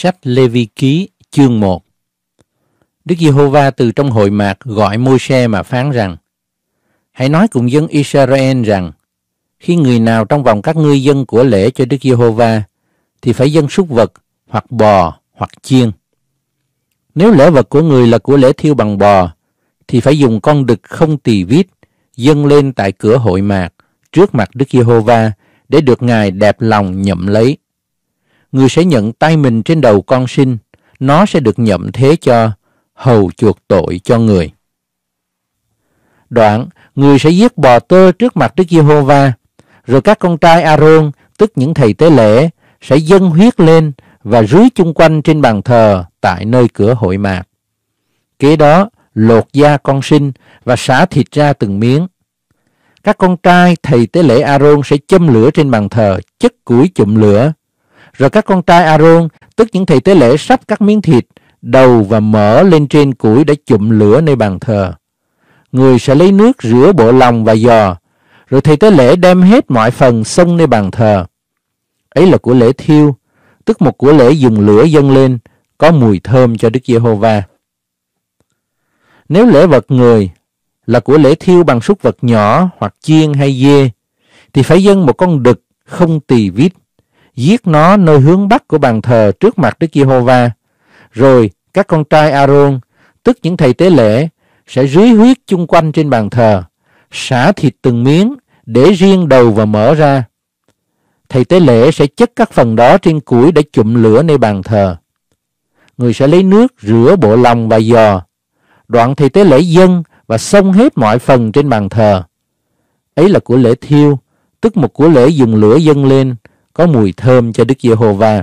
Sách Lê Vi Ký chương 1 Đức Giê-hô-va từ trong hội mạc gọi môi-se mà phán rằng, Hãy nói cùng dân Israel rằng, khi người nào trong vòng các ngươi dân của lễ cho Đức Giê-hô-va, thì phải dân súc vật hoặc bò hoặc chiên. Nếu lễ vật của người là của lễ thiêu bằng bò, thì phải dùng con đực không tỳ vít dâng lên tại cửa hội mạc trước mặt Đức Giê-hô-va để được Ngài đẹp lòng nhậm lấy người sẽ nhận tay mình trên đầu con sinh, nó sẽ được nhậm thế cho hầu chuộc tội cho người. Đoạn, người sẽ giết bò tơ trước mặt Đức Giê-hô-va, rồi các con trai A-rôn, tức những thầy tế lễ, sẽ dâng huyết lên và rưới chung quanh trên bàn thờ tại nơi cửa hội mạc. Kế đó, lột da con sinh và xả thịt ra từng miếng. Các con trai thầy tế lễ A-rôn sẽ châm lửa trên bàn thờ, chất củi chụm lửa rồi các con trai Aaron, tức những thầy tế lễ sắp các miếng thịt, đầu và mỡ lên trên củi để chụm lửa nơi bàn thờ. Người sẽ lấy nước rửa bộ lòng và giò, rồi thầy tế lễ đem hết mọi phần xông nơi bàn thờ. Ấy là của lễ thiêu, tức một của lễ dùng lửa dâng lên, có mùi thơm cho Đức Giê-hô-va. Nếu lễ vật người là của lễ thiêu bằng súc vật nhỏ hoặc chiên hay dê, thì phải dâng một con đực không tỳ vít giết nó nơi hướng bắc của bàn thờ trước mặt Đức Giê-hô-va. Rồi các con trai A-rôn, tức những thầy tế lễ, sẽ rưới huyết chung quanh trên bàn thờ, xả thịt từng miếng để riêng đầu và mở ra. Thầy tế lễ sẽ chất các phần đó trên củi để chụm lửa nơi bàn thờ. Người sẽ lấy nước rửa bộ lòng và giò. Đoạn thầy tế lễ dân và xông hết mọi phần trên bàn thờ. Ấy là của lễ thiêu, tức một của lễ dùng lửa dâng lên, có mùi thơm cho Đức Giê-hô-va.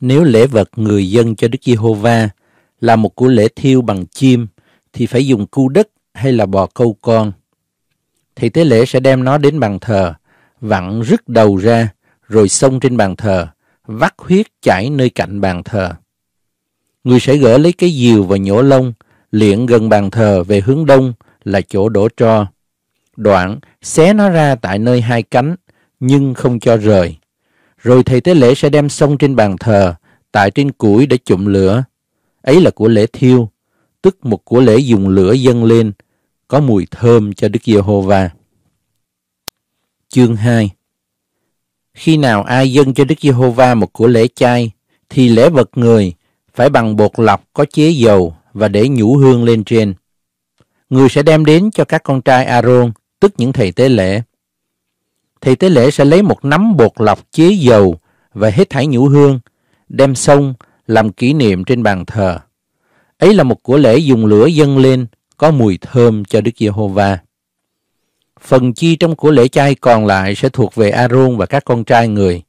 Nếu lễ vật người dân cho Đức Giê-hô-va là một của lễ thiêu bằng chim, thì phải dùng cu đất hay là bò câu con. Thì tế lễ sẽ đem nó đến bàn thờ, vặn rứt đầu ra, rồi xông trên bàn thờ, vắt huyết chảy nơi cạnh bàn thờ. Người sẽ gỡ lấy cái diều và nhổ lông, liệng gần bàn thờ về hướng đông là chỗ đổ tro. Đoạn, xé nó ra tại nơi hai cánh, nhưng không cho rời. Rồi thầy tế lễ sẽ đem xông trên bàn thờ, tại trên củi để chụm lửa. Ấy là của lễ thiêu, tức một của lễ dùng lửa dâng lên, có mùi thơm cho Đức Giê-hô-va. Chương 2 Khi nào ai dâng cho Đức Giê-hô-va một của lễ chay, thì lễ vật người phải bằng bột lọc có chế dầu và để nhũ hương lên trên. Người sẽ đem đến cho các con trai A-rôn, tức những thầy tế lễ thầy tế lễ sẽ lấy một nắm bột lọc chế dầu và hết thải nhũ hương, đem xông làm kỷ niệm trên bàn thờ. Ấy là một của lễ dùng lửa dâng lên, có mùi thơm cho Đức Giê-hô-va. Phần chi trong của lễ chay còn lại sẽ thuộc về A-rôn và các con trai người.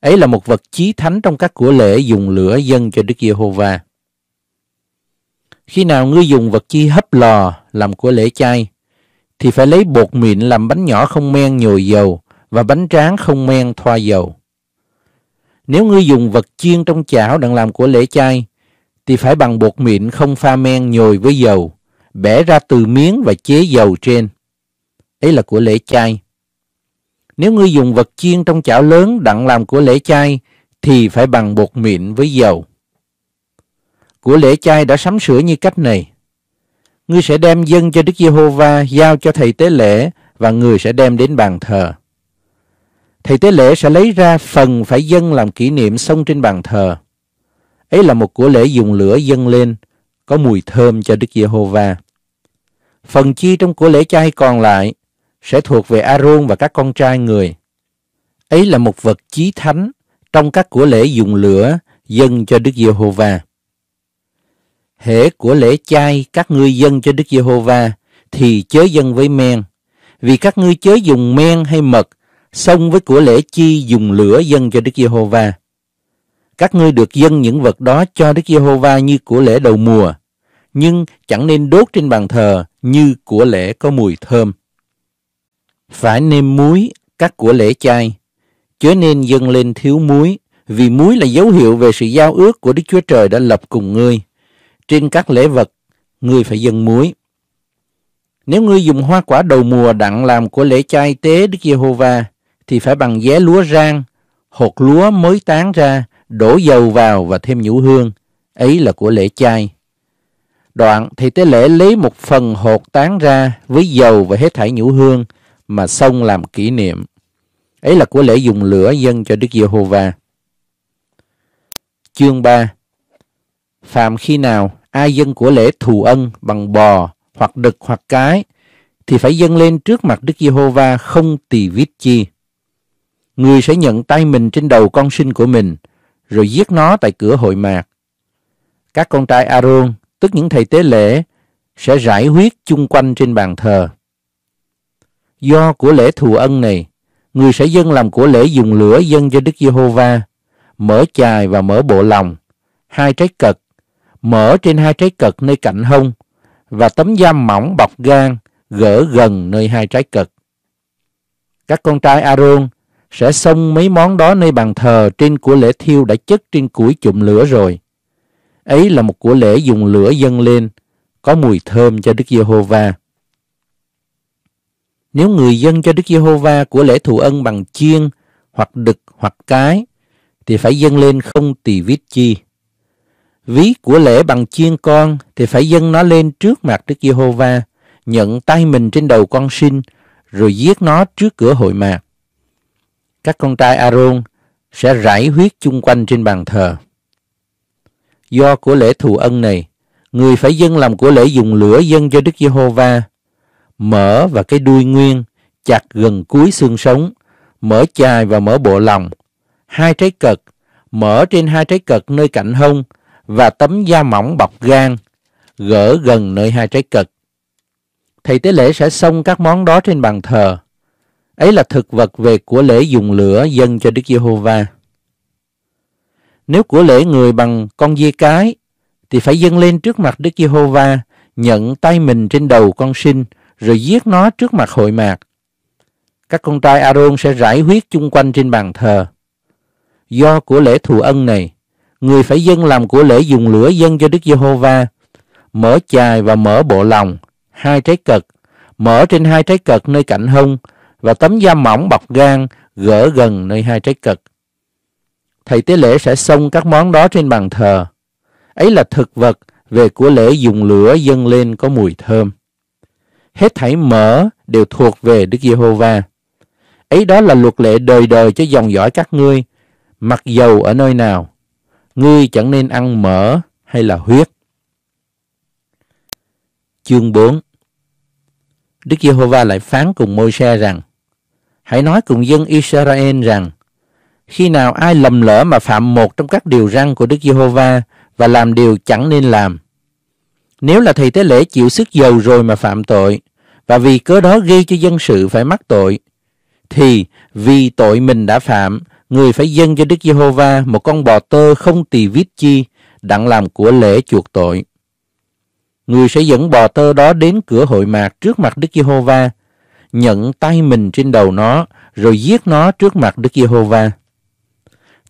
Ấy là một vật chí thánh trong các của lễ dùng lửa dâng cho Đức Giê-hô-va. Khi nào ngươi dùng vật chi hấp lò làm của lễ chay, thì phải lấy bột mịn làm bánh nhỏ không men nhồi dầu và bánh tráng không men thoa dầu. Nếu ngươi dùng vật chiên trong chảo đang làm của lễ chay, thì phải bằng bột mịn không pha men nhồi với dầu, bẻ ra từ miếng và chế dầu trên. Ấy là của lễ chay. Nếu ngươi dùng vật chiên trong chảo lớn đặng làm của lễ chay, thì phải bằng bột mịn với dầu. Của lễ chay đã sắm sửa như cách này ngươi sẽ đem dân cho Đức Giê-hô-va giao cho thầy tế lễ và người sẽ đem đến bàn thờ. Thầy tế lễ sẽ lấy ra phần phải dân làm kỷ niệm xông trên bàn thờ. Ấy là một của lễ dùng lửa dâng lên, có mùi thơm cho Đức Giê-hô-va. Phần chi trong của lễ chay còn lại sẽ thuộc về A-rôn và các con trai người. Ấy là một vật chí thánh trong các của lễ dùng lửa dâng cho Đức Giê-hô-va hễ của lễ chay các ngươi dân cho Đức Giê-hô-va thì chớ dân với men, vì các ngươi chớ dùng men hay mật, xông với của lễ chi dùng lửa dâng cho Đức Giê-hô-va. Các ngươi được dâng những vật đó cho Đức Giê-hô-va như của lễ đầu mùa, nhưng chẳng nên đốt trên bàn thờ như của lễ có mùi thơm. Phải nêm muối các của lễ chay, chớ nên dâng lên thiếu muối, vì muối là dấu hiệu về sự giao ước của Đức Chúa Trời đã lập cùng ngươi trên các lễ vật, ngươi phải dâng muối. Nếu ngươi dùng hoa quả đầu mùa đặng làm của lễ chay tế Đức Giê-hô-va, thì phải bằng vé lúa rang, hột lúa mới tán ra đổ dầu vào và thêm nhũ hương, ấy là của lễ chay. Đoạn thì tế lễ lấy một phần hột tán ra với dầu và hết thảy nhũ hương mà xông làm kỷ niệm. Ấy là của lễ dùng lửa dân cho Đức Giê-hô-va. Chương 3 Phạm khi nào ai dân của lễ thù ân bằng bò hoặc đực hoặc cái thì phải dâng lên trước mặt Đức Giê-hô-va không tỳ vít chi. Người sẽ nhận tay mình trên đầu con sinh của mình, rồi giết nó tại cửa hội mạc. Các con trai Aaron, tức những thầy tế lễ, sẽ rải huyết chung quanh trên bàn thờ. Do của lễ thù ân này, người sẽ dâng làm của lễ dùng lửa dâng cho Đức Giê-hô-va, mở chài và mở bộ lòng, hai trái cật, mở trên hai trái cật nơi cạnh hông, và tấm giam mỏng bọc gan gỡ gần nơi hai trái cật. Các con trai Aaron sẽ xông mấy món đó nơi bàn thờ trên của lễ thiêu đã chất trên củi chụm lửa rồi. Ấy là một của lễ dùng lửa dâng lên, có mùi thơm cho Đức Giê-hô-va. Nếu người dân cho Đức Giê-hô-va của lễ thù ân bằng chiên, hoặc đực, hoặc cái, thì phải dâng lên không tỳ vít chi. Ví của lễ bằng chiên con thì phải dâng nó lên trước mặt Đức Giê-hô-va, nhận tay mình trên đầu con sinh, rồi giết nó trước cửa hội mạc. Các con trai Aaron sẽ rải huyết chung quanh trên bàn thờ. Do của lễ thù ân này, người phải dâng làm của lễ dùng lửa dâng cho Đức Giê-hô-va, mở và cái đuôi nguyên, chặt gần cuối xương sống, mở chài và mở bộ lòng, hai trái cật, mở trên hai trái cật nơi cạnh hông và tấm da mỏng bọc gan, gỡ gần nơi hai trái cật. Thầy tế lễ sẽ xông các món đó trên bàn thờ. Ấy là thực vật về của lễ dùng lửa dâng cho Đức Giê-hô-va. Nếu của lễ người bằng con dê cái, thì phải dâng lên trước mặt Đức Giê-hô-va, nhận tay mình trên đầu con sinh, rồi giết nó trước mặt hội mạc. Các con trai Aaron sẽ rải huyết chung quanh trên bàn thờ. Do của lễ thù ân này, người phải dâng làm của lễ dùng lửa dâng cho Đức Giê-hô-va, mở chài và mở bộ lòng, hai trái cật, mở trên hai trái cật nơi cạnh hông và tấm da mỏng bọc gan gỡ gần nơi hai trái cực Thầy tế lễ sẽ xông các món đó trên bàn thờ. Ấy là thực vật về của lễ dùng lửa dâng lên có mùi thơm. Hết thảy mỡ đều thuộc về Đức Giê-hô-va. Ấy đó là luật lệ đời đời cho dòng dõi các ngươi, mặc dầu ở nơi nào. Ngươi chẳng nên ăn mỡ hay là huyết. Chương 4 Đức Giê-hô-va lại phán cùng Môi-se rằng Hãy nói cùng dân Israel rằng khi nào ai lầm lỡ mà phạm một trong các điều răn của Đức Giê-hô-va và làm điều chẳng nên làm. Nếu là thầy tế lễ chịu sức dầu rồi mà phạm tội, và vì cớ đó gây cho dân sự phải mắc tội, thì vì tội mình đã phạm, người phải dâng cho Đức Giê-hô-va một con bò tơ không tỳ vít chi, đặng làm của lễ chuộc tội. Người sẽ dẫn bò tơ đó đến cửa hội mạc trước mặt Đức Giê-hô-va, nhận tay mình trên đầu nó, rồi giết nó trước mặt Đức Giê-hô-va.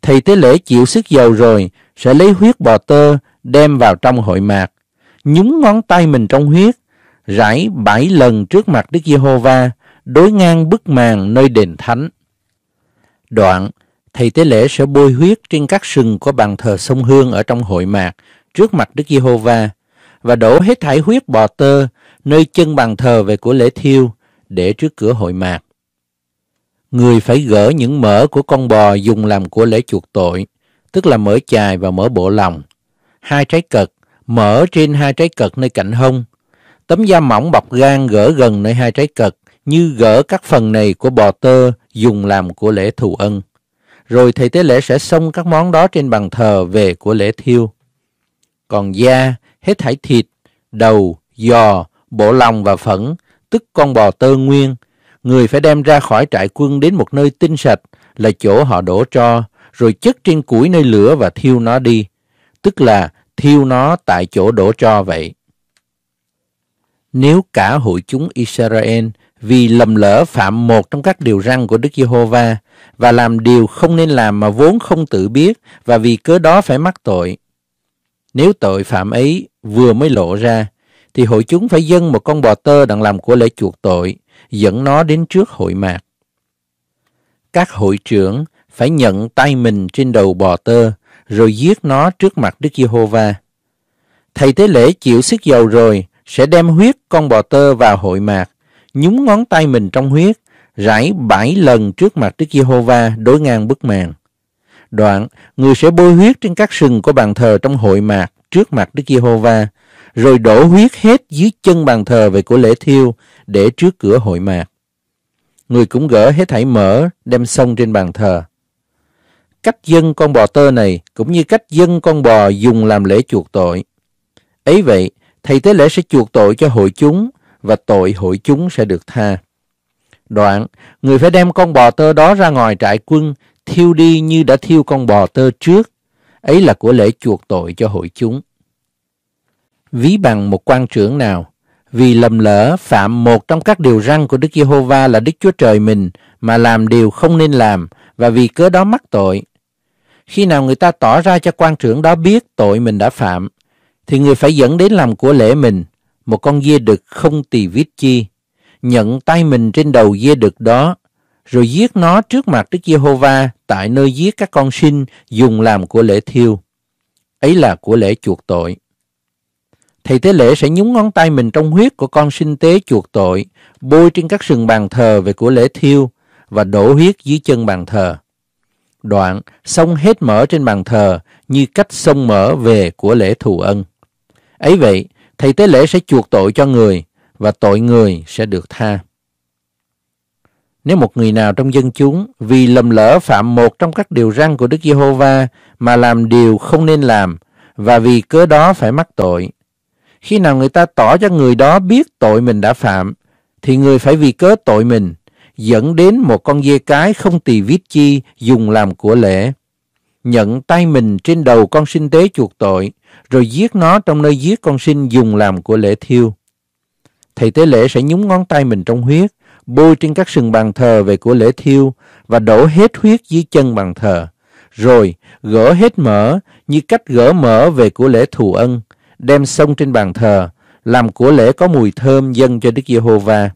Thầy tế lễ chịu sức dầu rồi, sẽ lấy huyết bò tơ đem vào trong hội mạc, nhúng ngón tay mình trong huyết, rải bảy lần trước mặt Đức Giê-hô-va, đối ngang bức màn nơi đền thánh. Đoạn, thầy tế lễ sẽ bôi huyết trên các sừng của bàn thờ sông Hương ở trong hội mạc, trước mặt Đức Giê-hô-va, và đổ hết thảy huyết bò tơ nơi chân bàn thờ về của lễ thiêu để trước cửa hội mạc. Người phải gỡ những mỡ của con bò dùng làm của lễ chuộc tội, tức là mỡ chài và mỡ bộ lòng, hai trái cật, mỡ trên hai trái cật nơi cạnh hông, tấm da mỏng bọc gan gỡ gần nơi hai trái cật, như gỡ các phần này của bò tơ dùng làm của lễ thù ân. Rồi thầy tế lễ sẽ xông các món đó trên bàn thờ về của lễ thiêu. Còn da, hết thảy thịt, đầu, giò, bộ lòng và phẫn, tức con bò tơ nguyên, người phải đem ra khỏi trại quân đến một nơi tinh sạch là chỗ họ đổ cho, rồi chất trên củi nơi lửa và thiêu nó đi, tức là thiêu nó tại chỗ đổ cho vậy. Nếu cả hội chúng Israel vì lầm lỡ phạm một trong các điều răn của Đức Giê-hô-va và làm điều không nên làm mà vốn không tự biết và vì cớ đó phải mắc tội. Nếu tội phạm ấy vừa mới lộ ra, thì hội chúng phải dâng một con bò tơ đặng làm của lễ chuộc tội, dẫn nó đến trước hội mạc. Các hội trưởng phải nhận tay mình trên đầu bò tơ, rồi giết nó trước mặt Đức Giê-hô-va. Thầy tế lễ chịu sức dầu rồi, sẽ đem huyết con bò tơ vào hội mạc, nhúng ngón tay mình trong huyết, rải bảy lần trước mặt Đức Giê-hô-va đối ngang bức màn. Đoạn, người sẽ bôi huyết trên các sừng của bàn thờ trong hội mạc trước mặt Đức Giê-hô-va, rồi đổ huyết hết dưới chân bàn thờ về của lễ thiêu để trước cửa hội mạc. Người cũng gỡ hết thảy mỡ đem xông trên bàn thờ. Cách dân con bò tơ này cũng như cách dân con bò dùng làm lễ chuộc tội. Ấy vậy, thầy tế lễ sẽ chuộc tội cho hội chúng và tội hội chúng sẽ được tha. Đoạn, người phải đem con bò tơ đó ra ngoài trại quân, thiêu đi như đã thiêu con bò tơ trước. Ấy là của lễ chuộc tội cho hội chúng. Ví bằng một quan trưởng nào, vì lầm lỡ phạm một trong các điều răn của Đức Giê-hô-va là Đức Chúa Trời mình mà làm điều không nên làm và vì cớ đó mắc tội. Khi nào người ta tỏ ra cho quan trưởng đó biết tội mình đã phạm, thì người phải dẫn đến làm của lễ mình một con dê đực không tỳ vít chi, nhận tay mình trên đầu dê đực đó, rồi giết nó trước mặt Đức Giê-hô-va tại nơi giết các con sinh dùng làm của lễ thiêu. Ấy là của lễ chuộc tội. Thầy tế lễ sẽ nhúng ngón tay mình trong huyết của con sinh tế chuộc tội, bôi trên các sừng bàn thờ về của lễ thiêu và đổ huyết dưới chân bàn thờ. Đoạn, xông hết mỡ trên bàn thờ như cách xông mỡ về của lễ thù ân. Ấy vậy, thầy tế lễ sẽ chuộc tội cho người và tội người sẽ được tha. Nếu một người nào trong dân chúng vì lầm lỡ phạm một trong các điều răn của Đức Giê-hô-va mà làm điều không nên làm và vì cớ đó phải mắc tội, khi nào người ta tỏ cho người đó biết tội mình đã phạm, thì người phải vì cớ tội mình dẫn đến một con dê cái không tỳ vít chi dùng làm của lễ. Nhận tay mình trên đầu con sinh tế chuộc tội, rồi giết nó trong nơi giết con sinh dùng làm của lễ thiêu. Thầy tế lễ sẽ nhúng ngón tay mình trong huyết, bôi trên các sừng bàn thờ về của lễ thiêu và đổ hết huyết dưới chân bàn thờ. Rồi gỡ hết mỡ như cách gỡ mỡ về của lễ thù ân, đem xông trên bàn thờ, làm của lễ có mùi thơm dâng cho Đức Giê-hô-va.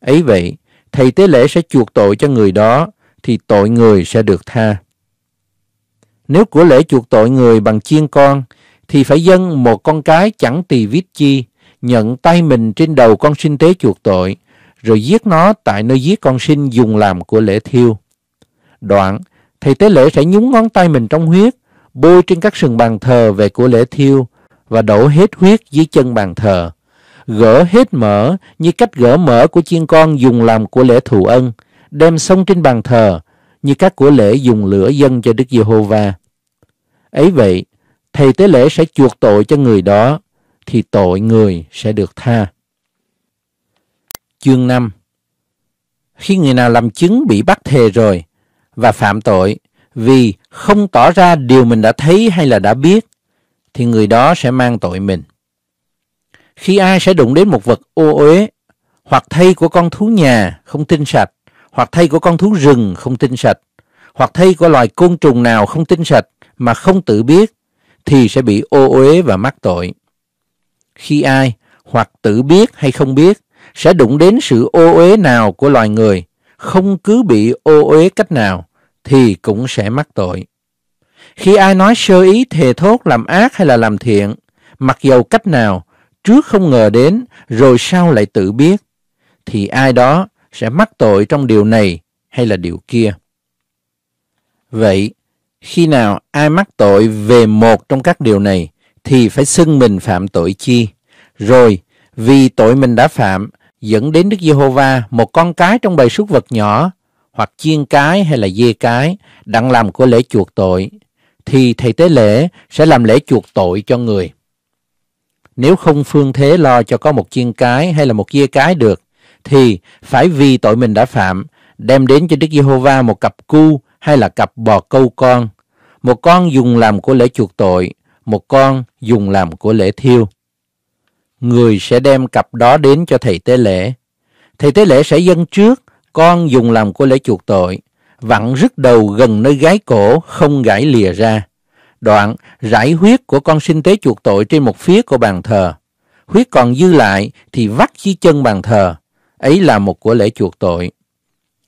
Ấy vậy, thầy tế lễ sẽ chuộc tội cho người đó, thì tội người sẽ được tha. Nếu của lễ chuộc tội người bằng chiên con, thì phải dâng một con cái chẳng tỳ vít chi, nhận tay mình trên đầu con sinh tế chuộc tội, rồi giết nó tại nơi giết con sinh dùng làm của lễ thiêu. Đoạn, thầy tế lễ sẽ nhúng ngón tay mình trong huyết, bôi trên các sừng bàn thờ về của lễ thiêu, và đổ hết huyết dưới chân bàn thờ. Gỡ hết mỡ như cách gỡ mỡ của chiên con dùng làm của lễ thù ân, đem sông trên bàn thờ như các của lễ dùng lửa dân cho Đức Giê-hô-va. Ấy vậy, thầy tế lễ sẽ chuộc tội cho người đó, thì tội người sẽ được tha. Chương 5 Khi người nào làm chứng bị bắt thề rồi và phạm tội vì không tỏ ra điều mình đã thấy hay là đã biết, thì người đó sẽ mang tội mình. Khi ai sẽ đụng đến một vật ô uế, hoặc thây của con thú nhà không tinh sạch, hoặc thây của con thú rừng không tinh sạch, hoặc thây của loài côn trùng nào không tinh sạch mà không tự biết, thì sẽ bị ô uế và mắc tội. Khi ai, hoặc tự biết hay không biết, sẽ đụng đến sự ô uế nào của loài người, không cứ bị ô uế cách nào, thì cũng sẽ mắc tội. Khi ai nói sơ ý thề thốt làm ác hay là làm thiện, mặc dầu cách nào, trước không ngờ đến, rồi sau lại tự biết, thì ai đó sẽ mắc tội trong điều này hay là điều kia. Vậy, khi nào ai mắc tội về một trong các điều này, thì phải xưng mình phạm tội chi. Rồi, vì tội mình đã phạm, dẫn đến Đức Giê-hô-va một con cái trong bầy súc vật nhỏ, hoặc chiên cái hay là dê cái, đặng làm của lễ chuộc tội, thì thầy tế lễ sẽ làm lễ chuộc tội cho người. Nếu không phương thế lo cho có một chiên cái hay là một dê cái được, thì phải vì tội mình đã phạm, đem đến cho Đức Giê-hô-va một cặp cu hay là cặp bò câu con. Một con dùng làm của lễ chuộc tội, một con dùng làm của lễ thiêu. Người sẽ đem cặp đó đến cho thầy tế lễ. Thầy tế lễ sẽ dâng trước, con dùng làm của lễ chuộc tội, vặn rứt đầu gần nơi gái cổ, không gãy lìa ra. Đoạn, rải huyết của con sinh tế chuộc tội trên một phía của bàn thờ. Huyết còn dư lại thì vắt dưới chân bàn thờ. Ấy là một của lễ chuộc tội.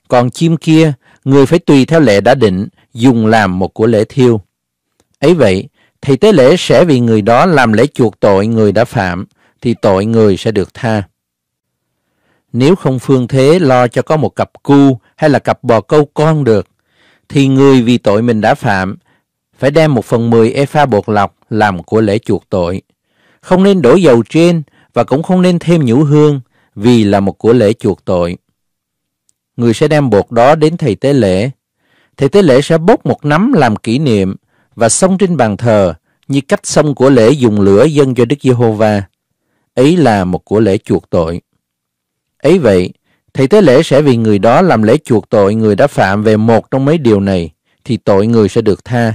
Còn chim kia, người phải tùy theo lệ đã định, dùng làm một của lễ thiêu. Ấy vậy, thì tế lễ sẽ vì người đó làm lễ chuộc tội người đã phạm, thì tội người sẽ được tha. Nếu không phương thế lo cho có một cặp cu hay là cặp bò câu con được, thì người vì tội mình đã phạm phải đem một phần mười epha bột lọc làm của lễ chuộc tội. Không nên đổ dầu trên và cũng không nên thêm nhũ hương vì là một của lễ chuộc tội. Người sẽ đem bột đó đến thầy tế lễ. Thầy tế lễ sẽ bốc một nắm làm kỷ niệm và xông trên bàn thờ như cách xông của lễ dùng lửa dâng cho Đức Giê-hô-va. Ấy là một của lễ chuộc tội. Ấy vậy, thầy tế lễ sẽ vì người đó làm lễ chuộc tội người đã phạm về một trong mấy điều này, thì tội người sẽ được tha.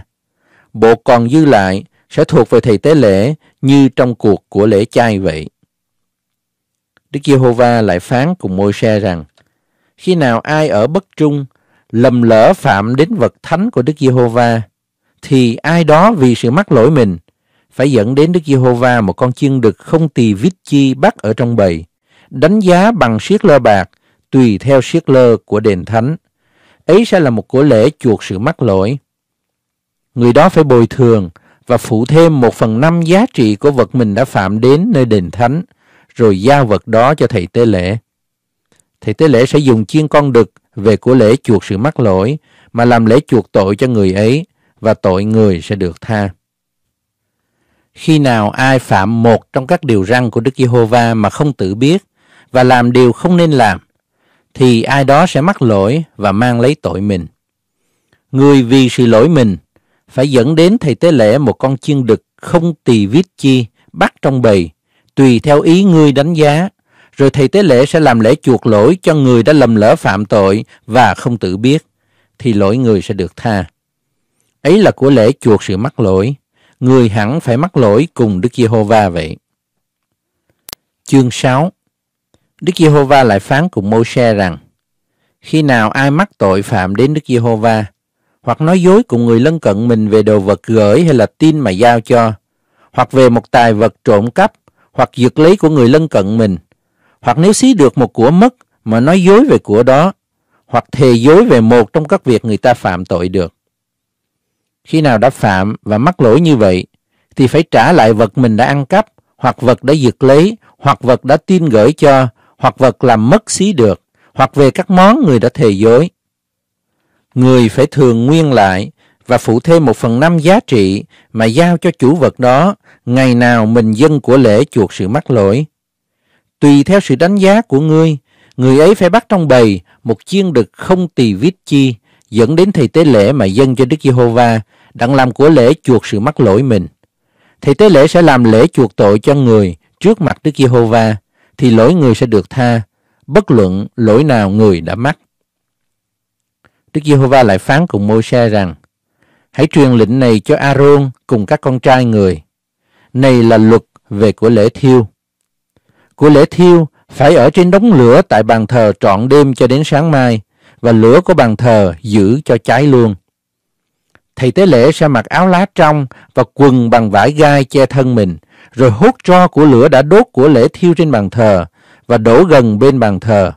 Bộ còn dư lại sẽ thuộc về thầy tế lễ như trong cuộc của lễ chay vậy. Đức Giê-hô-va lại phán cùng môi-se rằng, khi nào ai ở bất trung, lầm lỡ phạm đến vật thánh của Đức Giê-hô-va, thì ai đó vì sự mắc lỗi mình phải dẫn đến Đức Giê-hô-va một con chiên đực không tỳ vít chi bắt ở trong bầy, đánh giá bằng siết lơ bạc tùy theo siết lơ của đền thánh. Ấy sẽ là một của lễ chuộc sự mắc lỗi. Người đó phải bồi thường và phụ thêm một phần năm giá trị của vật mình đã phạm đến nơi đền thánh, rồi giao vật đó cho thầy tế lễ. Thầy tế lễ sẽ dùng chiên con đực về của lễ chuộc sự mắc lỗi mà làm lễ chuộc tội cho người ấy và tội người sẽ được tha. Khi nào ai phạm một trong các điều răn của Đức Giê-hô-va mà không tự biết và làm điều không nên làm, thì ai đó sẽ mắc lỗi và mang lấy tội mình. Người vì sự lỗi mình phải dẫn đến thầy tế lễ một con chiên đực không tỳ vít chi bắt trong bầy, tùy theo ý ngươi đánh giá, rồi thầy tế lễ sẽ làm lễ chuộc lỗi cho người đã lầm lỡ phạm tội và không tự biết, thì lỗi người sẽ được tha. Ấy là của lễ chuộc sự mắc lỗi, người hẳn phải mắc lỗi cùng Đức Giê-hô-va vậy. Chương 6 Đức Giê-hô-va lại phán cùng Mô-se rằng, khi nào ai mắc tội phạm đến Đức Giê-hô-va, hoặc nói dối cùng người lân cận mình về đồ vật gửi hay là tin mà giao cho, hoặc về một tài vật trộm cắp, hoặc giật lấy của người lân cận mình, hoặc nếu xí được một của mất mà nói dối về của đó, hoặc thề dối về một trong các việc người ta phạm tội được. Khi nào đã phạm và mắc lỗi như vậy, thì phải trả lại vật mình đã ăn cắp, hoặc vật đã giật lấy, hoặc vật đã tin gửi cho, hoặc vật làm mất xí được, hoặc về các món người đã thề dối. Người phải thường nguyên lại và phụ thêm một phần năm giá trị mà giao cho chủ vật đó ngày nào mình dân của lễ chuộc sự mắc lỗi. Tùy theo sự đánh giá của ngươi, người ấy phải bắt trong bầy một chiên đực không tỳ vít chi dẫn đến thầy tế lễ mà dân cho Đức Giê-hô-va đặng làm của lễ chuộc sự mắc lỗi mình. Thầy tế lễ sẽ làm lễ chuộc tội cho người trước mặt Đức Giê-hô-va thì lỗi người sẽ được tha, bất luận lỗi nào người đã mắc. Đức Giê-hô-va lại phán cùng Môi-se rằng, hãy truyền lệnh này cho A-rôn cùng các con trai người. Này là luật về của lễ thiêu. Của lễ thiêu phải ở trên đống lửa tại bàn thờ trọn đêm cho đến sáng mai, và lửa của bàn thờ giữ cho cháy luôn. Thầy tế lễ sẽ mặc áo lá trong và quần bằng vải gai che thân mình, rồi hút tro của lửa đã đốt của lễ thiêu trên bàn thờ và đổ gần bên bàn thờ.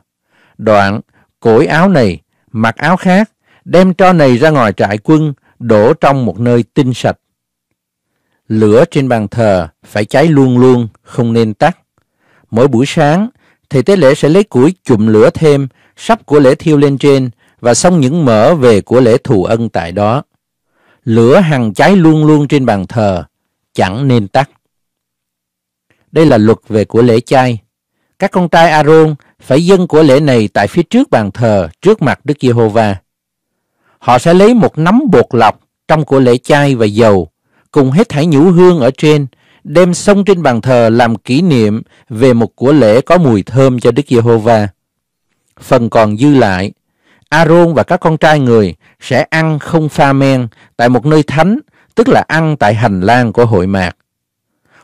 Đoạn, cổi áo này, mặc áo khác, đem tro này ra ngoài trại quân, đổ trong một nơi tinh sạch. Lửa trên bàn thờ phải cháy luôn luôn, không nên tắt. Mỗi buổi sáng, thầy tế lễ sẽ lấy củi chụm lửa thêm, sắp của lễ thiêu lên trên và xong những mỡ về của lễ thù ân tại đó. Lửa hằng cháy luôn luôn trên bàn thờ, chẳng nên tắt. Đây là luật về của lễ chay. Các con trai Aaron phải dâng của lễ này tại phía trước bàn thờ, trước mặt Đức Giê-hô-va. Họ sẽ lấy một nắm bột lọc trong của lễ chay và dầu, cùng hết thảy nhũ hương ở trên, đem xông trên bàn thờ làm kỷ niệm về một của lễ có mùi thơm cho Đức Giê-hô-va. Phần còn dư lại, Aaron và các con trai người sẽ ăn không pha men tại một nơi thánh, tức là ăn tại hành lang của hội mạc.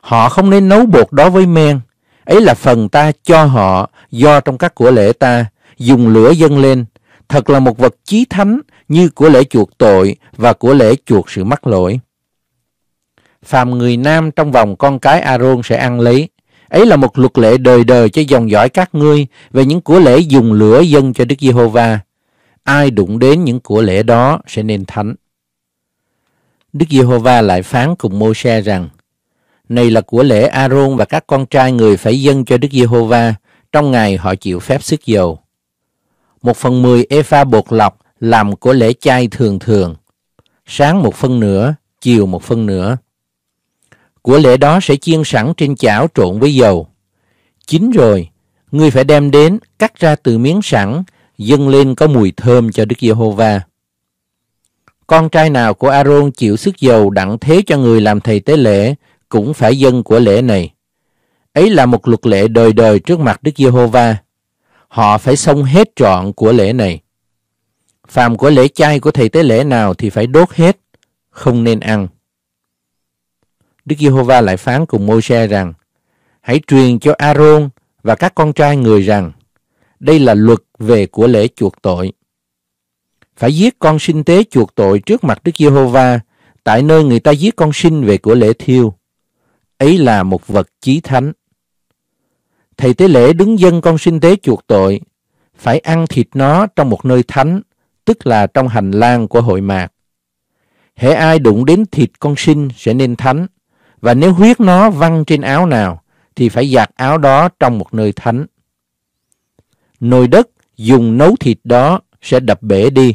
Họ không nên nấu bột đó với men. Ấy là phần ta cho họ do trong các của lễ ta dùng lửa dâng lên. Thật là một vật chí thánh như của lễ chuộc tội và của lễ chuộc sự mắc lỗi. Phàm người nam trong vòng con cái Aaron sẽ ăn lấy. Ấy là một luật lệ đời đời cho dòng dõi các ngươi về những của lễ dùng lửa dâng cho Đức Giê-hô-va. Ai đụng đến những của lễ đó sẽ nên thánh. Đức Giê-hô-va lại phán cùng Mô-xe rằng, này là của lễ A-rôn và các con trai người phải dâng cho Đức Giê-hô-va trong ngày họ chịu phép sức dầu. Một phần mười epha bột lọc làm của lễ chay thường thường, sáng một phân nửa, chiều một phân nửa. Của lễ đó sẽ chiên sẵn trên chảo trộn với dầu. Chín rồi, ngươi phải đem đến, cắt ra từ miếng sẵn, dâng lên có mùi thơm cho Đức Giê-hô-va. Con trai nào của A-rôn chịu sức dầu đặng thế cho người làm thầy tế lễ cũng phải dân của lễ này. Ấy là một luật lệ đời đời trước mặt Đức Giê-hô-va. Họ phải xong hết trọn của lễ này. Phàm của lễ chay của thầy tế lễ nào thì phải đốt hết, không nên ăn. Đức Giê-hô-va lại phán cùng Môi-se rằng, hãy truyền cho A-rôn và các con trai người rằng, đây là luật về của lễ chuộc tội. Phải giết con sinh tế chuộc tội trước mặt Đức Giê-hô-va, tại nơi người ta giết con sinh về của lễ thiêu. Ấy là một vật chí thánh. Thầy tế lễ đứng dân con sinh tế chuộc tội, phải ăn thịt nó trong một nơi thánh, tức là trong hành lang của hội mạc. Hễ ai đụng đến thịt con sinh sẽ nên thánh, và nếu huyết nó văng trên áo nào, thì phải giặt áo đó trong một nơi thánh. Nồi đất dùng nấu thịt đó sẽ đập bể đi.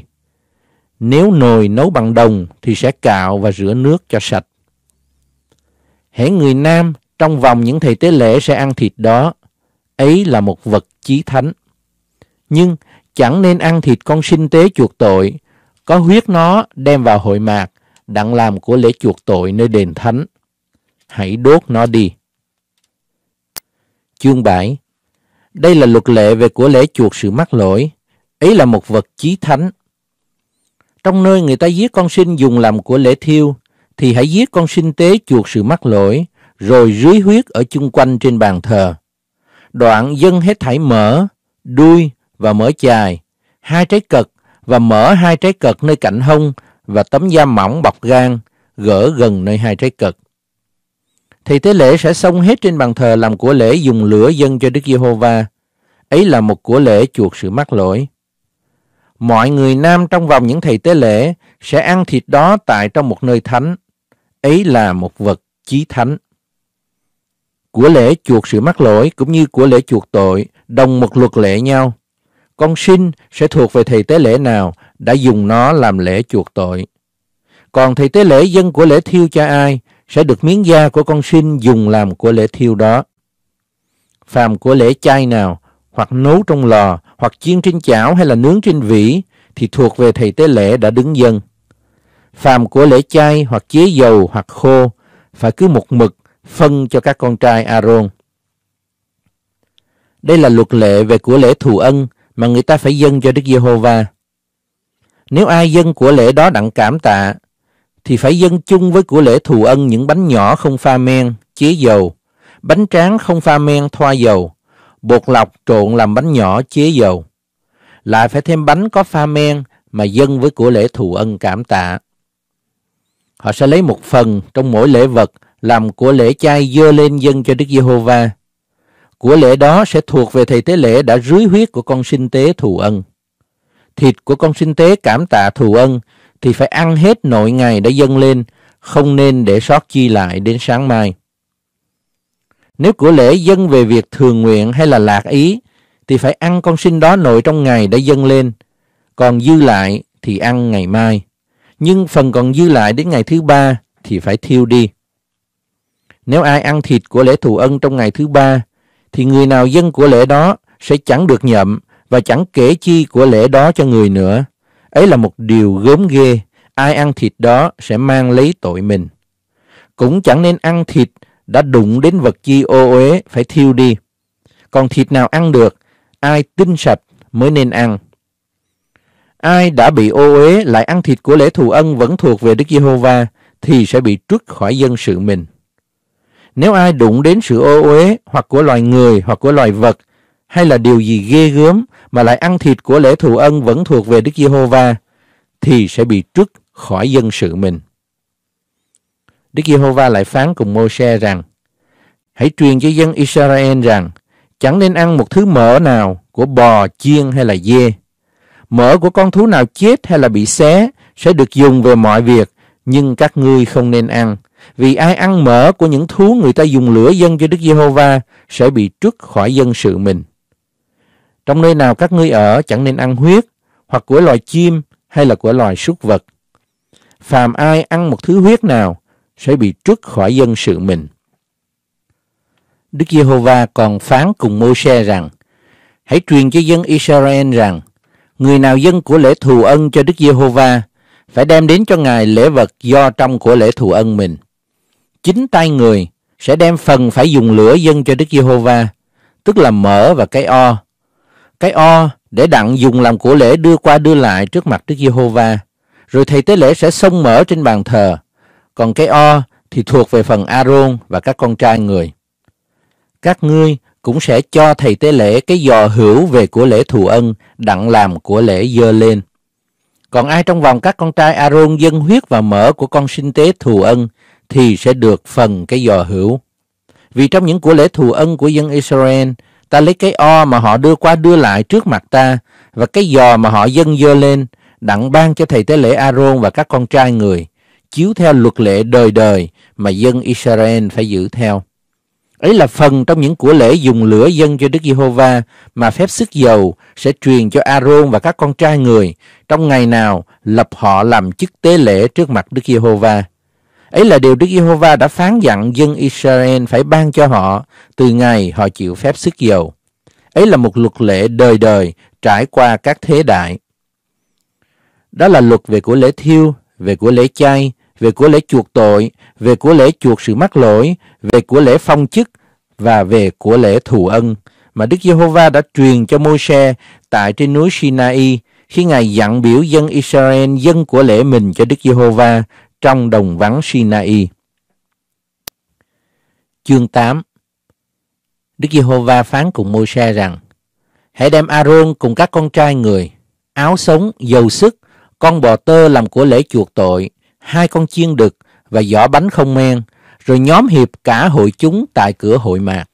Nếu nồi nấu bằng đồng thì sẽ cạo và rửa nước cho sạch. Hễ người nam trong vòng những thầy tế lễ sẽ ăn thịt đó, ấy là một vật chí thánh. Nhưng chẳng nên ăn thịt con sinh tế chuộc tội, có huyết nó đem vào hội mạc, đặng làm của lễ chuộc tội nơi đền thánh. Hãy đốt nó đi. Chương 7 Đây là luật lệ về của lễ chuộc sự mắc lỗi. Ấy là một vật chí thánh. Trong nơi người ta giết con sinh dùng làm của lễ thiêu, thì hãy giết con sinh tế chuộc sự mắc lỗi, rồi rưới huyết ở chung quanh trên bàn thờ. Đoạn dân hết thảy mỡ, đuôi và mỡ chài, hai trái cật và mở hai trái cật nơi cạnh hông và tấm da mỏng bọc gan, gỡ gần nơi hai trái cật. Thì tế lễ sẽ xông hết trên bàn thờ làm của lễ dùng lửa dân cho Đức Giê-hô-va. Ấy là một của lễ chuộc sự mắc lỗi. Mọi người nam trong vòng những thầy tế lễ sẽ ăn thịt đó tại trong một nơi thánh. Ấy là một vật chí thánh. Của lễ chuộc sự mắc lỗi cũng như của lễ chuộc tội đồng một luật lệ nhau. Con sinh sẽ thuộc về thầy tế lễ nào đã dùng nó làm lễ chuộc tội. Còn thầy tế lễ dân của lễ thiêu cho ai sẽ được miếng da của con sinh dùng làm của lễ thiêu đó. Phàm của lễ chay nào, hoặc nấu trong lò, hoặc chiên trên chảo hay là nướng trên vỉ, thì thuộc về thầy tế lễ đã đứng dân. Phàm của lễ chay hoặc chế dầu hoặc khô, phải cứ một mực phân cho các con trai Aaron. Đây là luật lệ về của lễ thù ân mà người ta phải dâng cho Đức Giê-hô-va. Nếu ai dâng của lễ đó đặng cảm tạ, thì phải dâng chung với của lễ thù ân những bánh nhỏ không pha men, chế dầu, bánh tráng không pha men thoa dầu, bột lọc trộn làm bánh nhỏ chế dầu. Lại phải thêm bánh có pha men mà dâng với của lễ thù ân cảm tạ. Họ sẽ lấy một phần trong mỗi lễ vật làm của lễ chay dơ lên dâng cho Đức Giê-hô-va. Của lễ đó sẽ thuộc về thầy tế lễ đã rưới huyết của con sinh tế thù ân. Thịt của con sinh tế cảm tạ thù ân thì phải ăn hết nội ngày đã dâng lên, không nên để sót chi lại đến sáng mai. Nếu của lễ dâng về việc thường nguyện hay là lạc ý, thì phải ăn con sinh đó nội trong ngày đã dâng lên, còn dư lại thì ăn ngày mai. Nhưng phần còn dư lại đến ngày thứ ba thì phải thiêu đi. Nếu ai ăn thịt của lễ thù ân trong ngày thứ ba, thì người nào dân của lễ đó sẽ chẳng được nhậm và chẳng kể chi của lễ đó cho người nữa. Ấy là một điều gớm ghê, ai ăn thịt đó sẽ mang lấy tội mình. Cũng chẳng nên ăn thịt đã đụng đến vật chi ô uế phải thiêu đi. Còn thịt nào ăn được, ai tinh sạch mới nên ăn. Ai đã bị ô uế lại ăn thịt của lễ thù ân vẫn thuộc về Đức Giê-hô-va thì sẽ bị trút khỏi dân sự mình. Nếu ai đụng đến sự ô uế hoặc của loài người hoặc của loài vật hay là điều gì ghê gớm mà lại ăn thịt của lễ thù ân vẫn thuộc về Đức Giê-hô-va thì sẽ bị trút khỏi dân sự mình. Đức Giê-hô-va lại phán cùng Mô-se rằng Hãy truyền cho dân Israel rằng chẳng nên ăn một thứ mỡ nào của bò, chiên hay là dê. Mỡ của con thú nào chết hay là bị xé sẽ được dùng về mọi việc nhưng các ngươi không nên ăn, vì ai ăn mỡ của những thú người ta dùng lửa dân cho Đức Giê-hô-va sẽ bị trút khỏi dân sự mình. Trong nơi nào các ngươi ở chẳng nên ăn huyết, hoặc của loài chim hay là của loài súc vật. Phàm ai ăn một thứ huyết nào sẽ bị trút khỏi dân sự mình. Đức Giê-hô-va còn phán cùng Mô-se rằng, hãy truyền cho dân Israel rằng, người nào dân của lễ thù ân cho Đức Giê-hô-va phải đem đến cho Ngài lễ vật do trong của lễ thù ân mình. Chính tay người sẽ đem phần phải dùng lửa dân cho Đức Giê-hô-va, tức là mỡ và cái o. Cái o để đặng dùng làm của lễ đưa qua đưa lại trước mặt Đức Giê-hô-va. Rồi thầy tế lễ sẽ xông mỡ trên bàn thờ. Còn cái o thì thuộc về phần A-rôn và các con trai người. Các ngươi cũng sẽ cho thầy tế lễ cái giò hữu về của lễ thù ân đặng làm của lễ dơ lên. Còn ai trong vòng các con trai A-rôn dân huyết và mỡ của con sinh tế thù ân thì sẽ được phần cái giò hữu. Vì trong những của lễ thù ân của dân Israel, ta lấy cái o mà họ đưa qua đưa lại trước mặt ta và cái giò mà họ dâng dơ lên, đặng ban cho thầy tế lễ A-rôn và các con trai người, chiếu theo luật lệ đời đời mà dân Israel phải giữ theo. Ấy là phần trong những của lễ dùng lửa dân cho Đức Giê-hô-va mà phép sức dầu sẽ truyền cho A-rôn và các con trai người trong ngày nào lập họ làm chức tế lễ trước mặt Đức Giê-hô-va. Ấy là điều Đức Giê-hô-va đã phán dặn dân Israel phải ban cho họ từ ngày họ chịu phép sức dầu. Ấy là một luật lệ đời đời trải qua các thế đại. Đó là luật về của lễ thiêu, về của lễ chay, về của lễ chuộc tội, về của lễ chuộc sự mắc lỗi, về của lễ phong chức và về của lễ thù ân mà Đức Giê-hô-va đã truyền cho Môi-se tại trên núi Sinai khi Ngài dặn biểu dân Israel dân của lễ mình cho Đức Giê-hô-va trong đồng vắng Sinai. Chương 8 Đức Giê-hô-va phán cùng Môi-se rằng Hãy đem A-rôn cùng các con trai người, áo sống, dầu sức, con bò tơ làm của lễ chuộc tội, hai con chiên đực và giỏ bánh không men, rồi nhóm hiệp cả hội chúng tại cửa hội mạc.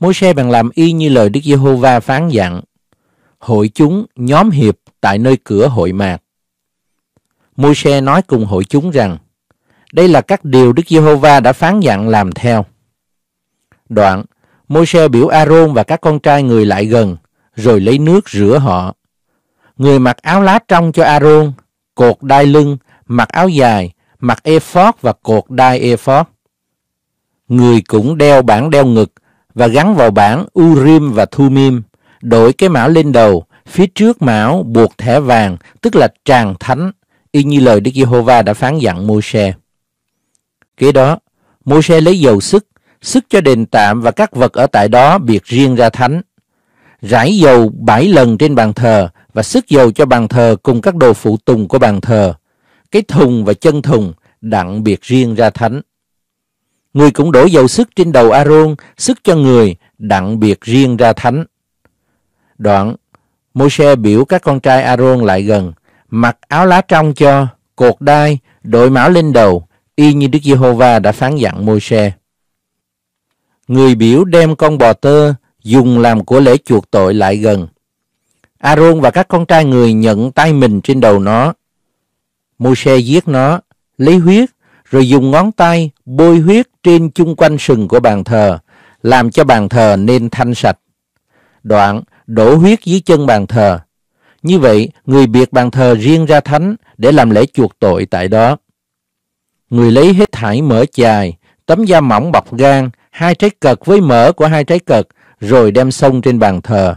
Môi-se bèn làm y như lời Đức Giê-hô-va phán dặn. Hội chúng nhóm hiệp tại nơi cửa hội mạc. Môi-se nói cùng hội chúng rằng, đây là các điều Đức Giê-hô-va đã phán dặn làm theo. Đoạn, Môi-se biểu A-rôn và các con trai người lại gần, rồi lấy nước rửa họ. Người mặc áo lá trong cho A-rôn, cột đai lưng, mặc áo dài, mặc ephod và cột đai ephod. Người cũng đeo bản đeo ngực và gắn vào bản Urim và Thumim, đội cái mão lên đầu, phía trước mão buộc thẻ vàng, tức là tràng thánh, y như lời Đức Giê-hô-va đã phán dặn Môi-se. Kế đó, Môi-se lấy dầu sức, sức cho đền tạm và các vật ở tại đó biệt riêng ra thánh. Rải dầu bảy lần trên bàn thờ và sức dầu cho bàn thờ cùng các đồ phụ tùng của bàn thờ. Cái thùng và chân thùng đặng biệt riêng ra thánh. Người cũng đổ dầu sức trên đầu A-rôn, sức cho người đặng biệt riêng ra thánh. Đoạn, Môi-se biểu các con trai A-rôn lại gần, mặc áo lá trong cho, cột đai, đội mão lên đầu, y như Đức Giê-hô-va đã phán dặn Môi-se. Người biểu đem con bò tơ dùng làm của lễ chuộc tội lại gần. A-rôn và các con trai người nhận tay mình trên đầu nó. Môi-se giết nó, lấy huyết, rồi dùng ngón tay bôi huyết trên chung quanh sừng của bàn thờ, làm cho bàn thờ nên thanh sạch. Đoạn, đổ huyết dưới chân bàn thờ. Như vậy, người biệt bàn thờ riêng ra thánh để làm lễ chuộc tội tại đó. Người lấy hết thải mỡ chài, tấm da mỏng bọc gan, hai trái cật với mỡ của hai trái cật, rồi đem xông trên bàn thờ.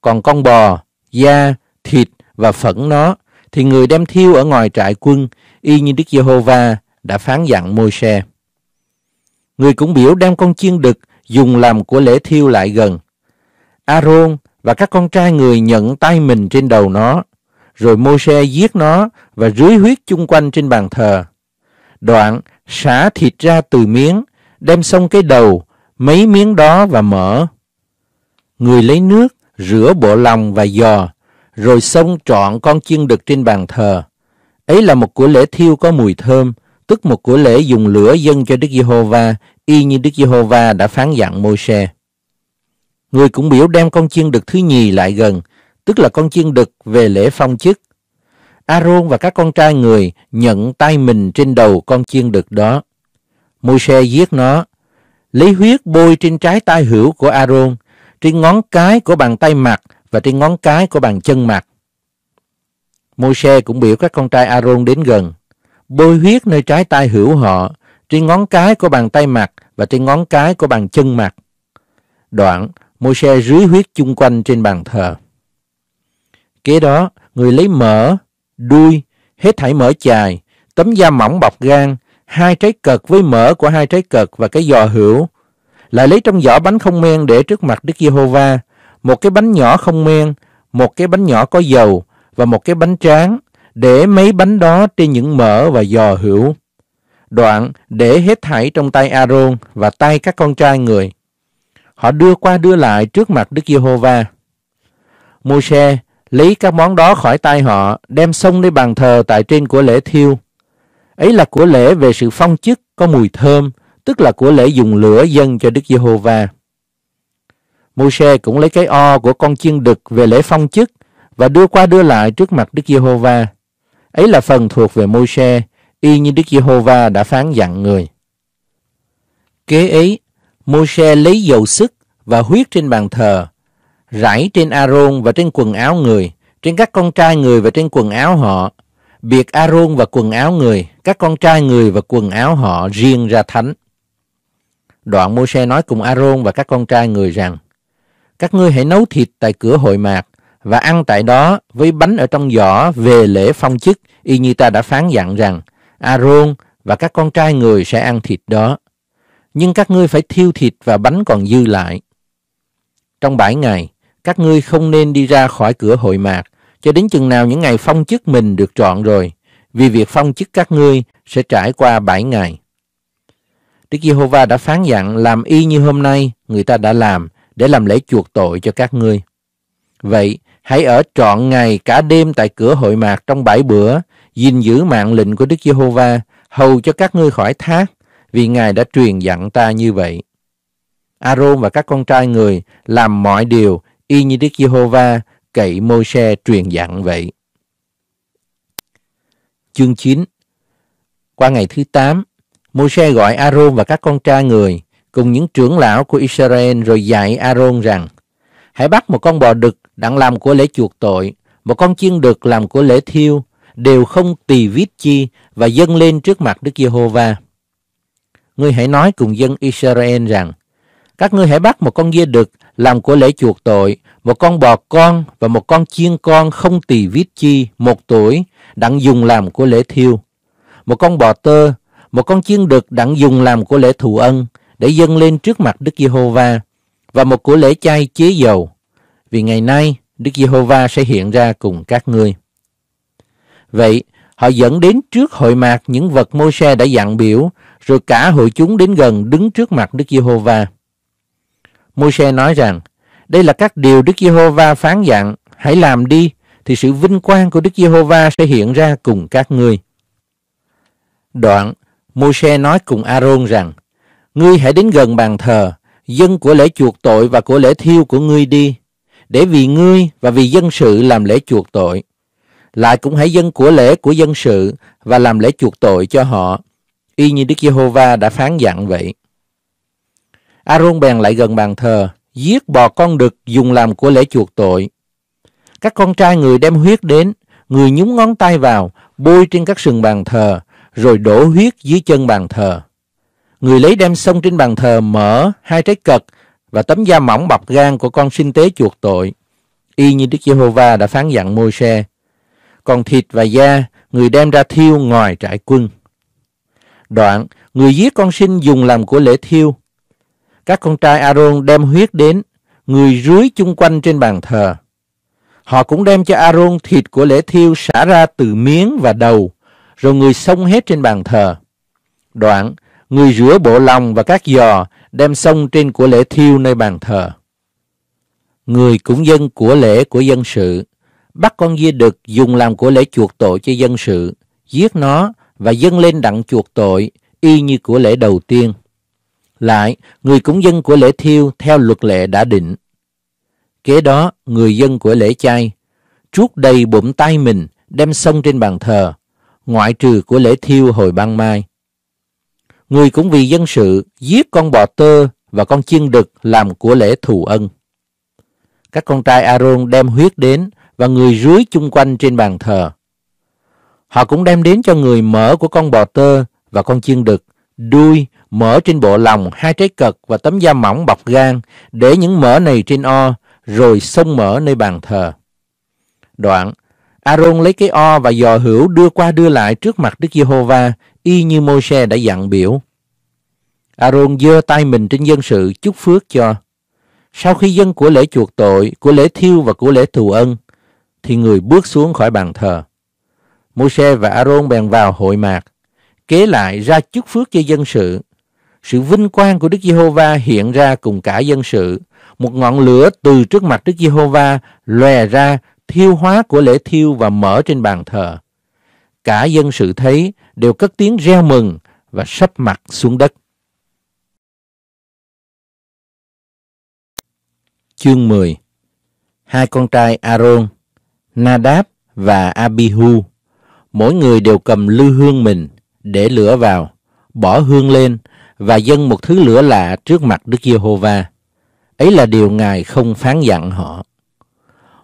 Còn con bò, da, thịt và phẫn nó, thì người đem thiêu ở ngoài trại quân, y như Đức Giê-hô-va đã phán dặn Môi-se. Người cũng biểu đem con chiên đực dùng làm của lễ thiêu lại gần. A-rôn và các con trai người nhận tay mình trên đầu nó, rồi Môi-se giết nó và rưới huyết chung quanh trên bàn thờ. Đoạn xả thịt ra từ miếng, đem xong cái đầu, mấy miếng đó và mỡ. Người lấy nước, rửa bộ lòng và giò, rồi xông trọn con chiên đực trên bàn thờ. Ấy là một của lễ thiêu có mùi thơm, tức một của lễ dùng lửa dâng cho Đức Giê-hô-va, y như Đức Giê-hô-va đã phán dặn Môi-se. Người cũng biểu đem con chiên đực thứ nhì lại gần, tức là con chiên đực về lễ phong chức. Aaron và các con trai người nhận tay mình trên đầu con chiên đực đó. Môi-se giết nó, lấy huyết bôi trên trái tay hữu của Aaron, trên ngón cái của bàn tay mặt và trên ngón cái của bàn chân mặt. Môi-se cũng biểu các con trai Aaron đến gần, bôi huyết nơi trái tay hữu họ, trên ngón cái của bàn tay mặt và trên ngón cái của bàn chân mặt. Đoạn, Môi-se rưới huyết chung quanh trên bàn thờ. Kế đó, người lấy mỡ, đuôi, hết thảy mỡ chài, tấm da mỏng bọc gan, hai trái cật với mỡ của hai trái cật và cái giò hữu. Lại lấy trong giỏ bánh không men để trước mặt Đức Giê-hô-va, một cái bánh nhỏ không men, một cái bánh nhỏ có dầu và một cái bánh tráng, để mấy bánh đó trên những mỡ và giò hữu. Đoạn để hết thảy trong tay Aaron và tay các con trai người. Họ đưa qua đưa lại trước mặt Đức Giê-hô-va. Môi-se lấy các món đó khỏi tay họ, đem xông lên bàn thờ tại trên của lễ thiêu. Ấy là của lễ về sự phong chức có mùi thơm, tức là của lễ dùng lửa dâng cho Đức Giê-hô-va. Môi-se cũng lấy cái o của con chiên đực về lễ phong chức và đưa qua đưa lại trước mặt Đức Giê-hô-va. Ấy là phần thuộc về Môi-se, y như Đức Giê-hô-va đã phán dặn người. Kế ấy, Môi-se lấy dầu sức và huyết trên bàn thờ, rải trên Aaron và trên quần áo người, trên các con trai người và trên quần áo họ, biệt Aaron và quần áo người, các con trai người và quần áo họ riêng ra thánh. Đoạn Môi-se nói cùng Aaron và các con trai người rằng, các ngươi hãy nấu thịt tại cửa hội mạc và ăn tại đó với bánh ở trong giỏ về lễ phong chức, y như ta đã phán dặn rằng, Aaron và các con trai người sẽ ăn thịt đó. Nhưng các ngươi phải thiêu thịt và bánh còn dư lại. Trong bảy ngày, các ngươi không nên đi ra khỏi cửa hội mạc, cho đến chừng nào những ngày phong chức mình được trọn rồi, vì việc phong chức các ngươi sẽ trải qua bảy ngày. Đức Giê-hô-va đã phán dặn làm y như hôm nay người ta đã làm để làm lễ chuộc tội cho các ngươi. Vậy, hãy ở trọn ngày cả đêm tại cửa hội mạc trong bảy bữa, gìn giữ mạng lệnh của Đức Giê-hô-va, hầu cho các ngươi khỏi thác, vì Ngài đã truyền dặn ta như vậy. Aaron và các con trai người làm mọi điều y như Đức Giê-hô-va cậy môi-se truyền dặn vậy. Chương 9 Qua ngày thứ 8, môi-se gọi Aaron và các con trai người cùng những trưởng lão của Israel rồi dạy Aaron rằng Hãy bắt một con bò đực đặng làm của lễ chuộc tội, một con chiên đực làm của lễ thiêu, đều không tỳ vít chi và dâng lên trước mặt Đức Giê-hô-va. Ngươi hãy nói cùng dân Israel rằng các ngươi hãy bắt một con dê đực làm của lễ chuộc tội, một con bò con và một con chiên con không tỳ vít chi, một tuổi, đặng dùng làm của lễ thiêu. Một con bò tơ, một con chiên đực đặng dùng làm của lễ thù ân, để dâng lên trước mặt Đức Giê-hô-va và một của lễ chay chế dầu. Vì ngày nay, Đức Giê-hô-va sẽ hiện ra cùng các ngươi. Vậy, họ dẫn đến trước hội mạc những vật môi-se đã dặn biểu, rồi cả hội chúng đến gần đứng trước mặt Đức Giê-hô-va. Môi-se nói rằng, đây là các điều Đức Giê-hô-va phán dặn, hãy làm đi, thì sự vinh quang của Đức Giê-hô-va sẽ hiện ra cùng các ngươi. Đoạn, Môi-se nói cùng A-rôn rằng, ngươi hãy đến gần bàn thờ, dân của lễ chuộc tội và của lễ thiêu của ngươi đi, để vì ngươi và vì dân sự làm lễ chuộc tội. Lại cũng hãy dân của lễ của dân sự và làm lễ chuộc tội cho họ, y như Đức Giê-hô-va đã phán dặn vậy. A-rôn bèn lại gần bàn thờ, giết bò con đực dùng làm của lễ chuộc tội. Các con trai người đem huyết đến, người nhúng ngón tay vào, bôi trên các sừng bàn thờ, rồi đổ huyết dưới chân bàn thờ. Người lấy đem sông trên bàn thờ mở hai trái cật và tấm da mỏng bọc gan của con sinh tế chuộc tội, y như Đức Giê-hô-va đã phán dặn môi-se. Còn thịt và da, người đem ra thiêu ngoài trại quân. Đoạn, người giết con sinh dùng làm của lễ thiêu, các con trai Aaron đem huyết đến, người rưới chung quanh trên bàn thờ. Họ cũng đem cho Aaron thịt của lễ thiêu xả ra từ miếng và đầu, rồi người xông hết trên bàn thờ. Đoạn, người rửa bộ lòng và các giò đem xông trên của lễ thiêu nơi bàn thờ. Người cũng dân của lễ của dân sự, bắt con dê đực dùng làm của lễ chuộc tội cho dân sự, giết nó và dâng lên đặng chuộc tội, y như của lễ đầu tiên. Lại, người cúng dân của lễ thiêu theo luật lệ đã định. Kế đó, người dân của lễ chay, trút đầy bụng tay mình đem xông trên bàn thờ, ngoại trừ của lễ thiêu hồi ban mai. Người cũng vì dân sự giết con bò tơ và con chiên đực làm của lễ thù ân. Các con trai Aaron đem huyết đến và người rưới chung quanh trên bàn thờ. Họ cũng đem đến cho người mỡ của con bò tơ và con chiên đực, đuôi, mỡ trên bộ lòng, hai trái cật và tấm da mỏng bọc gan, để những mỡ này trên o, rồi xông mỡ nơi bàn thờ. Đoạn, Aaron lấy cái o và giò hữu đưa qua đưa lại trước mặt Đức Giê-hô-va, y như Môi-se đã dặn biểu. Aaron giơ tay mình trên dân sự chúc phước cho. Sau khi dân của lễ chuộc tội, của lễ thiêu và của lễ thù ân, thì người bước xuống khỏi bàn thờ. Môi-se và Aaron bèn vào hội mạc, kế lại ra chúc phước cho dân sự. Sự vinh quang của Đức Giê-hô-va hiện ra cùng cả dân sự. Một ngọn lửa từ trước mặt Đức Giê-hô-va lòe ra thiêu hóa của lễ thiêu và mở trên bàn thờ. Cả dân sự thấy đều cất tiếng reo mừng và sắp mặt xuống đất. Chương 10 Hai con trai Aaron, Nadab và Abihu, mỗi người đều cầm lư hương mình, để lửa vào, bỏ hương lên và dâng một thứ lửa lạ trước mặt Đức Giê-hô-va. Ấy là điều Ngài không phán dặn họ.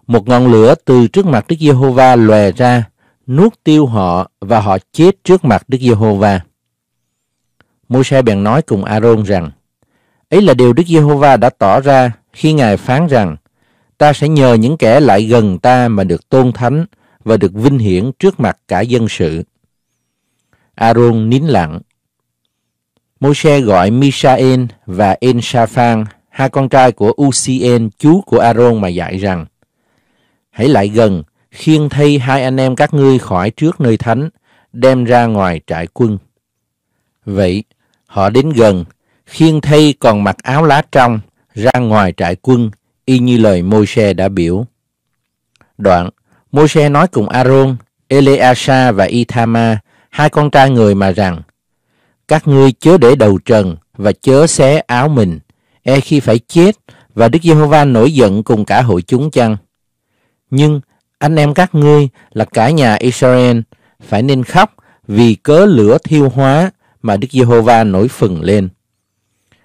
Một ngọn lửa từ trước mặt Đức Giê-hô-va lòe ra, nuốt tiêu họ và họ chết trước mặt Đức Giê-hô-va. Môi-se bèn nói cùng A-rôn rằng, ấy là điều Đức Giê-hô-va đã tỏ ra khi Ngài phán rằng, ta sẽ nhờ những kẻ lại gần ta mà được tôn thánh và được vinh hiển trước mặt cả dân sự. A-rôn nín lặng. Môi-se gọi Misael và En-sa-phan, hai con trai của Ucien, chú của A-rôn, mà dạy rằng, hãy lại gần, khiêng thay hai anh em các ngươi khỏi trước nơi thánh, đem ra ngoài trại quân. Vậy, họ đến gần, khiêng thay còn mặc áo lá trong, ra ngoài trại quân, y như lời Môi-se đã biểu. Đoạn, Môi-se nói cùng Aaron, Eleasa và Ithama, hai con trai người mà rằng, các ngươi chớ để đầu trần và chớ xé áo mình, e khi phải chết và Đức Giê-hô-va nổi giận cùng cả hội chúng chăng? Nhưng anh em các ngươi là cả nhà Israel phải nên khóc vì cớ lửa thiêu hóa mà Đức Giê-hô-va nổi phừng lên.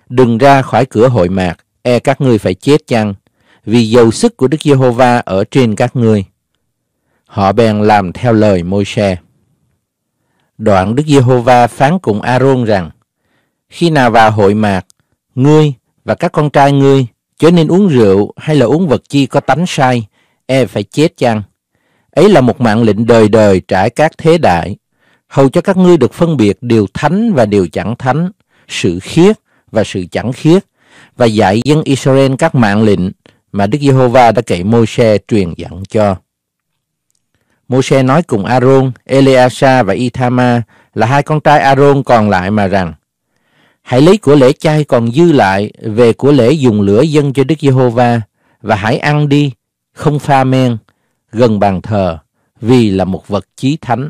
Đừng ra khỏi cửa hội mạc, e các ngươi phải chết chăng, vì dầu sức của Đức Giê-hô-va ở trên các ngươi. Họ bèn làm theo lời Môi-se. Đoạn Đức Giê-hô-va phán cùng A-rôn rằng, khi nào vào hội mạc, ngươi và các con trai ngươi chớ nên uống rượu hay là uống vật chi có tánh sai, e phải chết chăng? Ấy là một mạng lệnh đời đời trải các thế đại, hầu cho các ngươi được phân biệt điều thánh và điều chẳng thánh, sự khiết và sự chẳng khiết, và dạy dân Israel các mạng lệnh mà Đức Giê-hô-va đã cậy Môi-se truyền dặn cho. Môi-se nói cùng A-rôn, Eleasa và Ithama là hai con trai A-rôn còn lại mà rằng, hãy lấy của lễ chay còn dư lại về của lễ dùng lửa dân cho Đức Giê-hô-va và hãy ăn đi, không pha men, gần bàn thờ, vì là một vật chí thánh.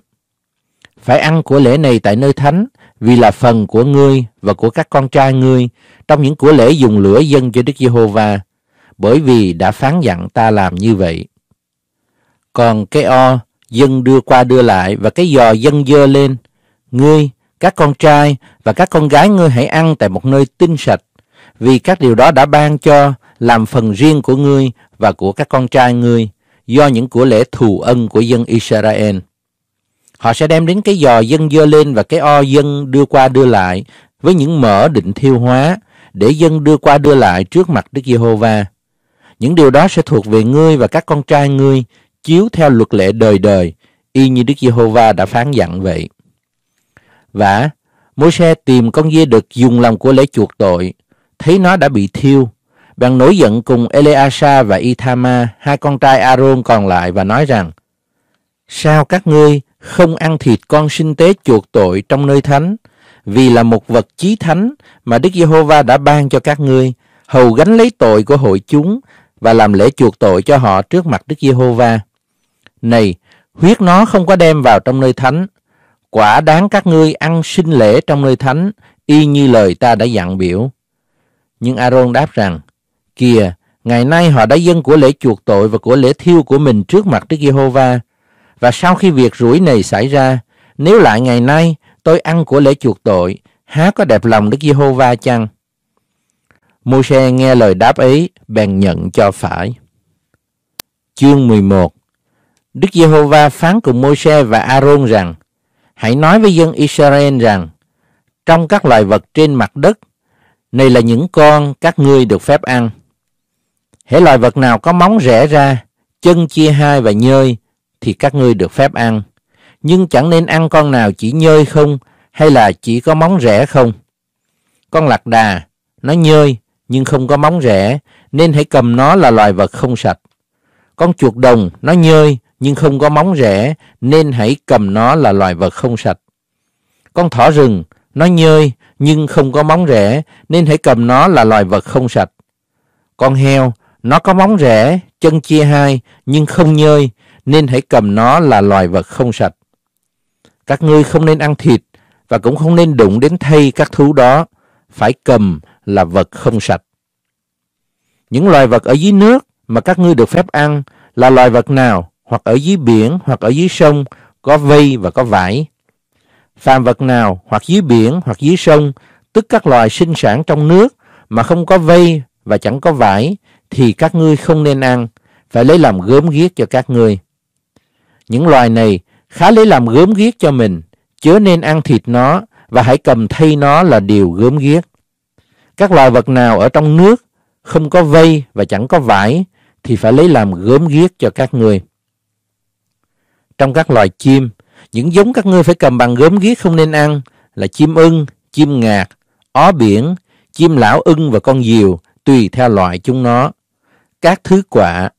Phải ăn của lễ này tại nơi thánh, vì là phần của ngươi và của các con trai ngươi trong những của lễ dùng lửa dân cho Đức Giê-hô-va, bởi vì đã phán dặn ta làm như vậy. Còn cái o, dân đưa qua đưa lại và cái giò dân dơ lên. Ngươi, các con trai và các con gái ngươi hãy ăn tại một nơi tinh sạch, vì các điều đó đã ban cho làm phần riêng của ngươi và của các con trai ngươi, do những của lễ thù ân của dân Israel. Họ sẽ đem đến cái giò dân dơ lên và cái o dân đưa qua đưa lại với những mỡ định thiêu hóa để dân đưa qua đưa lại trước mặt Đức Giê-hô-va. Những điều đó sẽ thuộc về ngươi và các con trai ngươi chiếu theo luật lệ đời đời, y như Đức Giê-hô-va đã phán dặn vậy. Và Môi-se tìm con dê đực dùng lòng của lễ chuộc tội, thấy nó đã bị thiêu, bèn nổi giận cùng Eleasa và Ithama, hai con trai Aaron còn lại và nói rằng, Sao các ngươi không ăn thịt con sinh tế chuộc tội trong nơi thánh, vì là một vật chí thánh mà Đức Giê-hô-va đã ban cho các ngươi, hầu gánh lấy tội của hội chúng và làm lễ chuộc tội cho họ trước mặt Đức Giê-hô-va. Này, huyết nó không có đem vào trong nơi thánh. Quả đáng các ngươi ăn sinh lễ trong nơi thánh, y như lời ta đã dặn biểu. Nhưng Aaron đáp rằng, Kìa, ngày nay họ đã dâng của lễ chuộc tội và của lễ thiêu của mình trước mặt Đức Giê-hô-va, Và sau khi việc rủi này xảy ra, nếu lại ngày nay tôi ăn của lễ chuộc tội, há có đẹp lòng Đức Giê-hô-va chăng? Mô-se nghe lời đáp ấy, bèn nhận cho phải. Chương 11 Đức Giê-hô-va phán cùng Môi-se và A-rôn rằng, Hãy nói với dân Israel rằng, trong các loài vật trên mặt đất, này là những con các ngươi được phép ăn. Hễ loài vật nào có móng rẽ ra, chân chia hai và nhơi, thì các ngươi được phép ăn. Nhưng chẳng nên ăn con nào chỉ nhơi không, hay là chỉ có móng rẽ không. Con lạc đà, nó nhơi, nhưng không có móng rẽ, nên hãy cầm nó là loài vật không sạch. Con chuột đồng, nó nhơi, nhưng không có móng rẽ, nên hãy cầm nó là loài vật không sạch. Con thỏ rừng, nó nhơi, nhưng không có móng rẽ, nên hãy cầm nó là loài vật không sạch. Con heo, nó có móng rẽ, chân chia hai, nhưng không nhơi, nên hãy cầm nó là loài vật không sạch. Các ngươi không nên ăn thịt, và cũng không nên đụng đến thây các thú đó, phải cầm là vật không sạch. Những loài vật ở dưới nước mà các ngươi được phép ăn là loài vật nào, hoặc ở dưới biển, hoặc ở dưới sông, có vây và có vải. Phàm vật nào, hoặc dưới biển, hoặc dưới sông, tức các loài sinh sản trong nước, mà không có vây và chẳng có vải, thì các ngươi không nên ăn, phải lấy làm gớm ghiếc cho các ngươi. Những loài này khá lấy làm gớm ghiếc cho mình, chớ nên ăn thịt nó, và hãy cầm thay nó là điều gớm ghiếc. Các loài vật nào ở trong nước, không có vây và chẳng có vải, thì phải lấy làm gớm ghiếc cho các ngươi. Trong các loài chim, những giống các ngươi phải cầm bằng gớm ghiếc không nên ăn là chim ưng, chim ngạc, ó biển, chim lão ưng và con diều, tùy theo loại chúng nó. Các thứ quả,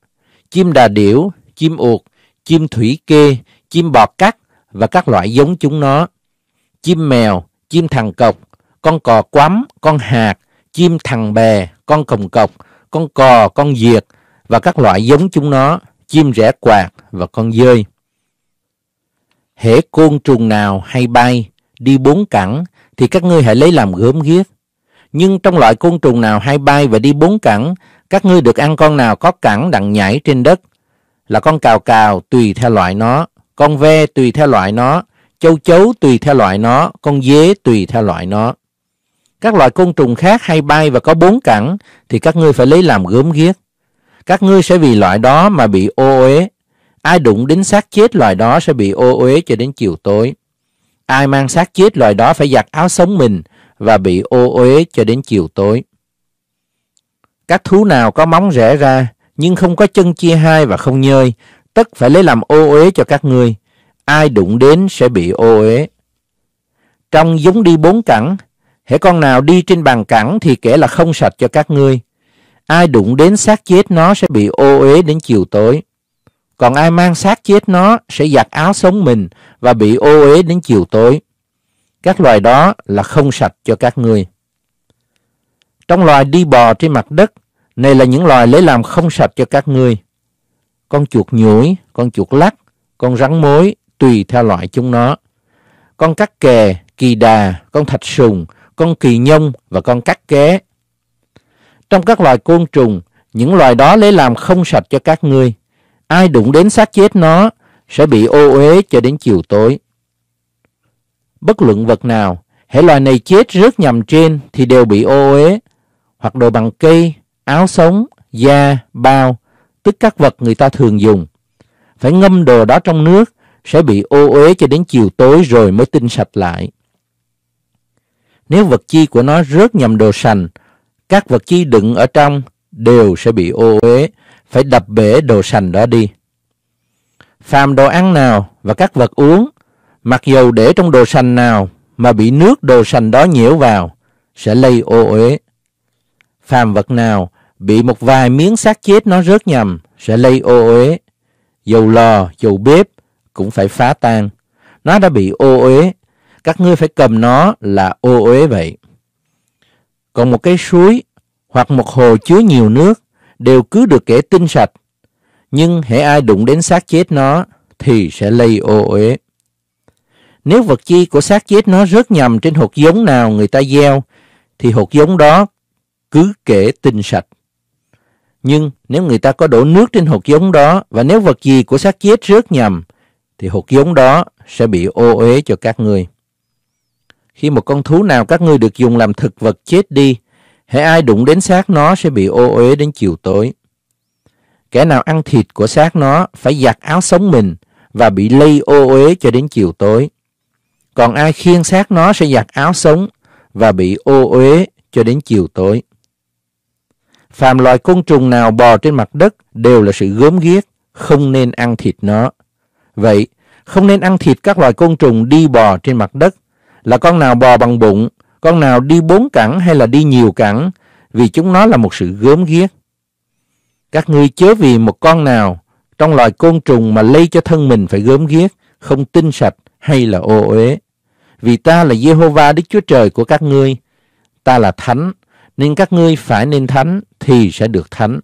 chim đà điểu, chim uột, chim thủy kê, chim bọt cắt và các loại giống chúng nó. Chim mèo, chim thằng cọc, con cò quắm, con hạt, chim thằng bè, con cồng cọc, con cò, con diệt và các loại giống chúng nó, chim rẽ quạt và con dơi. Hễ côn trùng nào hay bay, đi bốn cẳng, thì các ngươi hãy lấy làm gớm ghiếc. Nhưng trong loại côn trùng nào hay bay và đi bốn cẳng, các ngươi được ăn con nào có cẳng đặng nhảy trên đất, là con cào cào tùy theo loại nó, con ve tùy theo loại nó, châu chấu tùy theo loại nó, con dế tùy theo loại nó. Các loại côn trùng khác hay bay và có bốn cẳng thì các ngươi phải lấy làm gớm ghiếc. Các ngươi sẽ vì loại đó mà bị ô uế. Ai đụng đến xác chết loài đó sẽ bị ô uế cho đến chiều tối. Ai mang xác chết loài đó phải giặt áo sống mình và bị ô uế cho đến chiều tối. Các thú nào có móng rẽ ra nhưng không có chân chia hai và không nhơi, tất phải lấy làm ô uế cho các ngươi. Ai đụng đến sẽ bị ô uế. Trong giống đi bốn cẳng, hễ con nào đi trên bàn cẳng thì kể là không sạch cho các ngươi. Ai đụng đến xác chết nó sẽ bị ô uế đến chiều tối. Còn ai mang xác chết nó sẽ giặt áo sống mình và bị ô uế đến chiều tối. Các loài đó là không sạch cho các ngươi. Trong loài đi bò trên mặt đất, này là những loài lấy làm không sạch cho các ngươi. Con chuột nhủi, con chuột lắc, con rắn mối, tùy theo loại chúng nó. Con cắt kè, kỳ đà, con thạch sùng, con kỳ nhông và con cắt ké. Trong các loài côn trùng, những loài đó lấy làm không sạch cho các ngươi. Ai đụng đến xác chết nó sẽ bị ô uế cho đến chiều tối. Bất luận vật nào, hệ loài này chết rớt nhầm trên thì đều bị ô uế, hoặc đồ bằng cây, áo sống, da, bao, tức các vật người ta thường dùng. Phải ngâm đồ đó trong nước, sẽ bị ô uế cho đến chiều tối rồi mới tinh sạch lại. Nếu vật chi của nó rớt nhầm đồ sành, các vật chi đựng ở trong đều sẽ bị ô uế, phải đập bể đồ sành đó đi. Phàm đồ ăn nào và các vật uống, mặc dầu để trong đồ sành nào mà bị nước đồ sành đó nhiễu vào, sẽ lây ô uế. Phàm vật nào bị một vài miếng xác chết nó rớt nhầm, sẽ lây ô uế. Dầu lò, dầu bếp cũng phải phá tan. Nó đã bị ô uế, các ngươi phải cầm nó là ô uế vậy. Còn một cái suối hoặc một hồ chứa nhiều nước đều cứ được kể tinh sạch. Nhưng hễ ai đụng đến xác chết nó thì sẽ lây ô uế. Nếu vật chi của xác chết nó rớt nhầm trên hột giống nào người ta gieo thì hột giống đó cứ kể tinh sạch. Nhưng nếu người ta có đổ nước trên hột giống đó và nếu vật gì của xác chết rớt nhầm thì hột giống đó sẽ bị ô uế cho các ngươi. Khi một con thú nào các ngươi được dùng làm thực vật chết đi, hễ ai đụng đến xác nó sẽ bị ô uế đến chiều tối. Kẻ nào ăn thịt của xác nó phải giặt áo sống mình và bị lây ô uế cho đến chiều tối. Còn ai khiêng xác nó sẽ giặt áo sống và bị ô uế cho đến chiều tối. Phàm loài côn trùng nào bò trên mặt đất đều là sự gớm ghiếc, không nên ăn thịt nó. Vậy, không nên ăn thịt các loài côn trùng đi bò trên mặt đất, là con nào bò bằng bụng, con nào đi bốn cẳng hay là đi nhiều cẳng, vì chúng nó là một sự gớm ghiếc. Các ngươi chớ vì một con nào trong loài côn trùng mà lây cho thân mình phải gớm ghiếc, không tinh sạch hay là ô uế. Vì ta là Jehovah Đức Chúa Trời của các ngươi, ta là thánh, nên các ngươi phải nên thánh thì sẽ được thánh.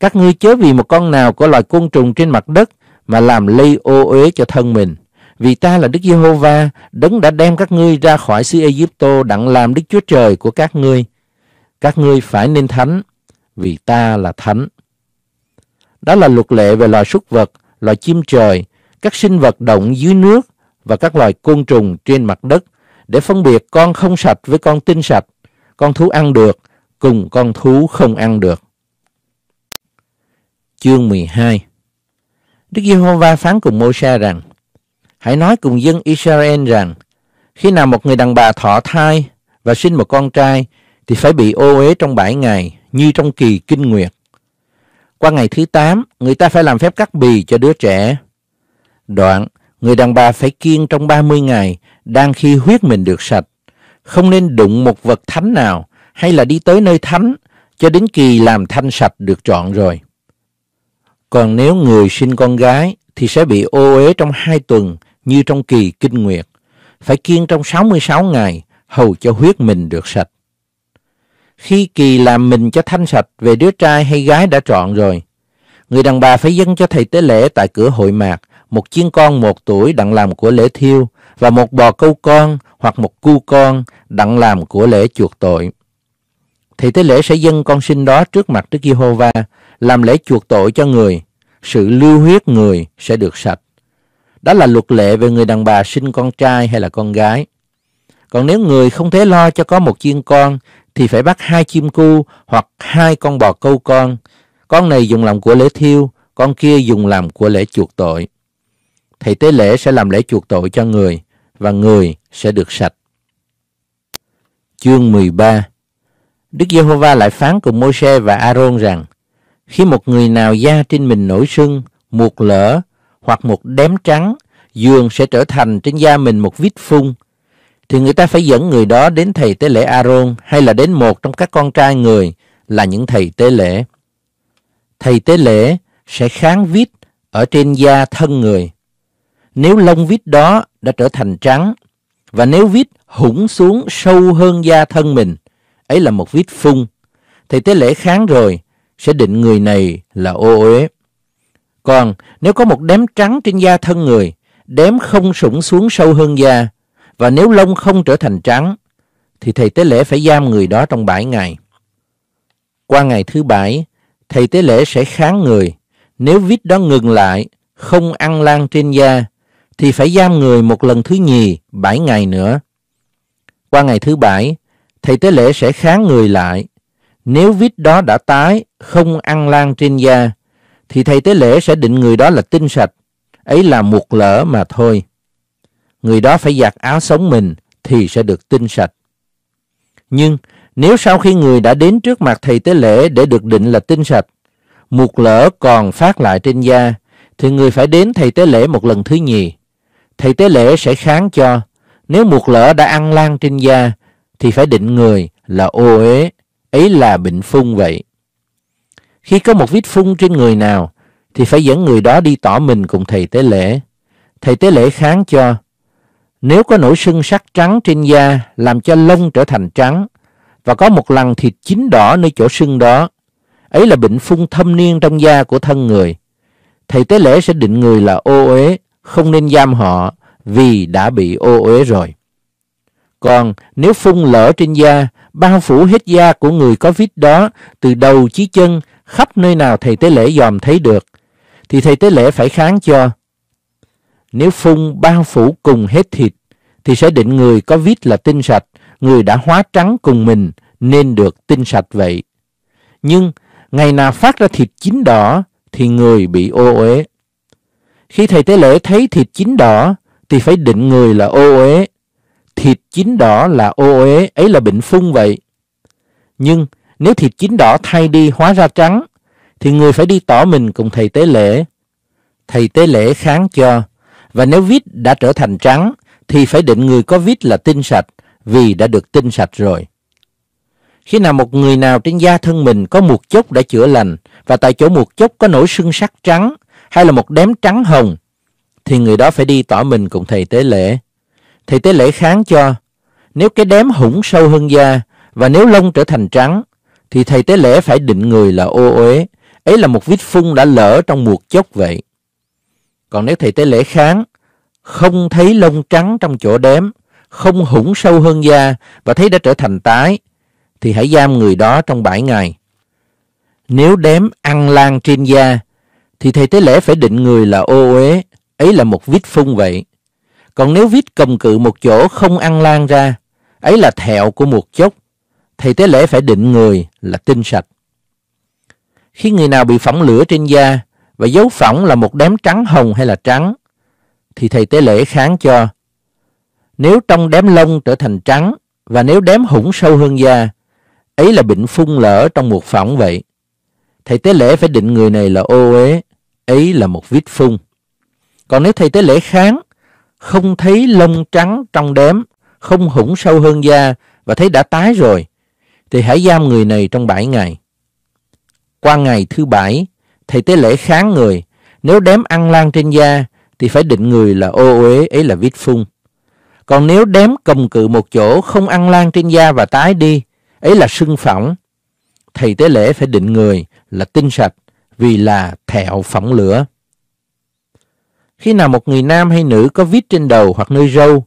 Các ngươi chớ vì một con nào của loài côn trùng trên mặt đất mà làm lây ô uế cho thân mình. Vì ta là Đức Giê-hô-va, đấng đã đem các ngươi ra khỏi xứ Ai-cập đặng làm Đức Chúa Trời của các ngươi. Các ngươi phải nên thánh, vì ta là thánh. Đó là luật lệ về loài súc vật, loài chim trời, các sinh vật động dưới nước và các loài côn trùng trên mặt đất để phân biệt con không sạch với con tinh sạch, con thú ăn được cùng con thú không ăn được. Chương 12 Đức Giê-hô-va phán cùng mô-sa rằng Hãy nói cùng dân Israel rằng khi nào một người đàn bà thọ thai và sinh một con trai thì phải bị ô uế trong bảy ngày như trong kỳ kinh nguyệt. Qua ngày thứ 8, người ta phải làm phép cắt bì cho đứa trẻ. Đoạn, người đàn bà phải kiêng trong 30 ngày, đang khi huyết mình được sạch. Không nên đụng một vật thánh nào, hay là đi tới nơi thánh, cho đến kỳ làm thanh sạch được trọn rồi. Còn nếu người sinh con gái, thì sẽ bị ô uế trong hai tuần, như trong kỳ kinh nguyệt. Phải kiêng trong 66 ngày, hầu cho huyết mình được sạch. Khi kỳ làm mình cho thanh sạch về đứa trai hay gái đã trọn rồi, người đàn bà phải dâng cho thầy tế lễ tại cửa hội mạc một chiên con một tuổi đặng làm của lễ thiêu và một bò câu con hoặc một cu con đặng làm của lễ chuộc tội. thì tế lễ sẽ dâng con sinh đó trước mặt Đức Giê-hô-va làm lễ chuộc tội cho người. Sự lưu huyết người sẽ được sạch. Đó là luật lệ về người đàn bà sinh con trai hay là con gái. Còn nếu người không thể lo cho có một chiên con thì phải bắt hai chim cu hoặc hai con bò câu con. Con này dùng làm của lễ thiêu, con kia dùng làm của lễ chuộc tội. Thầy tế lễ sẽ làm lễ chuộc tội cho người và người sẽ được sạch. Chương 13 Đức Giê-hô-va lại phán cùng Môi-se và A-rôn rằng khi một người nào da trên mình nổi sưng, một lở hoặc một đếm trắng, giường sẽ trở thành trên da mình một vết phun thì người ta phải dẫn người đó đến thầy tế lễ a-rôn hay là đến một trong các con trai người là những thầy tế lễ. Thầy tế lễ sẽ kháng vít ở trên da thân người. Nếu lông vít đó đã trở thành trắng và nếu vít hủng xuống sâu hơn da thân mình, ấy là một vít phun, thì tế lễ kháng rồi sẽ định người này là ô uế. Còn nếu có một đếm trắng trên da thân người, đếm không sủng xuống sâu hơn da, và nếu lông không trở thành trắng, thì thầy tế lễ phải giam người đó trong bảy ngày. Qua ngày thứ bảy, thầy tế lễ sẽ kháng người. Nếu vít đó ngừng lại, không ăn lan trên da, thì phải giam người một lần thứ nhì, bảy ngày nữa. Qua ngày thứ bảy, thầy tế lễ sẽ kháng người lại. Nếu vít đó đã tái, không ăn lan trên da, thì thầy tế lễ sẽ định người đó là tinh sạch. Ấy là một lỡ mà thôi người đó phải giặt áo sống mình thì sẽ được tinh sạch. Nhưng nếu sau khi người đã đến trước mặt thầy tế lễ để được định là tinh sạch, một lỡ còn phát lại trên da, thì người phải đến thầy tế lễ một lần thứ nhì. Thầy tế lễ sẽ kháng cho, nếu một lỡ đã ăn lan trên da, thì phải định người là ô uế, ấy là bệnh phun vậy. Khi có một vết phun trên người nào, thì phải dẫn người đó đi tỏ mình cùng thầy tế lễ. Thầy tế lễ kháng cho, nếu có nổi sưng sắc trắng trên da làm cho lông trở thành trắng và có một lần thịt chín đỏ nơi chỗ sưng đó, ấy là bệnh phun thâm niên trong da của thân người. Thầy tế lễ sẽ định người là ô uế, không nên giam họ vì đã bị ô uế rồi. Còn nếu phun lỡ trên da, bao phủ hết da của người có vết đó từ đầu chí chân khắp nơi nào thầy tế lễ dòm thấy được, thì thầy tế lễ phải kháng cho Nếu phun bao phủ cùng hết thịt, thì sẽ định người có vít là tinh sạch, người đã hóa trắng cùng mình nên được tinh sạch vậy. Nhưng ngày nào phát ra thịt chín đỏ thì người bị ô uế. Khi thầy tế lễ thấy thịt chín đỏ thì phải định người là ô uế. Thịt chín đỏ là ô uế, ấy là bệnh phung vậy. Nhưng nếu thịt chín đỏ thay đi hóa ra trắng thì người phải đi tỏ mình cùng thầy tế lễ. Thầy tế lễ kháng cho, và nếu vít đã trở thành trắng thì phải định người có vít là tinh sạch vì đã được tinh sạch rồi. Khi nào một người nào trên da thân mình có một chốc đã chữa lành và tại chỗ một chốc có nổi sưng sắc trắng hay là một đếm trắng hồng thì người đó phải đi tỏ mình cùng thầy tế lễ. Thầy tế lễ kháng cho nếu cái đếm hủng sâu hơn da và nếu lông trở thành trắng thì thầy tế lễ phải định người là ô uế. Ấy là một vết phun đã lỡ trong một chốc vậy. Còn nếu thầy tế lễ kháng không thấy lông trắng trong chỗ đếm, không hủng sâu hơn da và thấy đã trở thành tái thì hãy giam người đó trong 7 ngày. Nếu đếm ăn lan trên da, thì thầy tế lễ phải định người là ô uế, ấy là một vít phun vậy. Còn nếu vít cầm cự một chỗ không ăn lan ra, ấy là thẹo của một chốc, thầy tế lễ phải định người là tinh sạch. Khi người nào bị phỏng lửa trên da và dấu phỏng là một đám trắng hồng hay là trắng, thì thầy tế lễ kháng cho. Nếu trong đám lông trở thành trắng và nếu đám hủng sâu hơn da, ấy là bệnh phun lở trong một phỏng vậy. Thầy tế lễ phải định người này là ô uế, ấy là một vít phun. Còn nếu thầy tế lễ kháng, không thấy lông trắng trong đếm, không hủng sâu hơn da và thấy đã tái rồi, thì hãy giam người này trong 7 ngày. Qua ngày thứ bảy, thầy tế lễ kháng người, nếu đếm ăn lan trên da thì phải định người là ô uế, ấy là vít phun. Còn nếu đếm cầm cự một chỗ không ăn lan trên da và tái đi ấy là sưng phỏng. Thầy tế lễ phải định người là tinh sạch vì là thẹo phỏng lửa. Khi nào một người nam hay nữ có vít trên đầu hoặc nơi râu,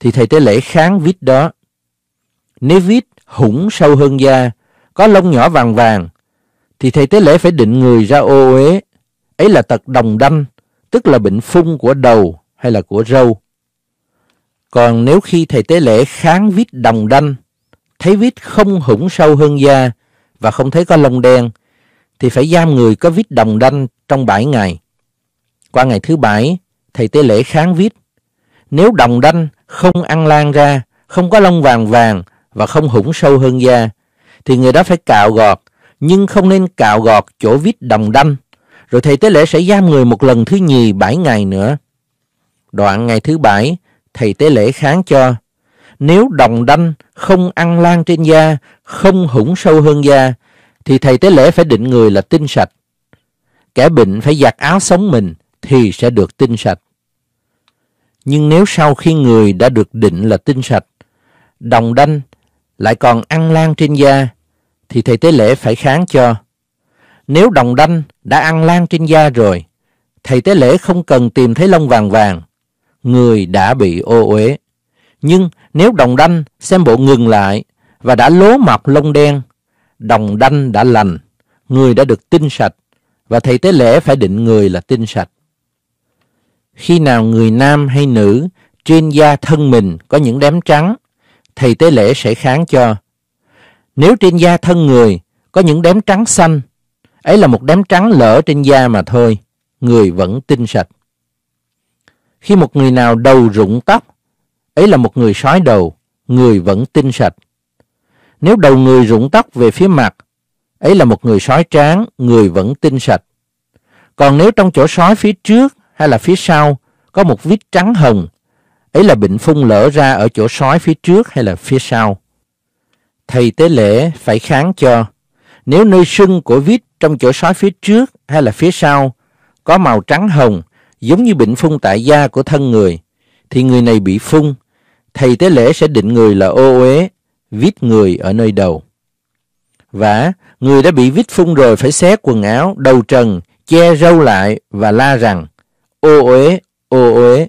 thì thầy tế lễ kháng vít đó. Nếu vít hủng sâu hơn da, có lông nhỏ vàng vàng, thì thầy tế lễ phải định người ra ô uế. Ấy là tật đồng đanh, tức là bệnh phung của đầu hay là của râu. Còn nếu khi thầy tế lễ kháng vít đồng đanh, thấy vít không hủng sâu hơn da và không thấy có lông đen, thì phải giam người có vít đồng đanh trong 7 ngày. Qua ngày thứ bảy, thầy tế lễ kháng vít. Nếu đồng đanh không ăn lan ra, không có lông vàng vàng và không hủng sâu hơn da, thì người đó phải cạo gọt, nhưng không nên cạo gọt chỗ vít đồng đanh. Rồi thầy tế lễ sẽ giam người một lần thứ nhì 7 ngày nữa. Đoạn ngày thứ bảy, thầy tế lễ kháng cho nếu đồng đanh không ăn lan trên da, không hủng sâu hơn da, thì thầy tế lễ phải định người là tinh sạch. Kẻ bệnh phải giặt áo sống mình thì sẽ được tinh sạch. Nhưng nếu sau khi người đã được định là tinh sạch, đồng đanh lại còn ăn lan trên da, thì thầy tế lễ phải kháng cho. Nếu đồng đanh đã ăn lan trên da rồi, thầy tế lễ không cần tìm thấy lông vàng vàng, người đã bị ô uế. Nhưng nếu đồng đanh xem bộ ngừng lại và đã lố mọc lông đen, đồng đanh đã lành, người đã được tinh sạch và thầy tế lễ phải định người là tinh sạch. Khi nào người nam hay nữ trên da thân mình có những đám trắng, thầy tế lễ sẽ kháng cho. Nếu trên da thân người có những đám trắng xanh, ấy là một đám trắng lỡ trên da mà thôi, người vẫn tinh sạch. Khi một người nào đầu rụng tóc ấy là một người sói đầu, người vẫn tinh sạch. Nếu đầu người rụng tóc về phía mặt, ấy là một người sói tráng, người vẫn tinh sạch. Còn nếu trong chỗ sói phía trước hay là phía sau có một vết trắng hồng, ấy là bệnh phun lỡ ra ở chỗ sói phía trước hay là phía sau. Thầy tế lễ phải kháng cho. Nếu nơi sưng của vết trong chỗ sói phía trước hay là phía sau có màu trắng hồng, giống như bệnh phun tại da của thân người, thì người này bị phun thầy tế lễ sẽ định người là ô uế, vít người ở nơi đầu. Và người đã bị vít phun rồi phải xé quần áo, đầu trần, che râu lại và la rằng ô uế, ô uế.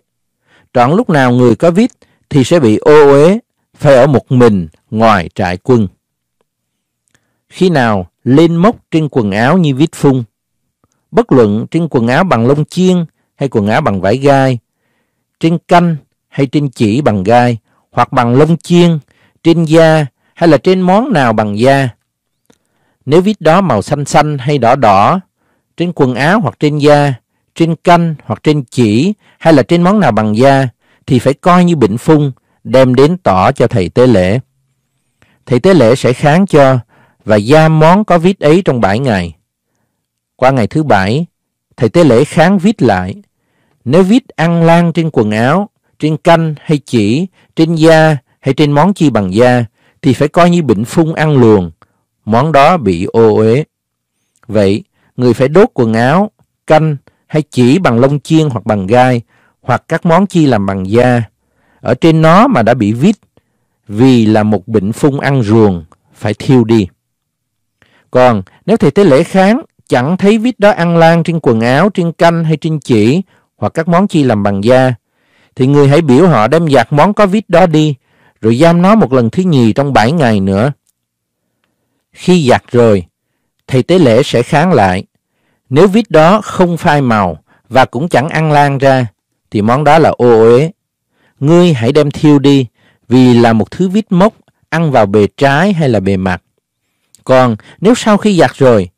Trọn lúc nào người có vít thì sẽ bị ô uế, phải ở một mình ngoài trại quân. Khi nào lên mốc trên quần áo như vít phun, bất luận trên quần áo bằng lông chiên hay quần áo bằng vải gai, trên canh hay trên chỉ bằng gai, hoặc bằng lông chiên, trên da hay là trên món nào bằng da. Nếu vít đó màu xanh xanh hay đỏ đỏ, trên quần áo hoặc trên da, trên canh hoặc trên chỉ hay là trên món nào bằng da, thì phải coi như bệnh phung, đem đến tỏ cho thầy tế lễ. Thầy tế lễ sẽ kháng cho và da món có vít ấy trong bảy ngày. Qua ngày thứ bảy, thầy tế lễ kháng vít lại. Nếu vít ăn lan trên quần áo, trên canh hay chỉ, trên da hay trên món chi bằng da, thì phải coi như bệnh phun ăn luồn, món đó bị ô uế. Vậy, người phải đốt quần áo, canh hay chỉ bằng lông chiên hoặc bằng gai, hoặc các món chi làm bằng da. Ở trên nó mà đã bị vít, vì là một bệnh phun ăn ruồng, phải thiêu đi. Còn nếu thầy tế lễ kháng chẳng thấy vít đó ăn lan trên quần áo, trên canh hay trên chỉ, hoặc các món chi làm bằng da, thì người hãy biểu họ đem giặt món có vít đó đi, rồi giam nó một lần thứ nhì trong bảy ngày nữa. Khi giặt rồi, thầy tế lễ sẽ kháng lại. Nếu vít đó không phai màu và cũng chẳng ăn lan ra, thì món đó là ô uế. Ngươi hãy đem thiêu đi, vì là một thứ vít mốc ăn vào bề trái hay là bề mặt. Còn nếu sau khi giặt rồi,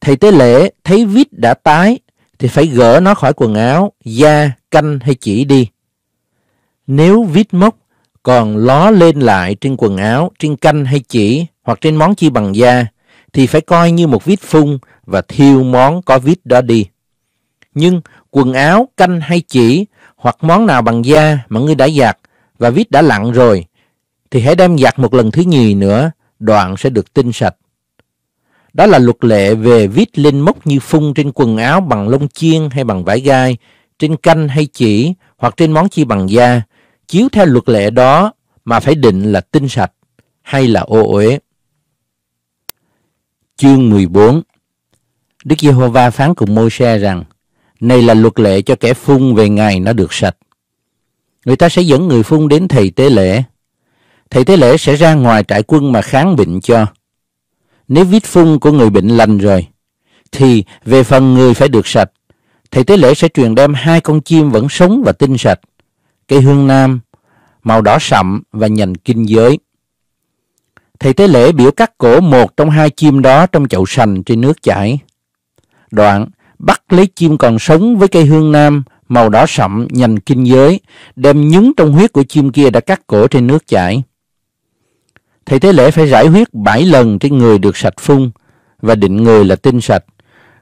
thầy tế lễ thấy vít đã tái, thì phải gỡ nó khỏi quần áo, da, canh hay chỉ đi. Nếu vít mốc còn ló lên lại trên quần áo, trên canh hay chỉ hoặc trên món chi bằng da, thì phải coi như một vít phun và thiêu món có vít đó đi. Nhưng quần áo, canh hay chỉ hoặc món nào bằng da mà ngươi đã giặt và vít đã lặn rồi, thì hãy đem giặt một lần thứ nhì nữa, đoạn sẽ được tinh sạch. Đó là luật lệ về vít lên mốc như phun trên quần áo bằng lông chiên hay bằng vải gai, trên canh hay chỉ hoặc trên món chi bằng da, chiếu theo luật lệ đó mà phải định là tinh sạch hay là ô uế. Chương 14 Đức Giê-hô-va phán cùng môi-se rằng Này là luật lệ cho kẻ phun về ngày nó được sạch. Người ta sẽ dẫn người phun đến thầy tế lễ. Thầy tế lễ sẽ ra ngoài trại quân mà kháng bệnh cho. Nếu vết phun của người bệnh lành rồi, thì về phần người phải được sạch. Thầy tế lễ sẽ truyền đem hai con chim vẫn sống và tinh sạch, cây hương nam, màu đỏ sậm và nhành kinh giới. Thầy tế lễ biểu cắt cổ một trong hai chim đó trong chậu sành trên nước chảy. Đoạn, bắt lấy chim còn sống với cây hương nam, màu đỏ sậm, nhành kinh giới, đem nhúng trong huyết của chim kia đã cắt cổ trên nước chảy. Thầy tế lễ phải giải huyết bảy lần trên người được sạch phun và định người là tinh sạch,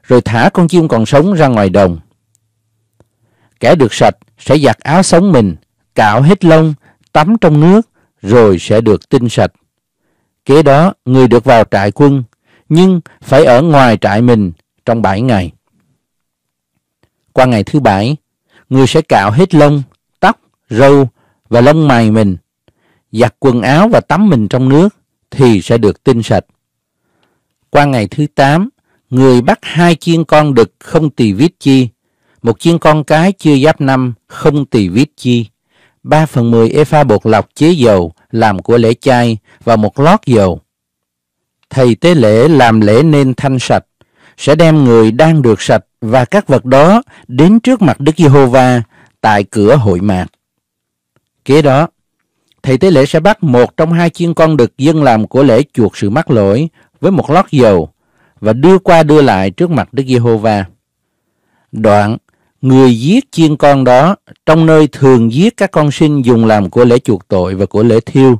rồi thả con chim còn sống ra ngoài đồng. Kẻ được sạch sẽ giặt áo sống mình, cạo hết lông, tắm trong nước, rồi sẽ được tinh sạch. Kế đó, người được vào trại quân, nhưng phải ở ngoài trại mình trong bảy ngày. Qua ngày thứ bảy, người sẽ cạo hết lông, tóc, râu và lông mày mình, giặt quần áo và tắm mình trong nước thì sẽ được tinh sạch. Qua ngày thứ tám, người bắt hai chiên con đực không tỳ vít chi, một chiên con cái chưa giáp năm không tỳ vít chi, ba phần mười epha bột lọc chế dầu làm của lễ chay và một lót dầu. Thầy tế lễ làm lễ nên thanh sạch, sẽ đem người đang được sạch và các vật đó đến trước mặt Đức Giê-hô-va tại cửa hội mạc. Kế đó, thầy tế lễ sẽ bắt một trong hai chiên con đực dân làm của lễ chuộc sự mắc lỗi với một lót dầu và đưa qua đưa lại trước mặt Đức Giê-hô-va. Đoạn, người giết chiên con đó trong nơi thường giết các con sinh dùng làm của lễ chuộc tội và của lễ thiêu,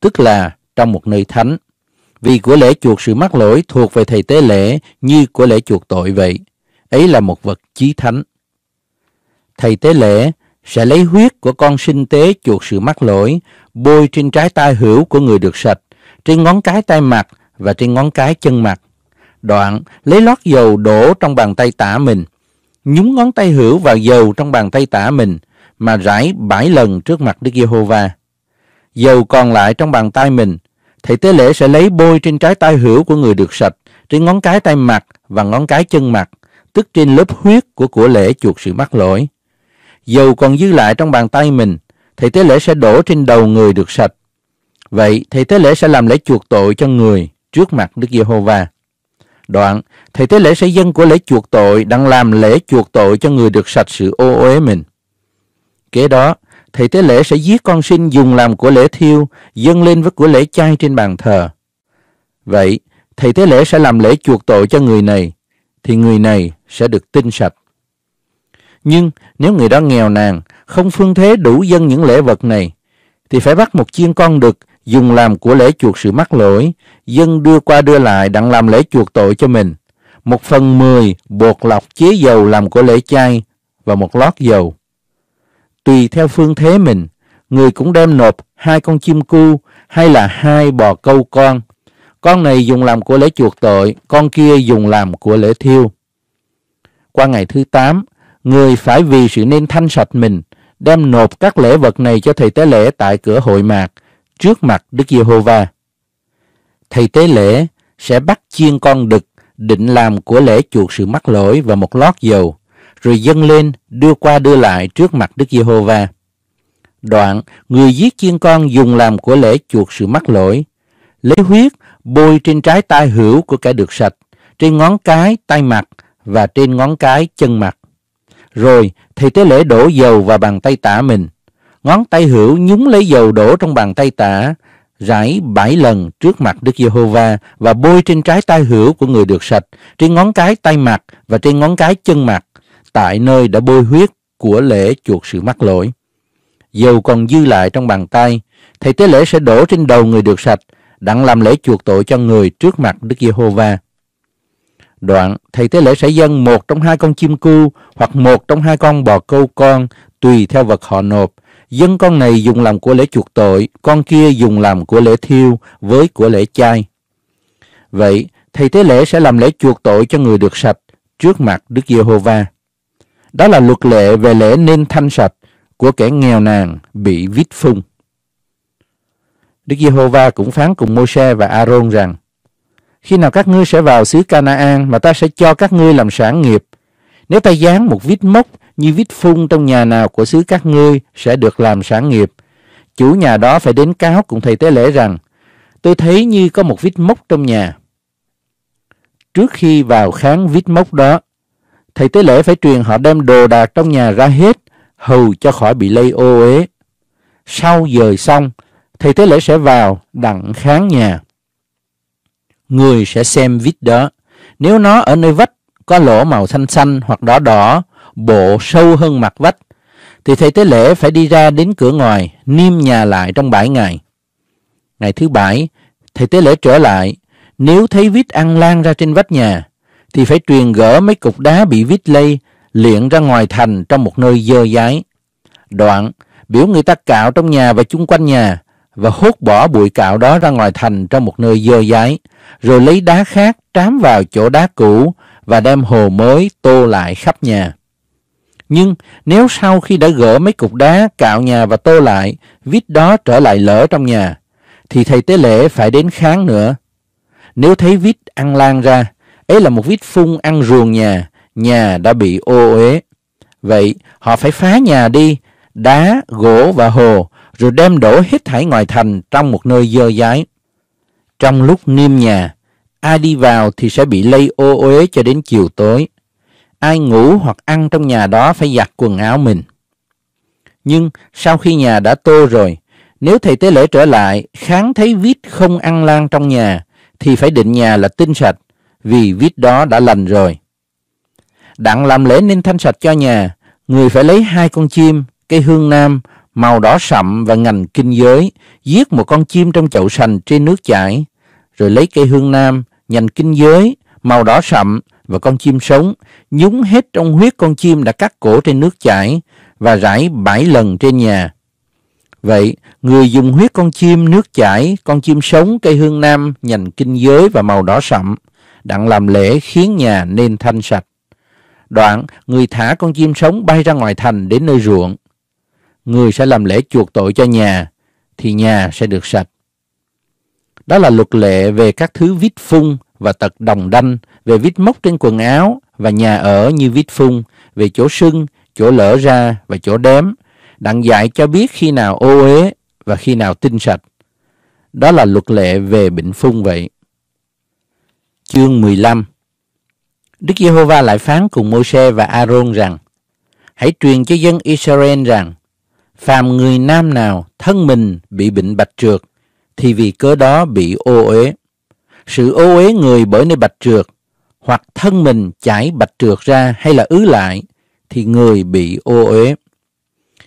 tức là trong một nơi thánh. Vì của lễ chuộc sự mắc lỗi thuộc về thầy tế lễ như của lễ chuộc tội vậy. Ấy là một vật chí thánh. Thầy tế lễ sẽ lấy huyết của con sinh tế chuộc sự mắc lỗi, bôi trên trái tay hữu của người được sạch, trên ngón cái tay mặt và trên ngón cái chân mặt. Đoạn, lấy lót dầu đổ trong bàn tay tả mình, nhúng ngón tay hữu vào dầu trong bàn tay tả mình, mà rải bảy lần trước mặt Đức Giê-hô-va. Dầu còn lại trong bàn tay mình, thầy tế lễ sẽ lấy bôi trên trái tay hữu của người được sạch, trên ngón cái tay mặt và ngón cái chân mặt, tức trên lớp huyết của của lễ chuộc sự mắc lỗi. Dầu còn dư lại trong bàn tay mình, thầy tế lễ sẽ đổ trên đầu người được sạch. Vậy, thầy tế lễ sẽ làm lễ chuộc tội cho người trước mặt Đức Giê-hô-va. Đoạn, thầy tế lễ sẽ dân của lễ chuộc tội đang làm lễ chuộc tội cho người được sạch sự ô uế mình. Kế đó, thầy tế lễ sẽ giết con sinh dùng làm của lễ thiêu, dâng lên với của lễ chay trên bàn thờ. Vậy, thầy tế lễ sẽ làm lễ chuộc tội cho người này, thì người này sẽ được tinh sạch. Nhưng nếu người đó nghèo nàn, không phương thế đủ dân những lễ vật này, thì phải bắt một chiên con đực dùng làm của lễ chuộc sự mắc lỗi, dân đưa qua đưa lại đặng làm lễ chuộc tội cho mình. Một phần mười bột lọc chế dầu làm của lễ chay và một lót dầu. Tùy theo phương thế mình, người cũng đem nộp hai con chim cu hay là hai bò câu con. Con này dùng làm của lễ chuộc tội, con kia dùng làm của lễ thiêu. Qua ngày thứ tám, người phải vì sự nên thanh sạch mình, đem nộp các lễ vật này cho thầy tế lễ tại cửa hội mạc, trước mặt Đức Giê-hô-va. Thầy tế lễ sẽ bắt chiên con đực định làm của lễ chuộc sự mắc lỗi và một lót dầu, rồi dâng lên đưa qua đưa lại trước mặt Đức Giê-hô-va. Đoạn, người giết chiên con dùng làm của lễ chuộc sự mắc lỗi, lấy huyết bôi trên trái tai hữu của kẻ được sạch, trên ngón cái tay mặt và trên ngón cái chân mặt. Rồi thầy tế lễ đổ dầu vào bàn tay tả mình. Ngón tay hữu nhúng lấy dầu đổ trong bàn tay tả, rải bảy lần trước mặt Đức Giê-hô-va và bôi trên trái tay hữu của người được sạch, trên ngón cái tay mặt và trên ngón cái chân mặt, tại nơi đã bôi huyết của lễ chuộc sự mắc lỗi. Dầu còn dư lại trong bàn tay, thầy tế lễ sẽ đổ trên đầu người được sạch, đặng làm lễ chuộc tội cho người trước mặt Đức Giê-hô-va. Đoạn, thầy tế lễ sẽ dâng một trong hai con chim cu hoặc một trong hai con bò câu con, tùy theo vật họ nộp. Dân con này dùng làm của lễ chuộc tội, con kia dùng làm của lễ thiêu với của lễ chay. Vậy, thầy tế lễ sẽ làm lễ chuộc tội cho người được sạch trước mặt Đức Giê-hô-va. Đó là luật lệ về lễ nên thanh sạch của kẻ nghèo nàn bị vít phung. Đức Giê-hô-va cũng phán cùng Môi-se và A-rôn rằng khi nào các ngươi sẽ vào xứ Canaan mà ta sẽ cho các ngươi làm sản nghiệp. Nếu ta dán một vít mốc như vít phun trong nhà nào của xứ các ngươi sẽ được làm sản nghiệp. Chủ nhà đó phải đến cáo cùng thầy tế lễ rằng tôi thấy như có một vít mốc trong nhà. Trước khi vào kháng vít mốc đó, thầy tế lễ phải truyền họ đem đồ đạc trong nhà ra hết, hầu cho khỏi bị lây ô uế. Sau dời xong, thầy tế lễ sẽ vào đặng kháng nhà người sẽ xem vít đó. Nếu nó ở nơi vách có lỗ màu xanh xanh hoặc đỏ đỏ, bộ sâu hơn mặt vách, thì thầy tế lễ phải đi ra đến cửa ngoài, niêm nhà lại trong bảy ngày. Ngày thứ bảy, thầy tế lễ trở lại, nếu thấy vít ăn lan ra trên vách nhà, thì phải truyền gỡ mấy cục đá bị vít lây, liện ra ngoài thành trong một nơi dơ dái. Đoạn, biểu người ta cạo trong nhà và chung quanh nhà, và hút bỏ bụi cạo đó ra ngoài thành trong một nơi dơ dái, rồi lấy đá khác trám vào chỗ đá cũ và đem hồ mới tô lại khắp nhà. Nhưng nếu sau khi đã gỡ mấy cục đá cạo nhà và tô lại, vít đó trở lại lỡ trong nhà, thì thầy tế lễ phải đến kháng nữa. Nếu thấy vít ăn lan ra, ấy là một vít phun ăn ruồng nhà, nhà đã bị ô uế. Vậy họ phải phá nhà đi, đá, gỗ và hồ, rồi đem đổ hết thảy ngoài thành trong một nơi dơ dái. Trong lúc niêm nhà, ai đi vào thì sẽ bị lây ô uế cho đến chiều tối. Ai ngủ hoặc ăn trong nhà đó phải giặt quần áo mình. Nhưng sau khi nhà đã tô rồi, nếu thầy tế lễ trở lại, kháng thấy vít không ăn lan trong nhà, thì phải định nhà là tinh sạch, vì vít đó đã lành rồi. Đặng làm lễ nên thanh sạch cho nhà, người phải lấy hai con chim, cây hương nam, màu đỏ sậm và ngành kinh giới, giết một con chim trong chậu sành trên nước chảy, rồi lấy cây hương nam, nhành kinh giới, màu đỏ sậm và con chim sống, nhúng hết trong huyết con chim đã cắt cổ trên nước chảy và rải bảy lần trên nhà. Vậy, người dùng huyết con chim, nước chảy, con chim sống, cây hương nam, nhành kinh giới và màu đỏ sậm, đặng làm lễ khiến nhà nên thanh sạch. Đoạn, người thả con chim sống bay ra ngoài thành đến nơi ruộng người sẽ làm lễ chuộc tội cho nhà, thì nhà sẽ được sạch. Đó là luật lệ về các thứ vít phun và tật đồng đanh, về vít mốc trên quần áo và nhà ở như vít phun, về chỗ sưng, chỗ lở ra và chỗ đếm, đặng dạy cho biết khi nào ô uế và khi nào tinh sạch. Đó là luật lệ về bệnh phun vậy. Chương 15 Đức Giê-hô-va lại phán cùng Môi-se và A-rôn rằng Hãy truyền cho dân Israel rằng phàm người nam nào thân mình bị bệnh bạch trượt, thì vì cớ đó bị ô uế. Sự ô uế người bởi nơi bạch trượt, hoặc thân mình chảy bạch trượt ra hay là ứ lại, thì người bị ô uế.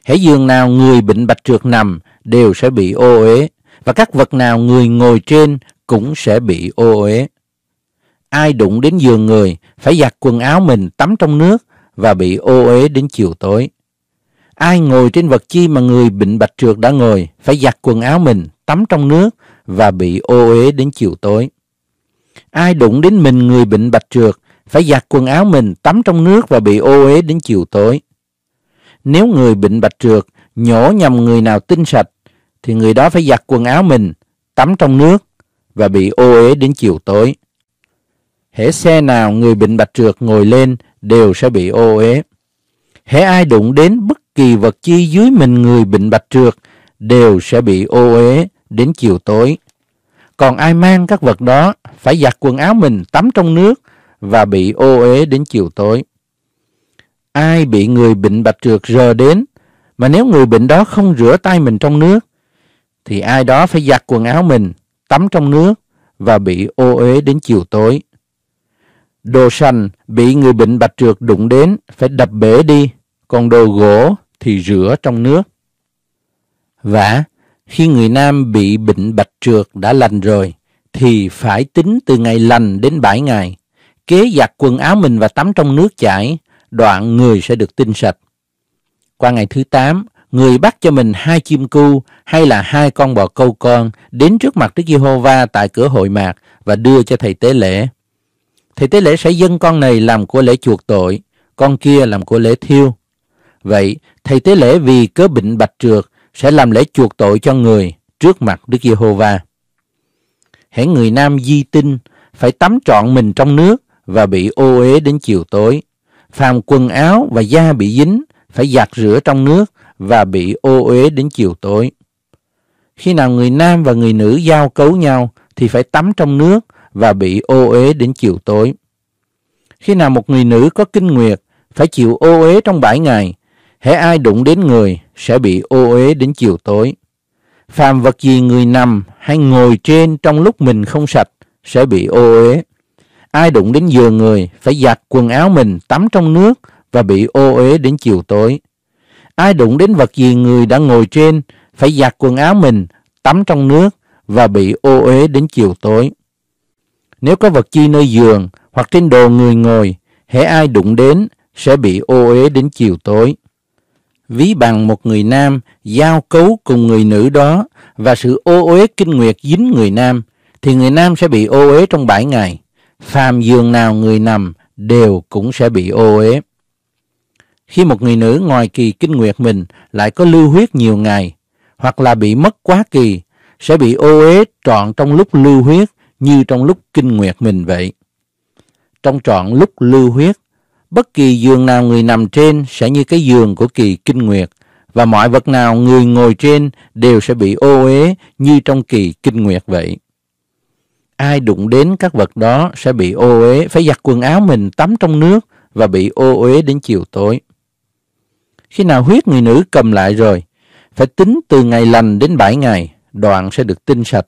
Hễ giường nào người bệnh bạch trượt nằm đều sẽ bị ô uế, và các vật nào người ngồi trên cũng sẽ bị ô uế. Ai đụng đến giường người phải giặt quần áo mình tắm trong nước và bị ô uế đến chiều tối. Ai ngồi trên vật chi mà người bệnh bạch trượt đã ngồi phải giặt quần áo mình tắm trong nước và bị ô uế đến chiều tối. Ai đụng đến mình người bệnh bạch trượt phải giặt quần áo mình, tắm trong nước và bị ô uế đến chiều tối. Nếu người bệnh bạch trượt nhổ nhầm người nào tinh sạch, thì người đó phải giặt quần áo mình, tắm trong nước và bị ô uế đến chiều tối. Hễ xe nào người bệnh bạch trượt ngồi lên đều sẽ bị ô uế. Hễ ai đụng đến bất kỳ vật chi dưới mình người bệnh bạch trượt đều sẽ bị ô uế đến chiều tối. Còn ai mang các vật đó phải giặt quần áo mình tắm trong nước và bị ô uế đến chiều tối. Ai bị người bệnh bạch trượt rờ đến, mà nếu người bệnh đó không rửa tay mình trong nước, thì ai đó phải giặt quần áo mình, tắm trong nước và bị ô uế đến chiều tối. Đồ sành bị người bệnh bạch trượt đụng đến phải đập bể đi, còn đồ gỗ thì rửa trong nước. Và khi người nam bị bệnh bạch trượt đã lành rồi, thì phải tính từ ngày lành đến bảy ngày. Kế giặt quần áo mình và tắm trong nước chảy, đoạn người sẽ được tinh sạch. Qua ngày thứ 8, người bắt cho mình hai chim cu hay là hai con bò câu con đến trước mặt Đức Giê-hô-va tại cửa hội mạc và đưa cho thầy tế lễ. Thầy tế lễ sẽ dâng con này làm của lễ chuộc tội, con kia làm của lễ thiêu. Vậy, thầy tế lễ vì cớ bệnh bạch trượt sẽ làm lễ chuộc tội cho người trước mặt Đức Giê-hô-va. Hễ người nam di tinh phải tắm trọn mình trong nước và bị ô uế đến chiều tối. Phàm quần áo và da bị dính phải giặt rửa trong nước và bị ô uế đến chiều tối. Khi nào người nam và người nữ giao cấu nhau thì phải tắm trong nước và bị ô uế đến chiều tối. Khi nào một người nữ có kinh nguyệt phải chịu ô uế trong bảy ngày, hễ ai đụng đến người sẽ bị ô uế đến chiều tối. Phàm vật gì người nằm hay ngồi trên trong lúc mình không sạch sẽ bị ô uế. Ai đụng đến giường người phải giặt quần áo mình tắm trong nước và bị ô uế đến chiều tối. Ai đụng đến vật gì người đã ngồi trên phải giặt quần áo mình tắm trong nước và bị ô uế đến chiều tối. Nếu có vật chi nơi giường hoặc trên đồ người ngồi, hễ ai đụng đến sẽ bị ô uế đến chiều tối. Ví bằng một người nam giao cấu cùng người nữ đó và sự ô uế kinh nguyệt dính người nam, thì người nam sẽ bị ô uế trong bảy ngày. Phàm giường nào người nằm đều cũng sẽ bị ô uế. Khi một người nữ ngoài kỳ kinh nguyệt mình lại có lưu huyết nhiều ngày, hoặc là bị mất quá kỳ, sẽ bị ô uế trọn trong lúc lưu huyết như trong lúc kinh nguyệt mình vậy. Trong trọn lúc lưu huyết, bất kỳ giường nào người nằm trên sẽ như cái giường của kỳ kinh nguyệt, và mọi vật nào người ngồi trên đều sẽ bị ô uế như trong kỳ kinh nguyệt vậy. Ai đụng đến các vật đó sẽ bị ô uế, phải giặt quần áo mình tắm trong nước và bị ô uế đến chiều tối. Khi nào huyết người nữ cầm lại rồi, phải tính từ ngày lành đến bảy ngày, đoạn sẽ được tinh sạch.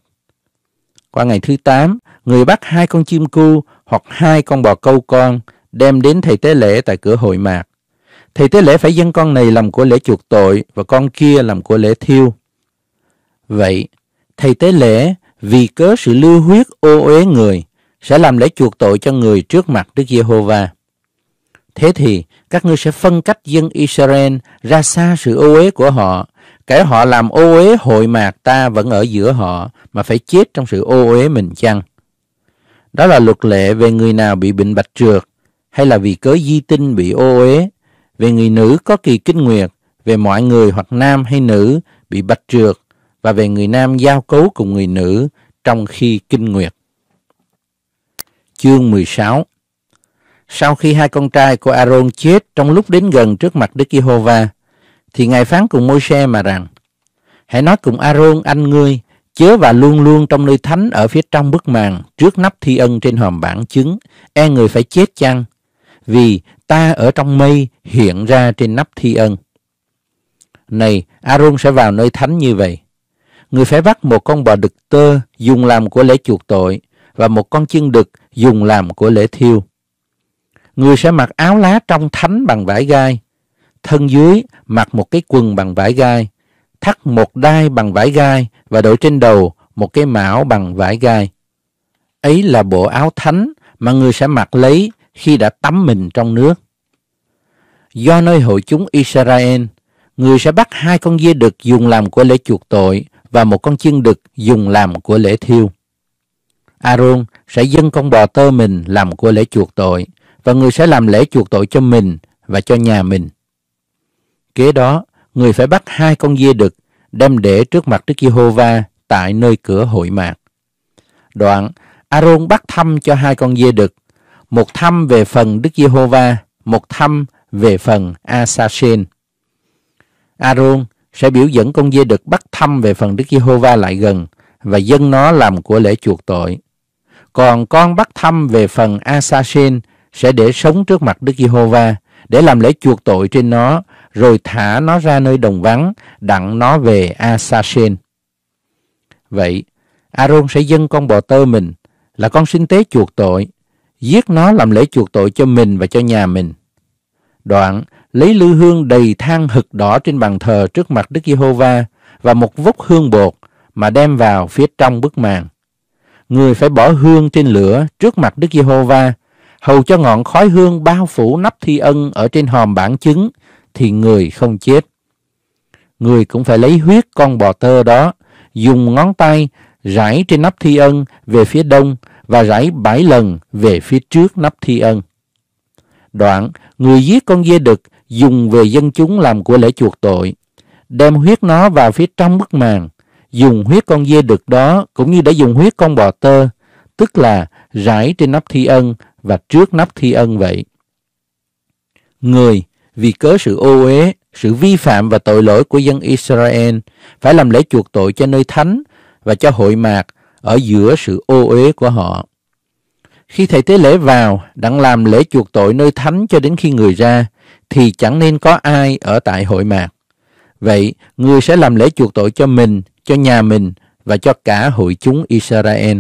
Qua ngày thứ tám người bắt hai con chim cu hoặc hai con bò câu con đem đến thầy tế lễ tại cửa hội mạc. Thầy tế lễ phải dâng con này làm của lễ chuộc tội và con kia làm của lễ thiêu. Vậy, thầy tế lễ vì cớ sự lưu huyết ô uế người sẽ làm lễ chuộc tội cho người trước mặt Đức Giê-hô-va. Thế thì các ngươi sẽ phân cách dân Israel ra xa sự ô uế của họ, kẻ họ làm ô uế hội mạc ta vẫn ở giữa họ mà phải chết trong sự ô uế mình chăng? Đó là luật lệ về người nào bị bệnh bạch trượt, hay là vì cớ di tinh bị ô uế, về người nữ có kỳ kinh nguyệt, về mọi người hoặc nam hay nữ bị bạch trượt, và về người nam giao cấu cùng người nữ trong khi kinh nguyệt. Chương 16 Sau khi hai con trai của Aaron chết trong lúc đến gần trước mặt Đức Giê-hô-va, thì Ngài phán cùng Môi-se mà rằng, Hãy nói cùng Aaron anh ngươi, chớ và luôn luôn trong nơi thánh ở phía trong bức màn, trước nắp thi ân trên hòm bản chứng, e người phải chết chăng? Vì ta ở trong mây hiện ra trên nắp thi ân. Này, Aaron sẽ vào nơi thánh như vậy. Người phải bắt một con bò đực tơ dùng làm của lễ chuộc tội và một con chiên đực dùng làm của lễ thiêu. Người sẽ mặc áo lá trong thánh bằng vải gai, thân dưới mặc một cái quần bằng vải gai, thắt một đai bằng vải gai và đội trên đầu một cái mão bằng vải gai. Ấy là bộ áo thánh mà người sẽ mặc lấy khi đã tắm mình trong nước. Do nơi hội chúng Israel, người sẽ bắt hai con dê đực dùng làm của lễ chuộc tội và một con chiên đực dùng làm của lễ thiêu. Aaron sẽ dâng con bò tơ mình làm của lễ chuộc tội và người sẽ làm lễ chuộc tội cho mình và cho nhà mình. Kế đó, người phải bắt hai con dê đực đem để trước mặt Đức Giê-hô-va tại nơi cửa hội mạc. Đoạn, Aaron bắt thăm cho hai con dê đực, một thăm về phần Đức Giê-hô-va, một thăm về phần Asasen. Aaron sẽ biểu dẫn con dê đực bắt thăm về phần Đức Giê-hô-va lại gần và dâng nó làm của lễ chuộc tội. Còn con bắt thăm về phần Asasen sẽ để sống trước mặt Đức Giê-hô-va để làm lễ chuộc tội trên nó, rồi thả nó ra nơi đồng vắng, đặng nó về Asasen. Vậy, Aaron sẽ dâng con bò tơ mình là con sinh tế chuộc tội, giết nó làm lễ chuộc tội cho mình và cho nhà mình. Đoạn, lấy lư hương đầy than hực đỏ trên bàn thờ trước mặt Đức Giê-hô-va và một vốc hương bột mà đem vào phía trong bức màn. Người phải bỏ hương trên lửa trước mặt Đức Giê-hô-va, hầu cho ngọn khói hương bao phủ nắp thi ân ở trên hòm bản chứng, thì người không chết. Người cũng phải lấy huyết con bò tơ đó, dùng ngón tay rải trên nắp thi ân về phía đông và rải bảy lần về phía trước nắp thi ân. Đoạn, người giết con dê đực dùng về dân chúng làm của lễ chuộc tội, đem huyết nó vào phía trong bức màn, dùng huyết con dê đực đó cũng như đã dùng huyết con bò tơ, tức là rải trên nắp thi ân và trước nắp thi ân vậy. Người vì cớ sự ô uế, sự vi phạm và tội lỗi của dân Israel phải làm lễ chuộc tội cho nơi thánh và cho hội mạc ở giữa sự ô uế của họ. Khi thầy tế lễ vào, đặng làm lễ chuộc tội nơi thánh cho đến khi người ra, thì chẳng nên có ai ở tại hội mạc. Vậy, người sẽ làm lễ chuộc tội cho mình, cho nhà mình và cho cả hội chúng Israel.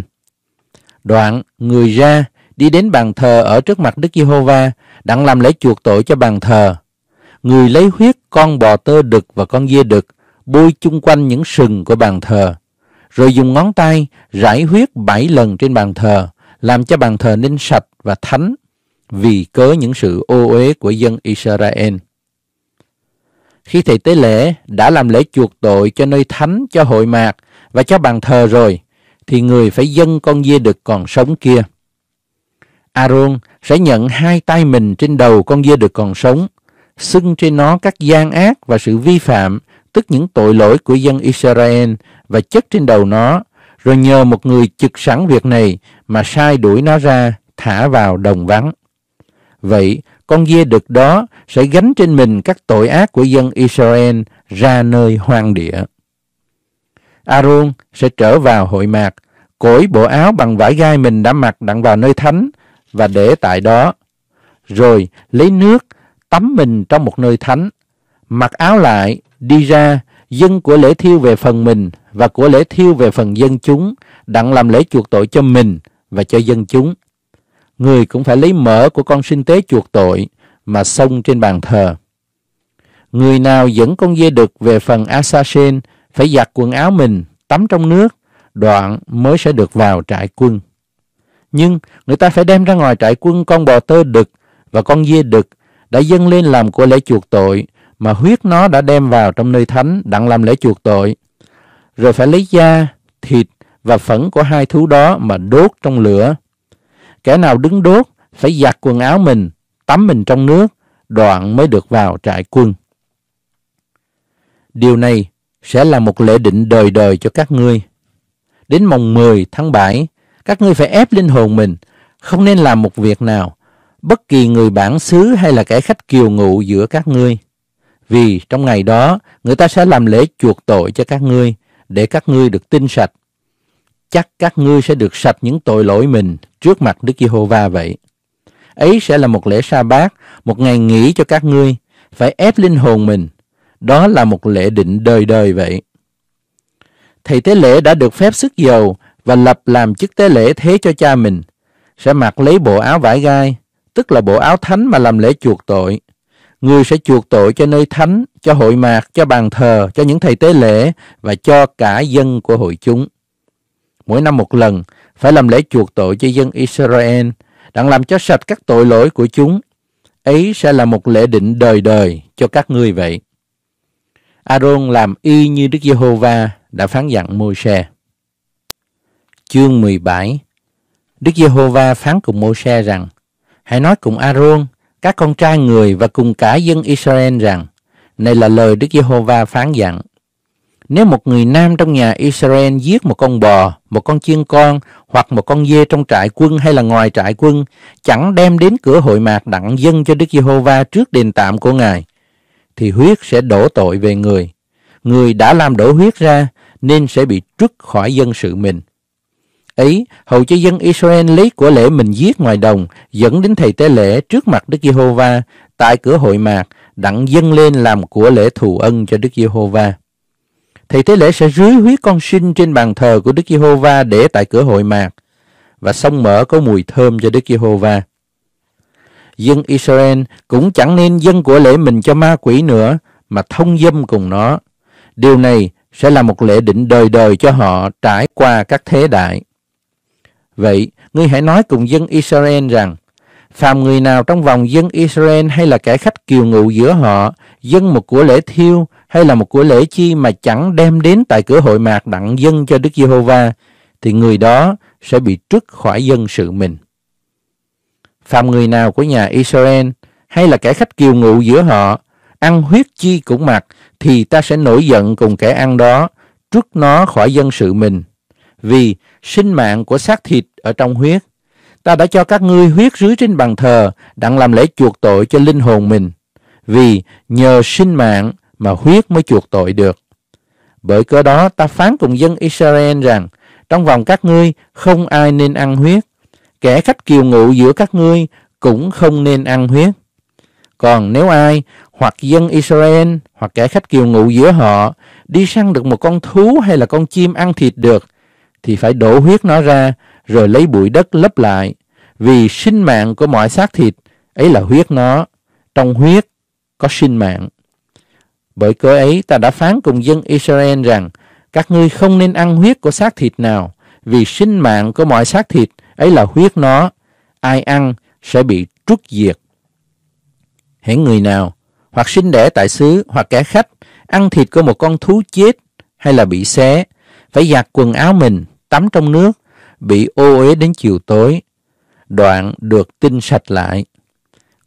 Đoạn, người ra, đi đến bàn thờ ở trước mặt Đức Giê-hô-va, đặng làm lễ chuộc tội cho bàn thờ. Người lấy huyết con bò tơ đực và con dê đực, bôi chung quanh những sừng của bàn thờ, rồi dùng ngón tay rải huyết bảy lần trên bàn thờ, làm cho bàn thờ nên sạch và thánh vì cớ những sự ô uế của dân Israel. Khi thầy tế lễ đã làm lễ chuộc tội cho nơi thánh, cho hội mạc và cho bàn thờ rồi, thì người phải dâng con dê đực còn sống kia. Aaron sẽ nhận hai tay mình trên đầu con dê đực còn sống, xưng trên nó các gian ác và sự vi phạm, tức những tội lỗi của dân Israel và chất trên đầu nó, rồi nhờ một người trực sẵn việc này mà sai đuổi nó ra, thả vào đồng vắng. Vậy, con dê đực đó sẽ gánh trên mình các tội ác của dân Israel ra nơi hoang địa. Aaron sẽ trở vào hội mạc, cởi bộ áo bằng vải gai mình đã mặc đặng vào nơi thánh và để tại đó. Rồi lấy nước tắm mình trong một nơi thánh, mặc áo lại, đi ra, dân của lễ thiêu về phần mình và của lễ thiêu về phần dân chúng, đặng làm lễ chuộc tội cho mình và cho dân chúng. Người cũng phải lấy mỡ của con sinh tế chuộc tội mà xông trên bàn thờ. Người nào dẫn con dê đực về phần Asasen phải giặt quần áo mình, tắm trong nước, đoạn mới sẽ được vào trại quân. Nhưng người ta phải đem ra ngoài trại quân con bò tơ đực và con dê đực đã dâng lên làm của lễ chuộc tội mà huyết nó đã đem vào trong nơi thánh đặng làm lễ chuộc tội. Rồi phải lấy da, thịt và phẫn của hai thú đó mà đốt trong lửa. Kẻ nào đứng đốt phải giặt quần áo mình, tắm mình trong nước, đoạn mới được vào trại quân. Điều này sẽ là một lễ định đời đời cho các ngươi. Đến mồng 10 tháng 7, các ngươi phải ép linh hồn mình, không nên làm một việc nào, bất kỳ người bản xứ hay là kẻ khách kiều ngụ giữa các ngươi. Vì trong ngày đó, người ta sẽ làm lễ chuộc tội cho các ngươi, để các ngươi được tinh sạch. Chắc các ngươi sẽ được sạch những tội lỗi mình trước mặt Đức Giê-hô-va vậy. Ấy sẽ là một lễ sa bát, một ngày nghỉ cho các ngươi, phải ép linh hồn mình. đó là một lễ định đời đời vậy. Thầy tế lễ đã được phép sức dầu và lập làm chức tế lễ thế cho cha mình, sẽ mặc lấy bộ áo vải gai, tức là bộ áo thánh mà làm lễ chuộc tội. Người sẽ chuộc tội cho nơi thánh, cho hội mạc, cho bàn thờ, cho những thầy tế lễ và cho cả dân của hội chúng. Mỗi năm một lần, phải làm lễ chuộc tội cho dân Israel, đặng làm cho sạch các tội lỗi của chúng. Ấy sẽ là một lễ định đời đời cho các ngươi vậy. Aaron làm y như Đức Giê-hô-va đã phán dặn Môi-se. Chương 17 Đức Giê-hô-va phán cùng Môi-se rằng, Hãy nói cùng Aaron, các con trai người và cùng cả dân Israel rằng, Này là lời Đức Giê-hô-va phán dặn. Nếu một người nam trong nhà Israel giết một con bò, một con chiên con hoặc một con dê trong trại quân hay là ngoài trại quân, chẳng đem đến cửa hội mạc đặng dân cho Đức Giê-hô-va trước đền tạm của Ngài, thì huyết sẽ đổ tội về người. Người đã làm đổ huyết ra nên sẽ bị trút khỏi dân sự mình. Ấy, hầu cho dân Israel lấy của lễ mình giết ngoài đồng, dẫn đến thầy tế lễ trước mặt Đức Giê-hô-va tại cửa hội mạc, đặng dâng lên làm của lễ thù ân cho Đức Giê-hô-va. Thầy tế lễ sẽ rưới huyết con sinh trên bàn thờ của Đức Giê-hô-va để tại cửa hội mạc, và sông mỡ có mùi thơm cho Đức Giê-hô-va. Dân Israel cũng chẳng nên dâng của lễ mình cho ma quỷ nữa, mà thông dâm cùng nó. Điều này sẽ là một lễ định đời đời cho họ trải qua các thế đại. Vậy, ngươi hãy nói cùng dân Israel rằng, phàm người nào trong vòng dân Israel hay là kẻ khách kiều ngụ giữa họ, dân một của lễ thiêu hay là một của lễ chi mà chẳng đem đến tại cửa hội mạc đặng dân cho Đức Giê-hô-va, thì người đó sẽ bị trút khỏi dân sự mình. Phạm người nào của nhà Israel hay là kẻ khách kiều ngụ giữa họ, ăn huyết chi cũng mặc, thì ta sẽ nổi giận cùng kẻ ăn đó, trút nó khỏi dân sự mình. Vì sinh mạng của xác thịt ở trong huyết, ta đã cho các ngươi huyết rưới trên bàn thờ, đặng làm lễ chuộc tội cho linh hồn mình. Vì nhờ sinh mạng mà huyết mới chuộc tội được. Bởi cớ đó ta phán cùng dân Israel rằng, trong vòng các ngươi không ai nên ăn huyết, kẻ khách kiều ngụ giữa các ngươi cũng không nên ăn huyết. Còn nếu ai, hoặc dân Israel, hoặc kẻ khách kiều ngụ giữa họ, đi săn được một con thú hay là con chim ăn thịt được, thì phải đổ huyết nó ra, rồi lấy bụi đất lấp lại, vì sinh mạng của mọi xác thịt, ấy là huyết nó, trong huyết có sinh mạng. Bởi cớ ấy ta đã phán cùng dân Israel rằng, các ngươi không nên ăn huyết của xác thịt nào, vì sinh mạng của mọi xác thịt ấy là huyết nó, ai ăn sẽ bị trút diệt. Hãy người nào, hoặc sinh đẻ tại xứ, hoặc kẻ khách, ăn thịt của một con thú chết, hay là bị xé, phải giặt quần áo mình, tắm trong nước, bị ô uế đến chiều tối, đoạn được tinh sạch lại.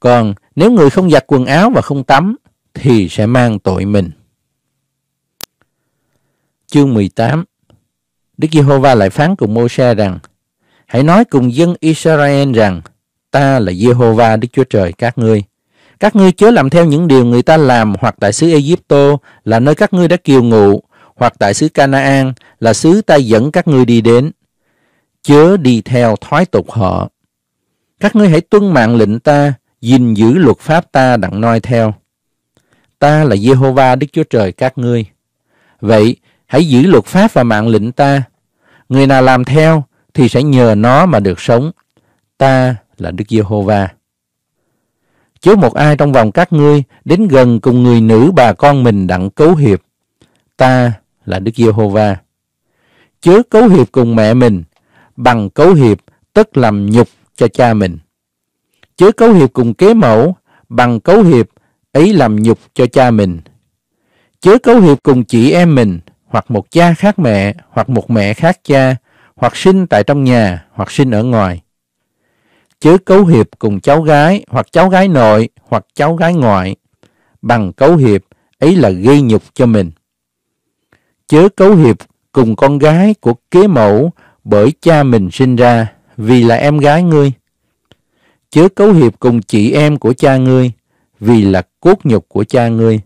Còn nếu người không giặt quần áo và không tắm, thì sẽ mang tội mình. Chương 18 Đức Giê-hô-va lại phán cùng Mô-se rằng Hãy nói cùng dân Israel rằng Ta là Giê-hô-va Đức Chúa Trời các ngươi. Các ngươi chớ làm theo những điều người ta làm hoặc tại xứ Ai-cập là nơi các ngươi đã kiều ngụ hoặc tại xứ Canaan là xứ ta dẫn các ngươi đi đến. Chớ đi theo thoái tục họ. Các ngươi hãy tuân mạng lệnh ta, gìn giữ luật pháp ta đặng noi theo. Ta là Jehovah Đức Chúa Trời các ngươi. Vậy, hãy giữ luật pháp và mạng lệnh ta. Người nào làm theo thì sẽ nhờ nó mà được sống. Ta là Đức Giê-hô-va. Chớ một ai trong vòng các ngươi đến gần cùng người nữ bà con mình đặng cấu hiệp. Ta là Đức Giê-hô-va. Chớ cấu hiệp cùng mẹ mình, bằng cấu hiệp tất làm nhục cho cha mình. Chớ cấu hiệp cùng kế mẫu, bằng cấu hiệp ấy làm nhục cho cha mình. Chớ cấu hiệp cùng chị em mình, hoặc một cha khác mẹ, hoặc một mẹ khác cha, hoặc sinh tại trong nhà, hoặc sinh ở ngoài. Chớ cấu hiệp cùng cháu gái, hoặc cháu gái nội, hoặc cháu gái ngoại. Bằng cấu hiệp, ấy là gây nhục cho mình. Chớ cấu hiệp cùng con gái của kế mẫu bởi cha mình sinh ra, vì là em gái ngươi. Chớ cấu hiệp cùng chị em của cha ngươi, vì là cốt nhục của cha ngươi.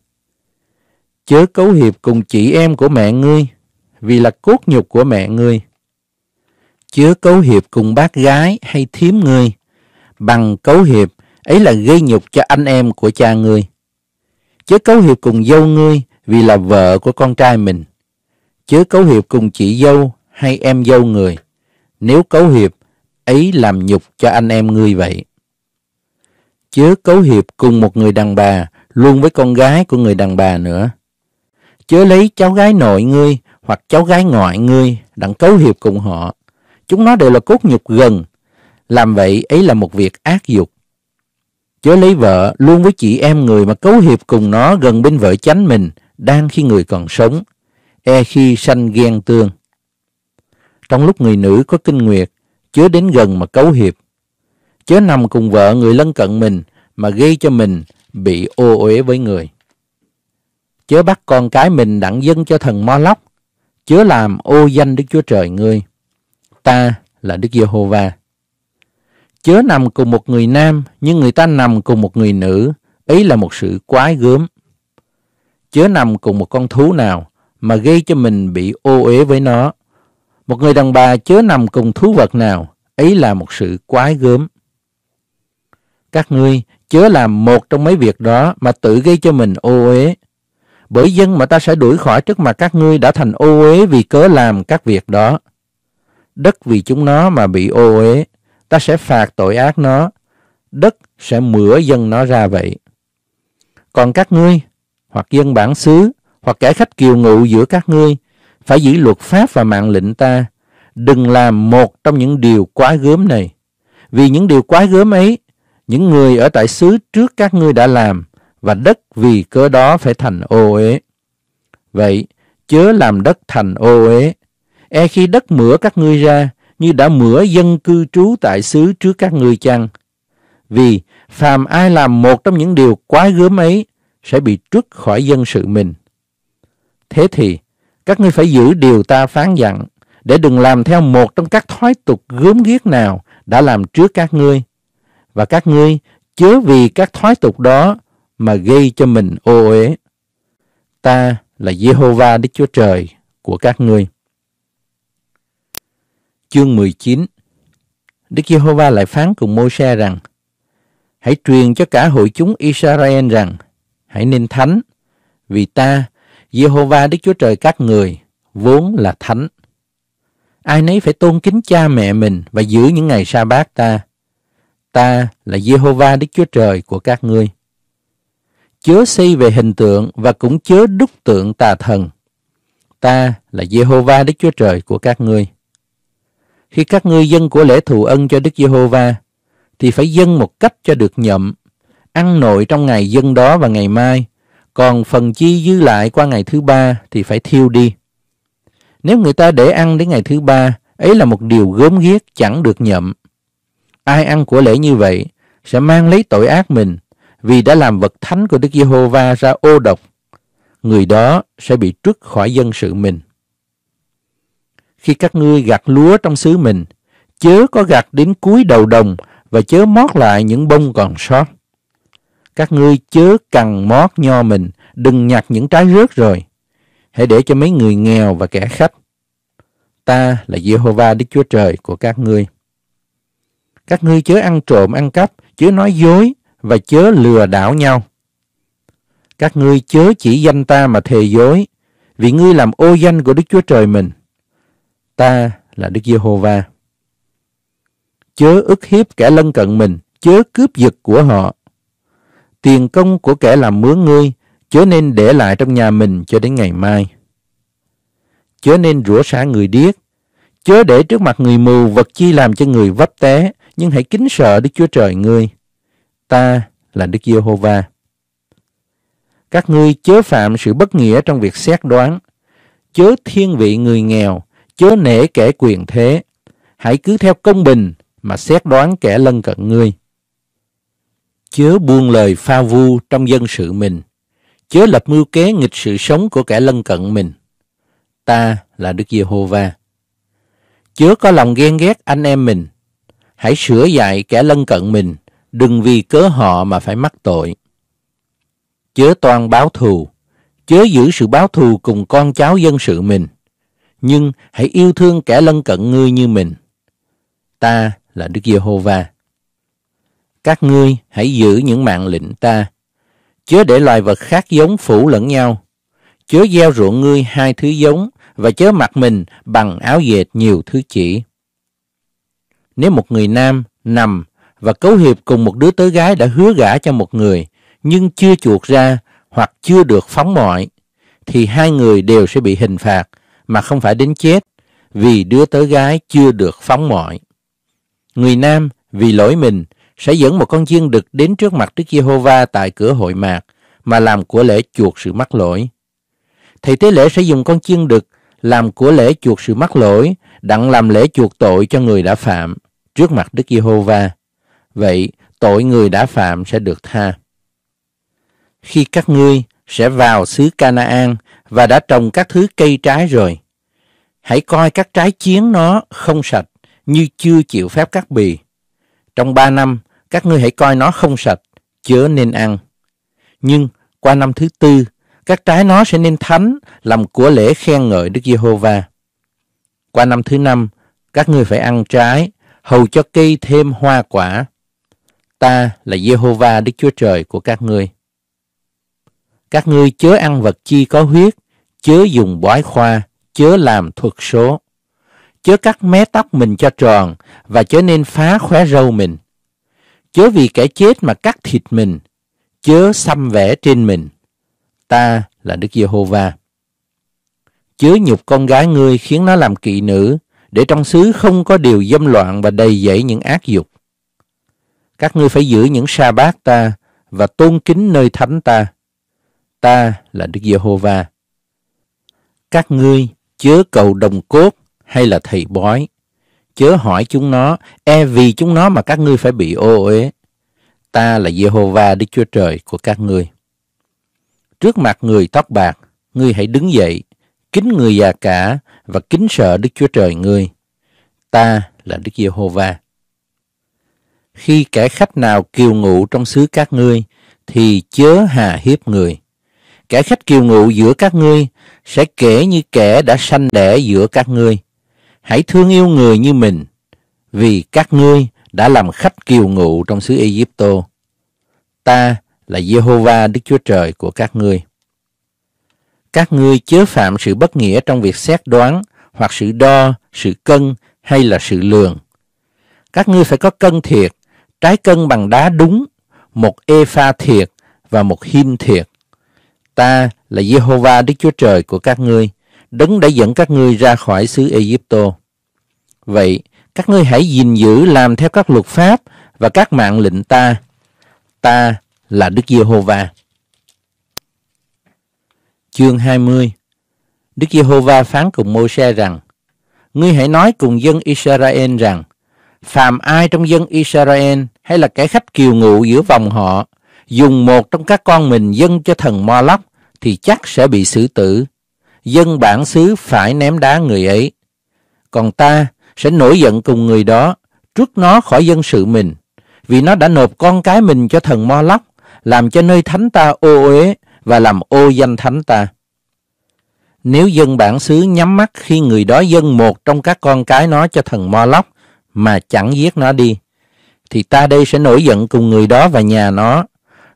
Chớ cấu hiệp cùng chị em của mẹ ngươi, vì là cốt nhục của mẹ ngươi. Chớ cấu hiệp cùng bác gái hay thiếm ngươi, bằng cấu hiệp ấy là gây nhục cho anh em của cha ngươi. Chớ cấu hiệp cùng dâu ngươi vì là vợ của con trai mình. Chớ cấu hiệp cùng chị dâu hay em dâu người. Nếu cấu hiệp, ấy làm nhục cho anh em ngươi vậy. Chớ cấu hiệp cùng một người đàn bà luôn với con gái của người đàn bà nữa. Chớ lấy cháu gái nội ngươi hoặc cháu gái ngoại ngươi đặng cấu hiệp cùng họ. Chúng nó đều là cốt nhục gần. Làm vậy ấy là một việc ác dục. Chớ lấy vợ luôn với chị em người mà cấu hiệp cùng nó gần bên vợ chánh mình đang khi người còn sống, e khi sanh ghen tương. Trong lúc người nữ có kinh nguyệt, chớ đến gần mà cấu hiệp. Chớ nằm cùng vợ người lân cận mình mà gây cho mình bị ô uế với người. Chớ bắt con cái mình đặng dân cho thần mo lóc, chớ làm ô danh Đức Chúa Trời ngươi. Ta là Đức Giê-hô-va. Chớ nằm cùng một người nam, nhưng người ta nằm cùng một người nữ, ấy là một sự quái gớm. Chớ nằm cùng một con thú nào, mà gây cho mình bị ô uế với nó. Một người đàn bà chớ nằm cùng thú vật nào, ấy là một sự quái gớm. Các ngươi chớ làm một trong mấy việc đó mà tự gây cho mình ô uế. Bởi dân mà ta sẽ đuổi khỏi trước mặt các ngươi đã thành ô uế vì cớ làm các việc đó. Đất vì chúng nó mà bị ô uế, ta sẽ phạt tội ác nó. Đất sẽ mửa dân nó ra vậy. Còn các ngươi, hoặc dân bản xứ, hoặc kẻ khách kiều ngụ giữa các ngươi, phải giữ luật pháp và mạng lệnh ta. Đừng làm một trong những điều quá gớm này. Vì những điều quá gớm ấy, những người ở tại xứ trước các ngươi đã làm, và đất vì cớ đó phải thành ô uế. Vậy, chớ làm đất thành ô uế. E khi đất mửa các ngươi ra, như đã mửa dân cư trú tại xứ trước các ngươi chăng? Vì phàm ai làm một trong những điều quá gớm ấy sẽ bị trút khỏi dân sự mình. Thế thì, các ngươi phải giữ điều ta phán dặn, để đừng làm theo một trong các thói tục gớm ghiếc nào đã làm trước các ngươi. Và các ngươi chớ vì các thói tục đó mà gây cho mình ô uế. Ta là Jehovah Đức Chúa Trời của các ngươi. Chương 19 Đức Giê-hô-va lại phán cùng Mô-se rằng Hãy truyền cho cả hội chúng Israel rằng Hãy nên thánh Vì ta, Giê-hô-va Đức Chúa Trời các người Vốn là thánh. Ai nấy phải tôn kính cha mẹ mình Và giữ những ngày sa bát ta. Ta là Giê-hô-va Đức Chúa Trời của các ngươi. Chớ xây về hình tượng Và cũng chớ đúc tượng tà thần. Ta là Giê-hô-va Đức Chúa Trời của các ngươi. Khi các ngươi dân của lễ thù ân cho Đức Giê-hô-va, thì phải dân một cách cho được nhậm, ăn nội trong ngày dân đó và ngày mai, còn phần chi dư lại qua ngày thứ ba thì phải thiêu đi. Nếu người ta để ăn đến ngày thứ ba, ấy là một điều gớm ghiếc chẳng được nhậm. Ai ăn của lễ như vậy sẽ mang lấy tội ác mình vì đã làm vật thánh của Đức Giê-hô-va ra ô độc. Người đó sẽ bị trút khỏi dân sự mình khi các ngươi gặt lúa trong xứ mình, chớ có gặt đến cuối đầu đồng và chớ mót lại những bông còn sót. Các ngươi chớ cần mót nho mình, đừng nhặt những trái rớt rồi. Hãy để cho mấy người nghèo và kẻ khách. Ta là Jehovah Đức Chúa Trời của các ngươi. Các ngươi chớ ăn trộm ăn cắp, chớ nói dối và chớ lừa đảo nhau. Các ngươi chớ chỉ danh ta mà thề dối, vì ngươi làm ô danh của Đức Chúa Trời mình. Ta là Đức Giê-hô-va. Chớ ức hiếp kẻ lân cận mình, chớ cướp giật của họ. Tiền công của kẻ làm mướn ngươi, chớ nên để lại trong nhà mình cho đến ngày mai. Chớ nên rủa xả người điếc, chớ để trước mặt người mù vật chi làm cho người vấp té, nhưng hãy kính sợ Đức Chúa Trời ngươi. Ta là Đức Giê-hô-va. Các ngươi chớ phạm sự bất nghĩa trong việc xét đoán, chớ thiên vị người nghèo, chớ nể kẻ quyền thế, hãy cứ theo công bình mà xét đoán kẻ lân cận ngươi. Chớ buông lời pha vu trong dân sự mình, chớ lập mưu kế nghịch sự sống của kẻ lân cận mình. Ta là Đức Giê-hô-va. Chớ có lòng ghen ghét anh em mình, hãy sửa dạy kẻ lân cận mình, đừng vì cớ họ mà phải mắc tội. Chớ toàn báo thù, chớ giữ sự báo thù cùng con cháu dân sự mình nhưng hãy yêu thương kẻ lân cận ngươi như mình. Ta là Đức Giê-hô-va. Các ngươi hãy giữ những mạng lệnh ta. chớ để loài vật khác giống phủ lẫn nhau. Chớ gieo ruộng ngươi hai thứ giống, và chớ mặc mình bằng áo dệt nhiều thứ chỉ. Nếu một người nam nằm và cấu hiệp cùng một đứa tớ gái đã hứa gả cho một người, nhưng chưa chuộc ra hoặc chưa được phóng mọi, thì hai người đều sẽ bị hình phạt mà không phải đến chết vì đứa tớ gái chưa được phóng mọi. Người nam vì lỗi mình sẽ dẫn một con chiên đực đến trước mặt Đức Giê-hô-va tại cửa hội mạc mà làm của lễ chuộc sự mắc lỗi. Thầy tế lễ sẽ dùng con chiên đực làm của lễ chuộc sự mắc lỗi, đặng làm lễ chuộc tội cho người đã phạm trước mặt Đức Giê-hô-va. Vậy tội người đã phạm sẽ được tha. Khi các ngươi sẽ vào xứ Canaan và đã trồng các thứ cây trái rồi, hãy coi các trái chiến nó không sạch như chưa chịu phép cắt bì. Trong ba năm, các ngươi hãy coi nó không sạch, chớ nên ăn. Nhưng qua năm thứ tư, các trái nó sẽ nên thánh làm của lễ khen ngợi Đức Giê-hô-va. Qua năm thứ năm, các ngươi phải ăn trái, hầu cho cây thêm hoa quả. Ta là Giê-hô-va Đức Chúa Trời của các ngươi. Các ngươi chớ ăn vật chi có huyết, chớ dùng bói khoa, chớ làm thuật số. Chớ cắt mé tóc mình cho tròn và chớ nên phá khóe râu mình. Chớ vì kẻ chết mà cắt thịt mình, chớ xăm vẽ trên mình. Ta là Đức Giê-hô-va. Chớ nhục con gái ngươi khiến nó làm kỵ nữ, để trong xứ không có điều dâm loạn và đầy dẫy những ác dục. Các ngươi phải giữ những sa bát ta và tôn kính nơi thánh ta. Ta là Đức Giê-hô-va. Các ngươi chớ cầu đồng cốt hay là thầy bói. Chớ hỏi chúng nó, e vì chúng nó mà các ngươi phải bị ô uế. Ta là Jehovah Đức Chúa Trời của các ngươi. Trước mặt người tóc bạc, ngươi hãy đứng dậy, kính người già cả và kính sợ Đức Chúa Trời ngươi. Ta là Đức Giê-hô-va. Khi kẻ khách nào kiều ngụ trong xứ các ngươi, thì chớ hà hiếp người. Kẻ khách kiều ngụ giữa các ngươi sẽ kể như kẻ đã sanh đẻ giữa các ngươi. Hãy thương yêu người như mình, vì các ngươi đã làm khách kiều ngụ trong xứ Egypto. Ta là Jehovah Đức Chúa Trời của các ngươi. Các ngươi chớ phạm sự bất nghĩa trong việc xét đoán hoặc sự đo, sự cân hay là sự lường. Các ngươi phải có cân thiệt, trái cân bằng đá đúng, một ê-pha thiệt và một hin thiệt. Ta là Jehovah Đức Chúa Trời của các ngươi, đấng đã dẫn các ngươi ra khỏi xứ Egypto. Vậy, các ngươi hãy gìn giữ làm theo các luật pháp và các mạng lệnh ta. Ta là Đức Giê-hô-va. Chương 20 Đức Giê-hô-va phán cùng Mô-se rằng, Ngươi hãy nói cùng dân Israel rằng, phàm ai trong dân Israel hay là kẻ khách kiều ngụ giữa vòng họ, dùng một trong các con mình dân cho thần Mo Lóc, thì chắc sẽ bị xử tử. Dân bản xứ phải ném đá người ấy. Còn ta sẽ nổi giận cùng người đó, rút nó khỏi dân sự mình, vì nó đã nộp con cái mình cho thần Mo Lóc, làm cho nơi thánh ta ô uế và làm ô danh thánh ta. Nếu dân bản xứ nhắm mắt khi người đó dân một trong các con cái nó cho thần Mo Lóc mà chẳng giết nó đi, thì ta đây sẽ nổi giận cùng người đó và nhà nó,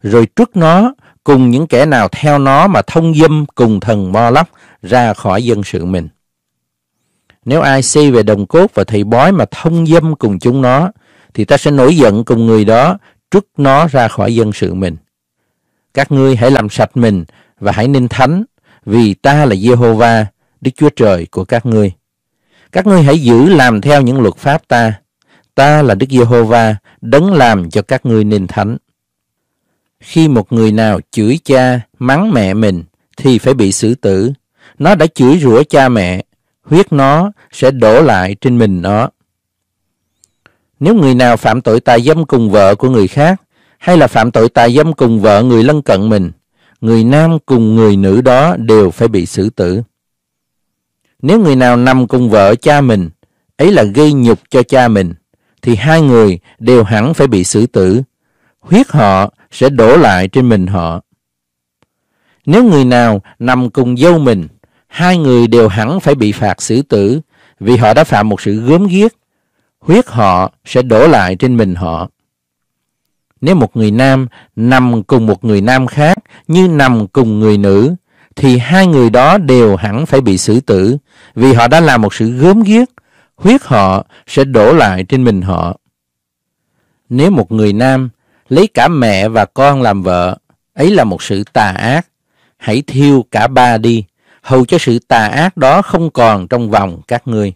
rồi trước nó cùng những kẻ nào theo nó mà thông dâm cùng thần Mo Lóc ra khỏi dân sự mình. Nếu ai si về đồng cốt và thầy bói mà thông dâm cùng chúng nó, thì ta sẽ nổi giận cùng người đó trút nó ra khỏi dân sự mình. Các ngươi hãy làm sạch mình và hãy nên thánh, vì ta là Jehovah, Đức Chúa Trời của các ngươi. Các ngươi hãy giữ làm theo những luật pháp ta. Ta là Đức Giê-hô-va, đấng làm cho các ngươi nên thánh. Khi một người nào chửi cha, mắng mẹ mình, thì phải bị xử tử. Nó đã chửi rủa cha mẹ, huyết nó sẽ đổ lại trên mình nó. Nếu người nào phạm tội tà dâm cùng vợ của người khác, hay là phạm tội tà dâm cùng vợ người lân cận mình, người nam cùng người nữ đó đều phải bị xử tử. Nếu người nào nằm cùng vợ cha mình, ấy là gây nhục cho cha mình, thì hai người đều hẳn phải bị xử tử. Huyết họ sẽ đổ lại trên mình họ. Nếu người nào nằm cùng dâu mình, hai người đều hẳn phải bị phạt xử tử vì họ đã phạm một sự gớm ghiếc. Huyết họ sẽ đổ lại trên mình họ. Nếu một người nam nằm cùng một người nam khác như nằm cùng người nữ, thì hai người đó đều hẳn phải bị xử tử, vì họ đã làm một sự gớm ghiếc, huyết họ sẽ đổ lại trên mình họ. Nếu một người nam lấy cả mẹ và con làm vợ, ấy là một sự tà ác. Hãy thiêu cả ba đi, hầu cho sự tà ác đó không còn trong vòng các ngươi.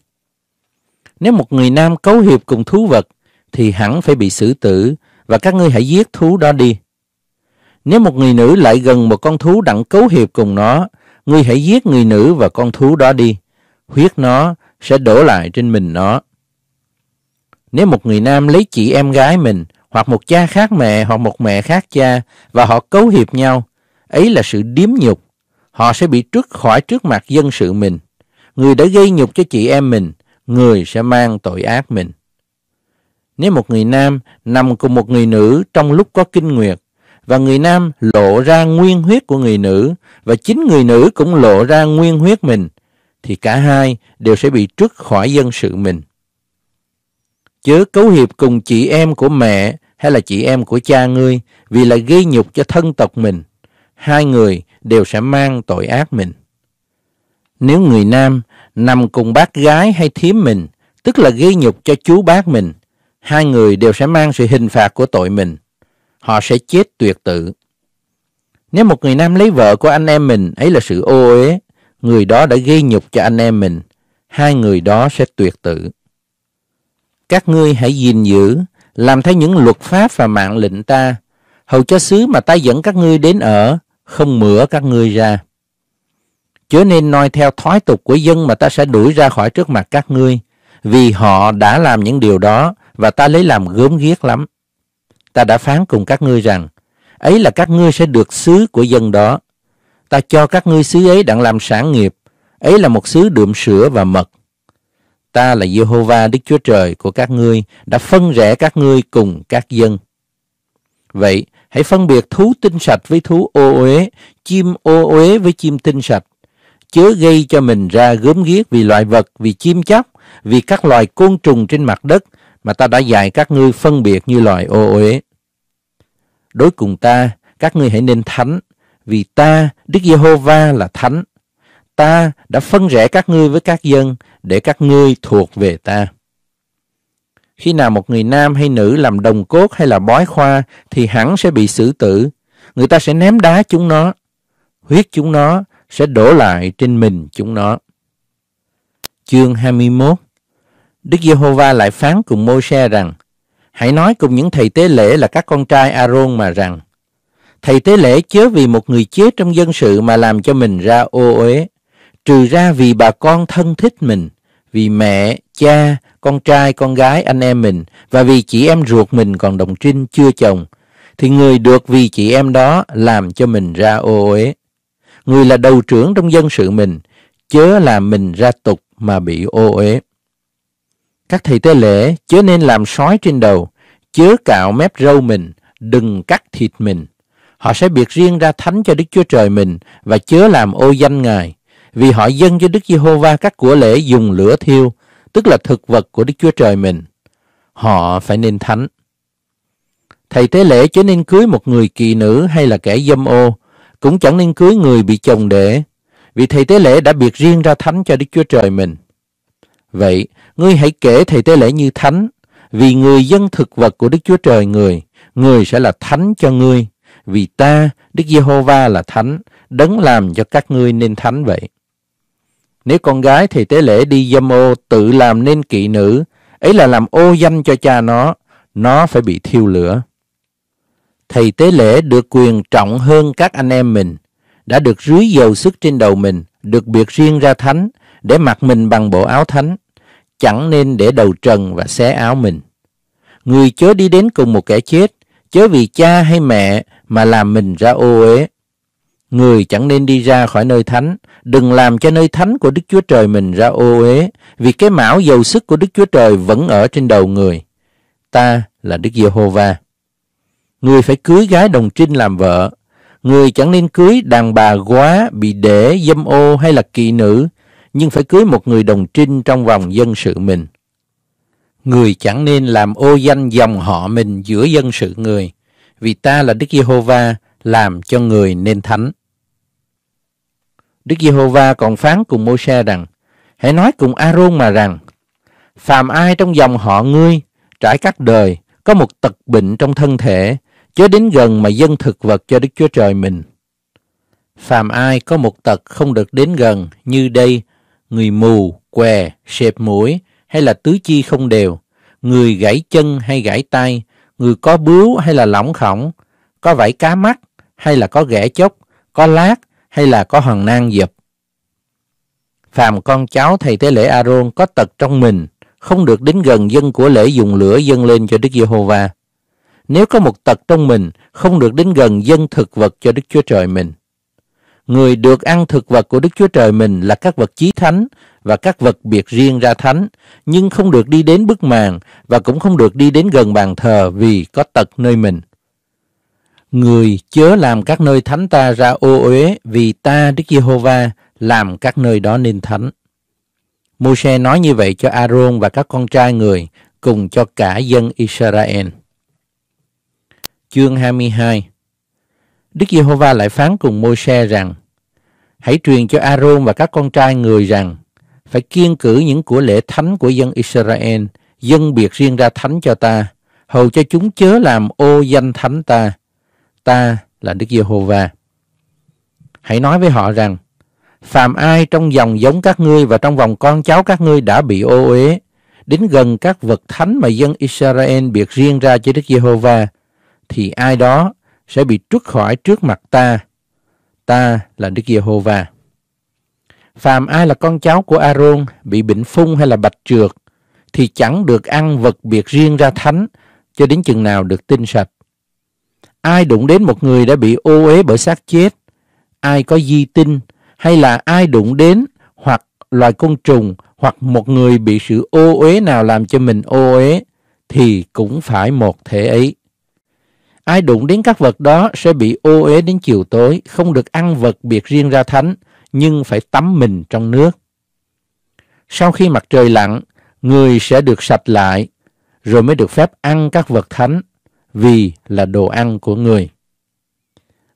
Nếu một người nam cấu hiệp cùng thú vật, thì hẳn phải bị xử tử, và các ngươi hãy giết thú đó đi. Nếu một người nữ lại gần một con thú đặng cấu hiệp cùng nó, ngươi hãy giết người nữ và con thú đó đi. Huyết nó sẽ đổ lại trên mình nó. Nếu một người nam lấy chị em gái mình, hoặc một cha khác mẹ, hoặc một mẹ khác cha, và họ cấu hiệp nhau, ấy là sự điếm nhục. Họ sẽ bị trút khỏi trước mặt dân sự mình. Người đã gây nhục cho chị em mình, người sẽ mang tội ác mình. Nếu một người nam nằm cùng một người nữ trong lúc có kinh nguyệt, và người nam lộ ra nguyên huyết của người nữ, và chính người nữ cũng lộ ra nguyên huyết mình, thì cả hai đều sẽ bị trút khỏi dân sự mình. Chớ cấu hiệp cùng chị em của mẹ hay là chị em của cha ngươi vì là gây nhục cho thân tộc mình. Hai người đều sẽ mang tội ác mình. Nếu người nam nằm cùng bác gái hay thím mình, tức là gây nhục cho chú bác mình, hai người đều sẽ mang sự hình phạt của tội mình. Họ sẽ chết tuyệt tự. Nếu một người nam lấy vợ của anh em mình, ấy là sự ô uế, người đó đã gây nhục cho anh em mình, hai người đó sẽ tuyệt tự. Các ngươi hãy gìn giữ, làm theo những luật pháp và mạng lệnh ta, hầu cho xứ mà ta dẫn các ngươi đến ở, không mửa các ngươi ra. Chớ nên noi theo thói tục của dân mà ta sẽ đuổi ra khỏi trước mặt các ngươi, vì họ đã làm những điều đó và ta lấy làm gớm ghiếc lắm. Ta đã phán cùng các ngươi rằng, ấy là các ngươi sẽ được xứ của dân đó. Ta cho các ngươi xứ ấy đặng làm sản nghiệp, ấy là một xứ đượm sữa và mật. Ta là Jehovah Đức Chúa Trời của các ngươi, đã phân rẽ các ngươi cùng các dân. Vậy, hãy phân biệt thú tinh sạch với thú ô uế, chim ô uế với chim tinh sạch. Chớ gây cho mình ra gớm ghiếc vì loại vật, vì chim chóc, vì các loài côn trùng trên mặt đất mà ta đã dạy các ngươi phân biệt như loài ô uế. Đối cùng ta, các ngươi hãy nên thánh, vì ta, Đức Giê-hô-va là thánh. Ta đã phân rẽ các ngươi với các dân, để các ngươi thuộc về ta. Khi nào một người nam hay nữ làm đồng cốt hay là bói khoa thì hẳn sẽ bị xử tử. Người ta sẽ ném đá chúng nó. Huyết chúng nó sẽ đổ lại trên mình chúng nó. Chương 21 Đức Giê-hô-va lại phán cùng Mô-se rằng Hãy nói cùng những thầy tế lễ là các con trai A-rôn mà rằng Thầy tế lễ chớ vì một người chết trong dân sự mà làm cho mình ra ô uế trừ ra vì bà con thân thích mình, vì mẹ, cha, con trai, con gái, anh em mình, và vì chị em ruột mình còn đồng trinh chưa chồng, thì người được vì chị em đó làm cho mình ra ô uế. Người là đầu trưởng trong dân sự mình, chớ làm mình ra tục mà bị ô uế. Các thầy tế lễ chớ nên làm sói trên đầu, chớ cạo mép râu mình, đừng cắt thịt mình. Họ sẽ biệt riêng ra thánh cho Đức Chúa Trời mình và chớ làm ô danh Ngài vì họ dâng cho Đức Giê-hô-va các của lễ dùng lửa thiêu, tức là thực vật của Đức Chúa Trời mình. Họ phải nên thánh. Thầy tế lễ chớ nên cưới một người kỳ nữ hay là kẻ dâm ô, cũng chẳng nên cưới người bị chồng để, vì thầy tế lễ đã biệt riêng ra thánh cho Đức Chúa Trời mình. Vậy, ngươi hãy kể thầy tế lễ như thánh, vì người dân thực vật của Đức Chúa Trời người, người sẽ là thánh cho ngươi, vì ta, Đức Giê-hô-va là thánh, đấng làm cho các ngươi nên thánh vậy. Nếu con gái thì tế lễ đi dâm ô tự làm nên kỵ nữ, ấy là làm ô danh cho cha nó, nó phải bị thiêu lửa. Thầy tế lễ được quyền trọng hơn các anh em mình, đã được rưới dầu sức trên đầu mình, được biệt riêng ra thánh, để mặc mình bằng bộ áo thánh, chẳng nên để đầu trần và xé áo mình. Người chớ đi đến cùng một kẻ chết, chớ vì cha hay mẹ mà làm mình ra ô uế. Người chẳng nên đi ra khỏi nơi thánh, đừng làm cho nơi thánh của Đức Chúa Trời mình ra ô uế, vì cái mão dầu sức của Đức Chúa Trời vẫn ở trên đầu người. Ta là Đức Giê-hô-va. Người phải cưới gái đồng trinh làm vợ. Người chẳng nên cưới đàn bà quá, bị để, dâm ô hay là kỳ nữ, nhưng phải cưới một người đồng trinh trong vòng dân sự mình. Người chẳng nên làm ô danh dòng họ mình giữa dân sự người, vì ta là Đức Giê-hô-va làm cho người nên thánh. Đức Giê-hô-va còn phán cùng Mô-se rằng, hãy nói cùng A-rôn mà rằng, phàm ai trong dòng họ ngươi trải các đời có một tật bệnh trong thân thể, chớ đến gần mà dân thực vật cho Đức Chúa Trời mình. Phàm ai có một tật không được đến gần như đây, người mù, què, sẹp mũi hay là tứ chi không đều, người gãy chân hay gãy tay, người có bướu hay là lỏng khổng, có vảy cá mắt hay là có ghẻ chốc, có lát hay là có hòn nan dập. Phàm con cháu thầy tế lễ Aaron có tật trong mình, không được đến gần dân của lễ dùng lửa dâng lên cho Đức Giê-hô-va. Nếu có một tật trong mình, không được đến gần dân thực vật cho Đức Chúa Trời mình. Người được ăn thực vật của Đức Chúa Trời mình là các vật chí thánh và các vật biệt riêng ra thánh, nhưng không được đi đến bức màn và cũng không được đi đến gần bàn thờ vì có tật nơi mình. Người chớ làm các nơi thánh ta ra ô uế vì ta Đức Giê-hô-va làm các nơi đó nên thánh. Môi-se nói như vậy cho A-rôn và các con trai người cùng cho cả dân Israel. Chương 22 Đức Giê-hô-va lại phán cùng Môi-se rằng Hãy truyền cho A-rôn và các con trai người rằng phải kiên cử những của lễ thánh của dân Israel, dân biệt riêng ra thánh cho ta, hầu cho chúng chớ làm ô danh thánh ta. Ta là Đức Giê-hô-va. Hãy nói với họ rằng, phàm ai trong dòng giống các ngươi và trong vòng con cháu các ngươi đã bị ô uế, đến gần các vật thánh mà dân Israel biệt riêng ra cho Đức Giê-hô-va, thì ai đó sẽ bị trút khỏi trước mặt ta. Ta là Đức Giê-hô-va. Phàm ai là con cháu của Aaron bị bệnh phung hay là bạch trượt thì chẳng được ăn vật biệt riêng ra thánh cho đến chừng nào được tinh sạch. Ai đụng đến một người đã bị ô uế bởi xác chết, ai có di tinh hay là ai đụng đến hoặc loài côn trùng hoặc một người bị sự ô uế nào làm cho mình ô uế thì cũng phải một thể ấy. Ai đụng đến các vật đó sẽ bị ô uế đến chiều tối, không được ăn vật biệt riêng ra thánh, nhưng phải tắm mình trong nước. Sau khi mặt trời lặn, người sẽ được sạch lại, rồi mới được phép ăn các vật thánh, vì là đồ ăn của người.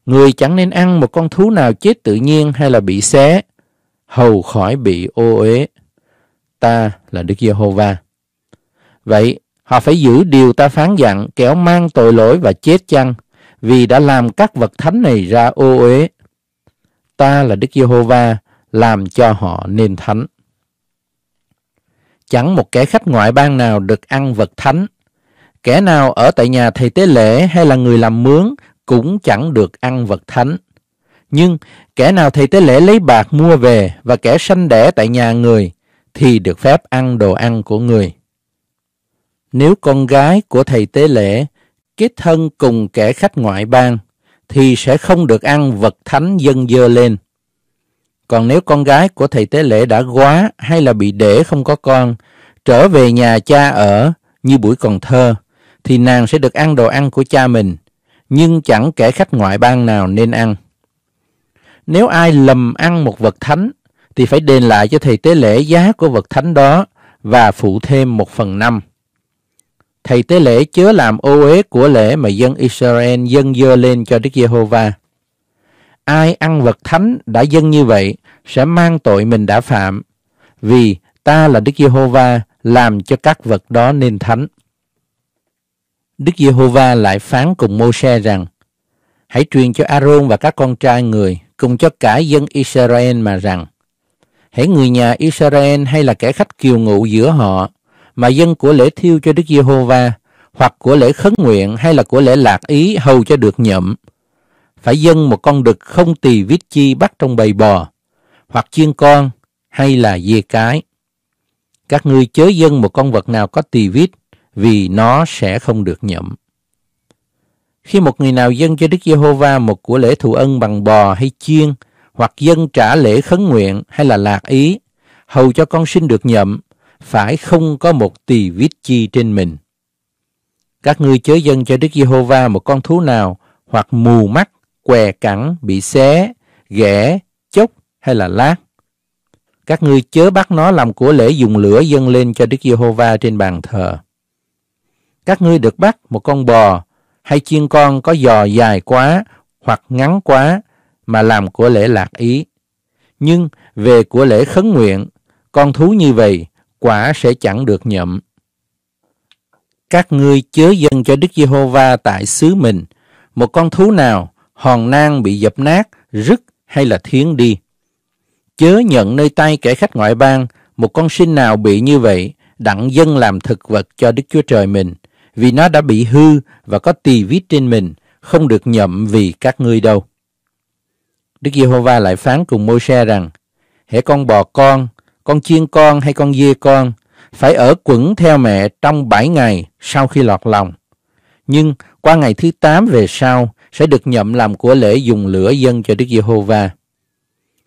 Người chẳng nên ăn một con thú nào chết tự nhiên hay là bị xé, hầu khỏi bị ô uế. Ta là Đức Giê-hô-va. Vậy, họ phải giữ điều ta phán dặn kéo mang tội lỗi và chết chăng, vì đã làm các vật thánh này ra ô uế ta là Đức Giê-hô-va làm cho họ nên thánh. Chẳng một kẻ khách ngoại bang nào được ăn vật thánh. Kẻ nào ở tại nhà thầy tế lễ hay là người làm mướn cũng chẳng được ăn vật thánh. Nhưng kẻ nào thầy tế lễ lấy bạc mua về và kẻ sanh đẻ tại nhà người thì được phép ăn đồ ăn của người. Nếu con gái của thầy tế lễ kết thân cùng kẻ khách ngoại bang thì sẽ không được ăn vật thánh dân dơ lên. Còn nếu con gái của thầy tế lễ đã quá hay là bị để không có con, trở về nhà cha ở như buổi còn thơ, thì nàng sẽ được ăn đồ ăn của cha mình, nhưng chẳng kẻ khách ngoại bang nào nên ăn. Nếu ai lầm ăn một vật thánh, thì phải đền lại cho thầy tế lễ giá của vật thánh đó và phụ thêm một phần năm thầy tế lễ chớ làm ô uế của lễ mà dân Israel dâng dơ lên cho Đức Giê-hô-va. Ai ăn vật thánh đã dâng như vậy sẽ mang tội mình đã phạm, vì ta là Đức Giê-hô-va làm cho các vật đó nên thánh. Đức Giê-hô-va lại phán cùng Mô-se rằng, hãy truyền cho A-rôn và các con trai người, cùng cho cả dân Israel mà rằng, hãy người nhà Israel hay là kẻ khách kiều ngụ giữa họ, mà dân của lễ thiêu cho Đức Giê-hô-va, hoặc của lễ khấn nguyện hay là của lễ lạc ý hầu cho được nhậm. Phải dân một con đực không tỳ vít chi bắt trong bầy bò, hoặc chiên con hay là dê cái. Các ngươi chớ dân một con vật nào có tỳ vít, vì nó sẽ không được nhậm. Khi một người nào dân cho Đức Giê-hô-va một của lễ thù ân bằng bò hay chiên, hoặc dân trả lễ khấn nguyện hay là lạc ý, hầu cho con sinh được nhậm, phải không có một tỳ vít chi trên mình. Các ngươi chớ dân cho Đức Giê-hô-va một con thú nào hoặc mù mắt, què cẳng, bị xé, ghẻ, chốc hay là lát. Các ngươi chớ bắt nó làm của lễ dùng lửa dâng lên cho Đức Giê-hô-va trên bàn thờ. Các ngươi được bắt một con bò, hay chiên con có giò dài quá hoặc ngắn quá mà làm của lễ lạc ý. Nhưng về của lễ khấn nguyện, con thú như vậy quả sẽ chẳng được nhậm. Các ngươi chớ dâng cho Đức Giê-hô-va tại xứ mình một con thú nào hòn nang bị dập nát, rứt hay là thiến đi. Chớ nhận nơi tay kẻ khách ngoại bang một con sinh nào bị như vậy, đặng dân làm thực vật cho Đức Chúa Trời mình, vì nó đã bị hư và có tỳ vít trên mình, không được nhậm vì các ngươi đâu. Đức Giê-hô-va lại phán cùng Môi-se rằng, hễ con bò con, con chiên con hay con dê con, phải ở quẩn theo mẹ trong bảy ngày sau khi lọt lòng. Nhưng qua ngày thứ tám về sau sẽ được nhậm làm của lễ dùng lửa dân cho Đức Giê-hô-va.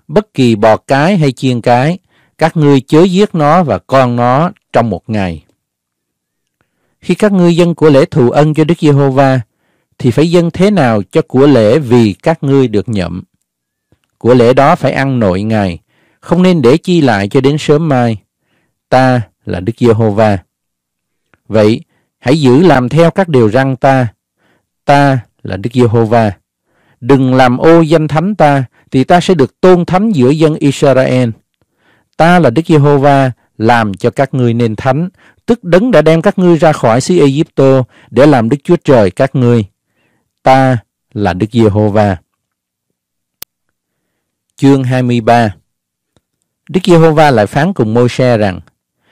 Bất kỳ bò cái hay chiên cái, các ngươi chớ giết nó và con nó trong một ngày. Khi các ngươi dân của lễ thù ân cho Đức Giê-hô-va, thì phải dân thế nào cho của lễ vì các ngươi được nhậm. Của lễ đó phải ăn nội ngày, không nên để chi lại cho đến sớm mai. Ta là Đức Giê-hô-va. Vậy, hãy giữ làm theo các điều răn ta. Ta là Đức Giê-hô-va. Đừng làm ô danh thánh ta, thì ta sẽ được tôn thánh giữa dân Israel. Ta là Đức Giê-hô-va, làm cho các ngươi nên thánh, tức đấng đã đem các ngươi ra khỏi xứ Ai-cập để làm Đức Chúa Trời các ngươi. Ta là Đức Giê-hô-va. Chương 23 Đức Giê-hô-va lại phán cùng Môi-se rằng,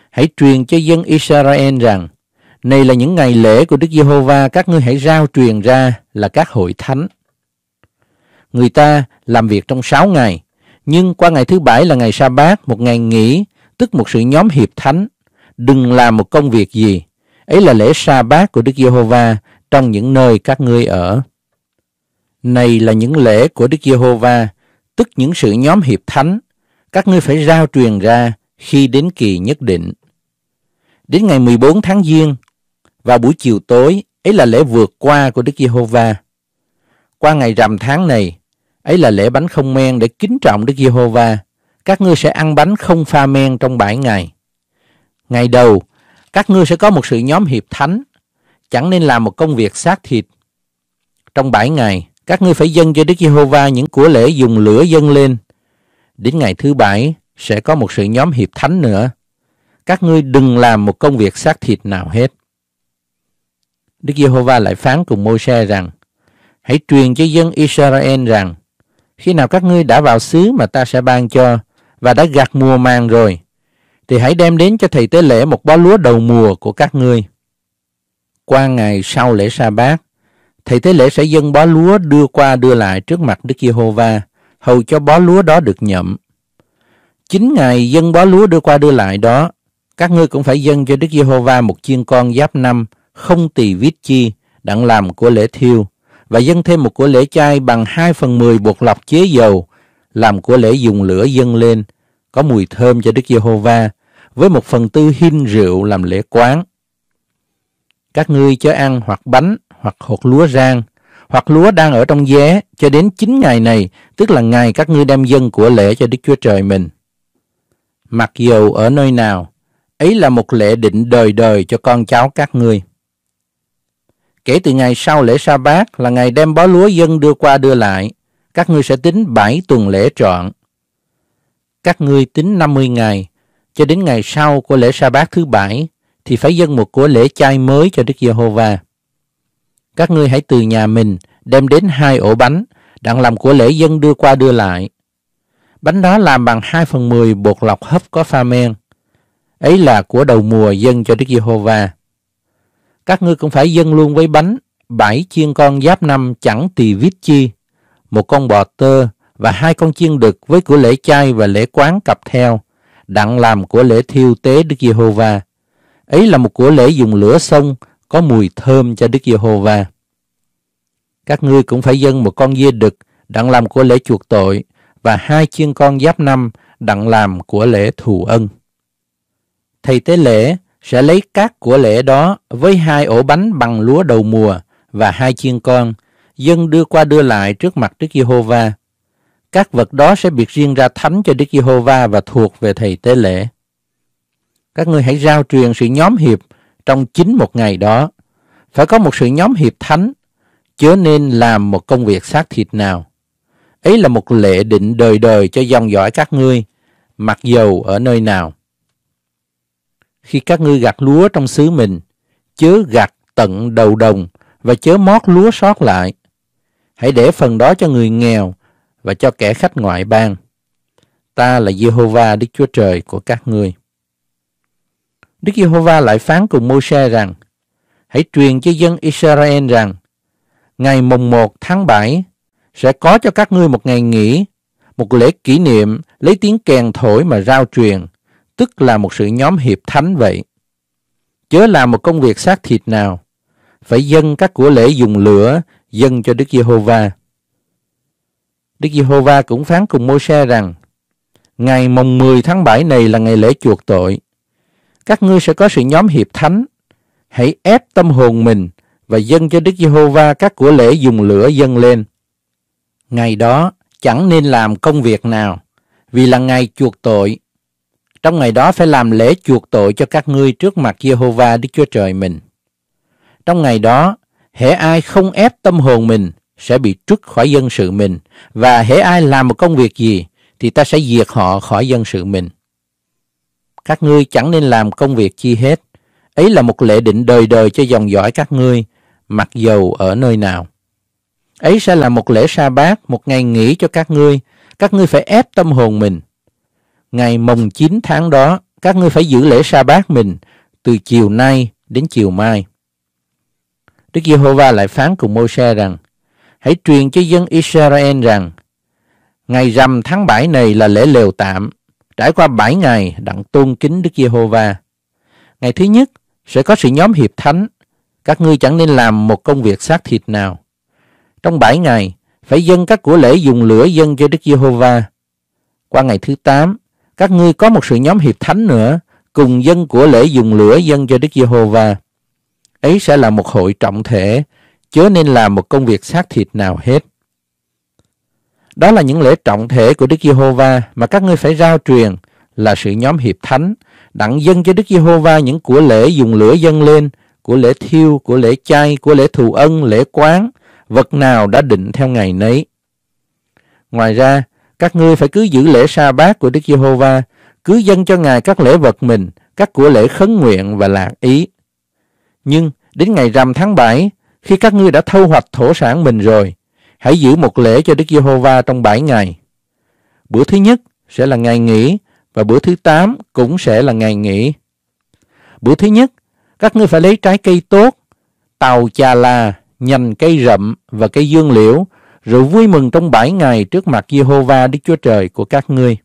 Hãy truyền cho dân Israel rằng, này là những ngày lễ của Đức Giê-hô-va, các ngươi hãy rao truyền ra là các hội thánh. Người ta làm việc trong sáu ngày, nhưng qua ngày thứ bảy là ngày sa bát, một ngày nghỉ, tức một sự nhóm hiệp thánh. Đừng làm một công việc gì. Ấy là lễ sa bát của Đức Giê-hô-va trong những nơi các ngươi ở. Này là những lễ của Đức Giê-hô-va, tức những sự nhóm hiệp thánh. Các ngươi phải rao truyền ra khi đến kỳ nhất định. Đến ngày 14 tháng Giêng, vào buổi chiều tối, ấy là lễ vượt qua của Đức Giê-hô-va. Qua ngày rằm tháng này, ấy là lễ bánh không men để kính trọng Đức Giê-hô-va. Các ngươi sẽ ăn bánh không pha men trong bảy ngày. Ngày đầu, các ngươi sẽ có một sự nhóm hiệp thánh, chẳng nên làm một công việc xác thịt. Trong bảy ngày, các ngươi phải dâng cho Đức Giê-hô-va những của lễ dùng lửa dâng lên. Đến ngày thứ bảy, sẽ có một sự nhóm hiệp thánh nữa. Các ngươi đừng làm một công việc xác thịt nào hết. Đức Giê-hô-va lại phán cùng Môi-se rằng, Hãy truyền cho dân Israel rằng, khi nào các ngươi đã vào xứ mà ta sẽ ban cho, và đã gặt mùa màng rồi, thì hãy đem đến cho thầy tế lễ một bó lúa đầu mùa của các ngươi. Qua ngày sau lễ sa bát, thầy tế lễ sẽ dâng bó lúa đưa qua đưa lại trước mặt Đức Giê-hô-va, hầu cho bó lúa đó được nhậm. Chín ngày dâng bó lúa đưa qua đưa lại đó, các ngươi cũng phải dâng cho Đức Giê-hô-va một chiên con giáp năm, không tỳ vít chi, đặng làm của lễ thiêu, và dâng thêm một của lễ chay bằng 2 phần 10 bột lọc chế dầu, làm của lễ dùng lửa dâng lên, có mùi thơm cho Đức Giê-hô-va, với một phần tư hin rượu làm lễ quán. Các ngươi cho ăn hoặc bánh, hoặc hột lúa rang, hoặc lúa đang ở trong giá cho đến 9 ngày này, tức là ngày các ngươi đem dân của lễ cho Đức Chúa Trời mình. Mặc dầu ở nơi nào, ấy là một lễ định đời đời cho con cháu các ngươi. Kể từ ngày sau lễ sa bát là ngày đem bó lúa dân đưa qua đưa lại, các ngươi sẽ tính bảy tuần lễ trọn. Các ngươi tính 50 ngày, cho đến ngày sau của lễ sa bát thứ bảy, thì phải dâng một của lễ chay mới cho Đức Giê-hô-va. Các ngươi hãy từ nhà mình đem đến hai ổ bánh, đặng làm của lễ dân đưa qua đưa lại. Bánh đó làm bằng 2 phần 10 bột lọc hấp có pha men. Ấy là của đầu mùa dân cho Đức Giê-hô-va các ngươi cũng phải dâng luôn với bánh, bảy chiên con giáp năm chẳng tỳ vít chi, một con bò tơ và hai con chiên đực với của lễ chay và lễ quán cặp theo, đặng làm của lễ thiêu tế Đức Giê-hô-va. Ấy là một của lễ dùng lửa sông, có mùi thơm cho Đức Giê-hô-va. Các ngươi cũng phải dâng một con dê đực, đặng làm của lễ chuộc tội, và hai chiên con giáp năm, đặng làm của lễ thù ân. Thầy tế lễ sẽ lấy các của lễ đó với hai ổ bánh bằng lúa đầu mùa và hai chiên con, dân đưa qua đưa lại trước mặt Đức Giê-hô-va. Các vật đó sẽ biệt riêng ra thánh cho Đức Giê-hô-va và thuộc về thầy tế lễ. Các ngươi hãy giao truyền sự nhóm hiệp trong chính một ngày đó. Phải có một sự nhóm hiệp thánh, chớ nên làm một công việc xác thịt nào. Ấy là một lệ định đời đời cho dòng dõi các ngươi, mặc dầu ở nơi nào. Khi các ngươi gặt lúa trong xứ mình, chớ gặt tận đầu đồng và chớ mót lúa sót lại. Hãy để phần đó cho người nghèo và cho kẻ khách ngoại bang. Ta là Jehovah Đức Chúa Trời của các ngươi. Đức Giê-hô-va lại phán cùng Môi-se rằng, hãy truyền cho dân Israel rằng, ngày mùng 1 tháng 7 sẽ có cho các ngươi một ngày nghỉ, một lễ kỷ niệm lấy tiếng kèn thổi mà rao truyền, tức là một sự nhóm hiệp thánh vậy. Chớ làm một công việc xác thịt nào, phải dâng các của lễ dùng lửa dâng cho Đức Giê-hô-va. Đức Giê-hô-va cũng phán cùng Mô-se rằng, ngày mùng 10 tháng 7 này là ngày lễ chuộc tội. Các ngươi sẽ có sự nhóm hiệp thánh. Hãy ép tâm hồn mình và dâng cho Đức Giê-hô-va các của lễ dùng lửa dâng lên. Ngày đó chẳng nên làm công việc nào, vì là ngày chuộc tội. Trong ngày đó phải làm lễ chuộc tội cho các ngươi trước mặt Giê-hô-va Đức Chúa Trời mình. Trong ngày đó, hễ ai không ép tâm hồn mình sẽ bị trút khỏi dân sự mình, và hễ ai làm một công việc gì thì ta sẽ diệt họ khỏi dân sự mình. Các ngươi chẳng nên làm công việc chi hết. Ấy là một lệ định đời đời cho dòng dõi các ngươi, mặc dầu ở nơi nào. Ấy sẽ là một lễ sa bát, một ngày nghỉ cho các ngươi. Các ngươi phải ép tâm hồn mình. Ngày mồng 9 tháng đó, các ngươi phải giữ lễ sa bát mình từ chiều nay đến chiều mai. Đức Giê-hô-va lại phán cùng Môi-se rằng, hãy truyền cho dân Israel rằng, ngày rằm tháng 7 này là lễ lều tạm, trải qua 7 ngày đặng tôn kính Đức Giê-hô-va. Ngày thứ nhất sẽ có sự nhóm hiệp thánh, các ngươi chẳng nên làm một công việc xác thịt nào. Trong 7 ngày, phải dâng các của lễ dùng lửa dâng cho Đức Giê-hô-va. Qua ngày thứ 8, các ngươi có một sự nhóm hiệp thánh nữa, cùng dân của lễ dùng lửa dâng cho Đức Giê-hô-va. Ấy sẽ là một hội trọng thể, chớ nên làm một công việc xác thịt nào hết. Đó là những lễ trọng thể của Đức Giê-hô-va mà các ngươi phải rao truyền là sự nhóm hiệp thánh, đặng dâng cho Đức Giê-hô-va những của lễ dùng lửa dâng lên, của lễ thiêu, của lễ chay, của lễ thù ân, lễ quán, vật nào đã định theo ngày nấy. Ngoài ra, các ngươi phải cứ giữ lễ sa bát của Đức Giê-hô-va, cứ dâng cho Ngài các lễ vật mình, các của lễ khấn nguyện và lạc ý. Nhưng đến ngày rằm tháng 7, khi các ngươi đã thâu hoạch thổ sản mình rồi, hãy giữ một lễ cho Đức Giê-hô-va trong bảy ngày. Bữa thứ nhất sẽ là ngày nghỉ và bữa thứ tám cũng sẽ là ngày nghỉ. Bữa thứ nhất, các ngươi phải lấy trái cây tốt, tàu chà là, nhành cây rậm và cây dương liễu, rồi vui mừng trong bảy ngày trước mặt Giê-hô-va Đức Chúa Trời của các ngươi.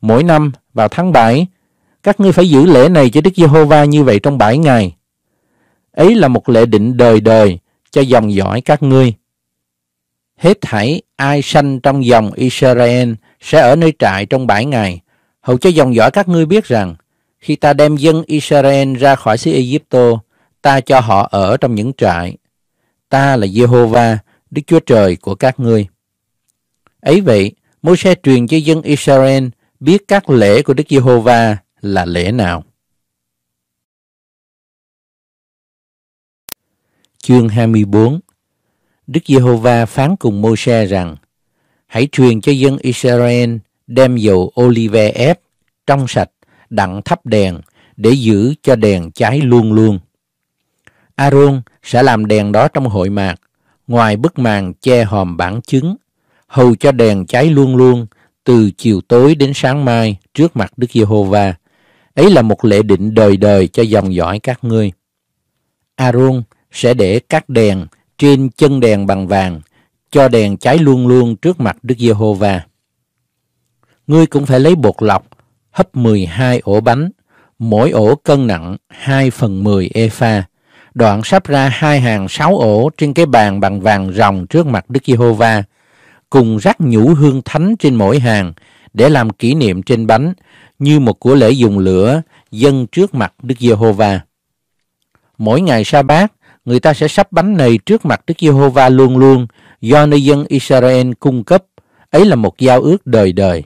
Mỗi năm vào tháng 7, các ngươi phải giữ lễ này cho Đức Giê-hô-va như vậy trong bảy ngày. Ấy là một lễ định đời đời cho dòng dõi các ngươi hết thảy ai sanh trong dòng Israel sẽ ở nơi trại trong bảy ngày, hầu cho dòng dõi các ngươi biết rằng, khi ta đem dân Israel ra khỏi xứ Egypto, ta cho họ ở trong những trại. Ta là Jehovah, Đức Chúa Trời của các ngươi. Ấy vậy, môi se truyền cho dân Israel biết các lễ của Đức Giê-hô-va là lễ nào. Chương 24 Đức Giê-hô-va phán cùng Mô-se rằng, hãy truyền cho dân Israel đem dầu olive ép, trong sạch, đặng thắp đèn, để giữ cho đèn cháy luôn luôn. Aaron sẽ làm đèn đó trong hội mạc, ngoài bức màn che hòm bản chứng, hầu cho đèn cháy luôn luôn, từ chiều tối đến sáng mai trước mặt Đức Giê-hô-va. Ấy là một lệ định đời đời cho dòng dõi các ngươi. Aaron sẽ để các đèn trên chân đèn bằng vàng, cho đèn cháy luôn luôn trước mặt Đức Giê-hô-va. Ngươi cũng phải lấy bột lọc, hấp 12 ổ bánh, mỗi ổ cân nặng 2 phần 10 epha, đoạn sắp ra hai hàng sáu ổ trên cái bàn bằng vàng ròng trước mặt Đức Giê-hô-va, cùng rắc nhũ hương thánh trên mỗi hàng để làm kỷ niệm trên bánh như một của lễ dùng lửa dâng trước mặt Đức Giê-hô-va. Mỗi ngày sa bát người ta sẽ sắp bánh này trước mặt Đức Giê-hô-va luôn luôn do nơi dân Israel cung cấp. Ấy là một giao ước đời đời.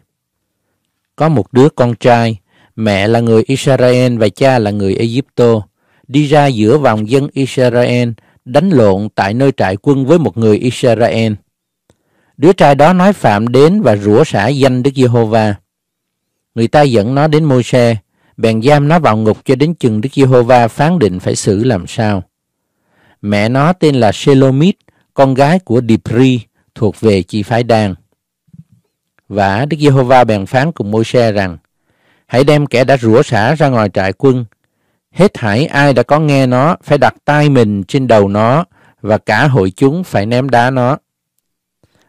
Có một đứa con trai, mẹ là người Israel và cha là người Egypto, đi ra giữa vòng dân Israel đánh lộn tại nơi trại quân với một người Israel. Đứa trai đó nói phạm đến và rủa xả danh Đức Giê-hô-va. Người ta dẫn nó đến Môi-se, bèn giam nó vào ngục cho đến chừng Đức Giê-hô-va phán định phải xử làm sao. Mẹ nó tên là Shelomit, con gái của Dipri, thuộc về chi phái Đan. Và Đức Giê-hô-va bèn phán cùng Môi-se rằng, hãy đem kẻ đã rủa xả ra ngoài trại quân. Hết thảy ai đã có nghe nó phải đặt tay mình trên đầu nó và cả hội chúng phải ném đá nó.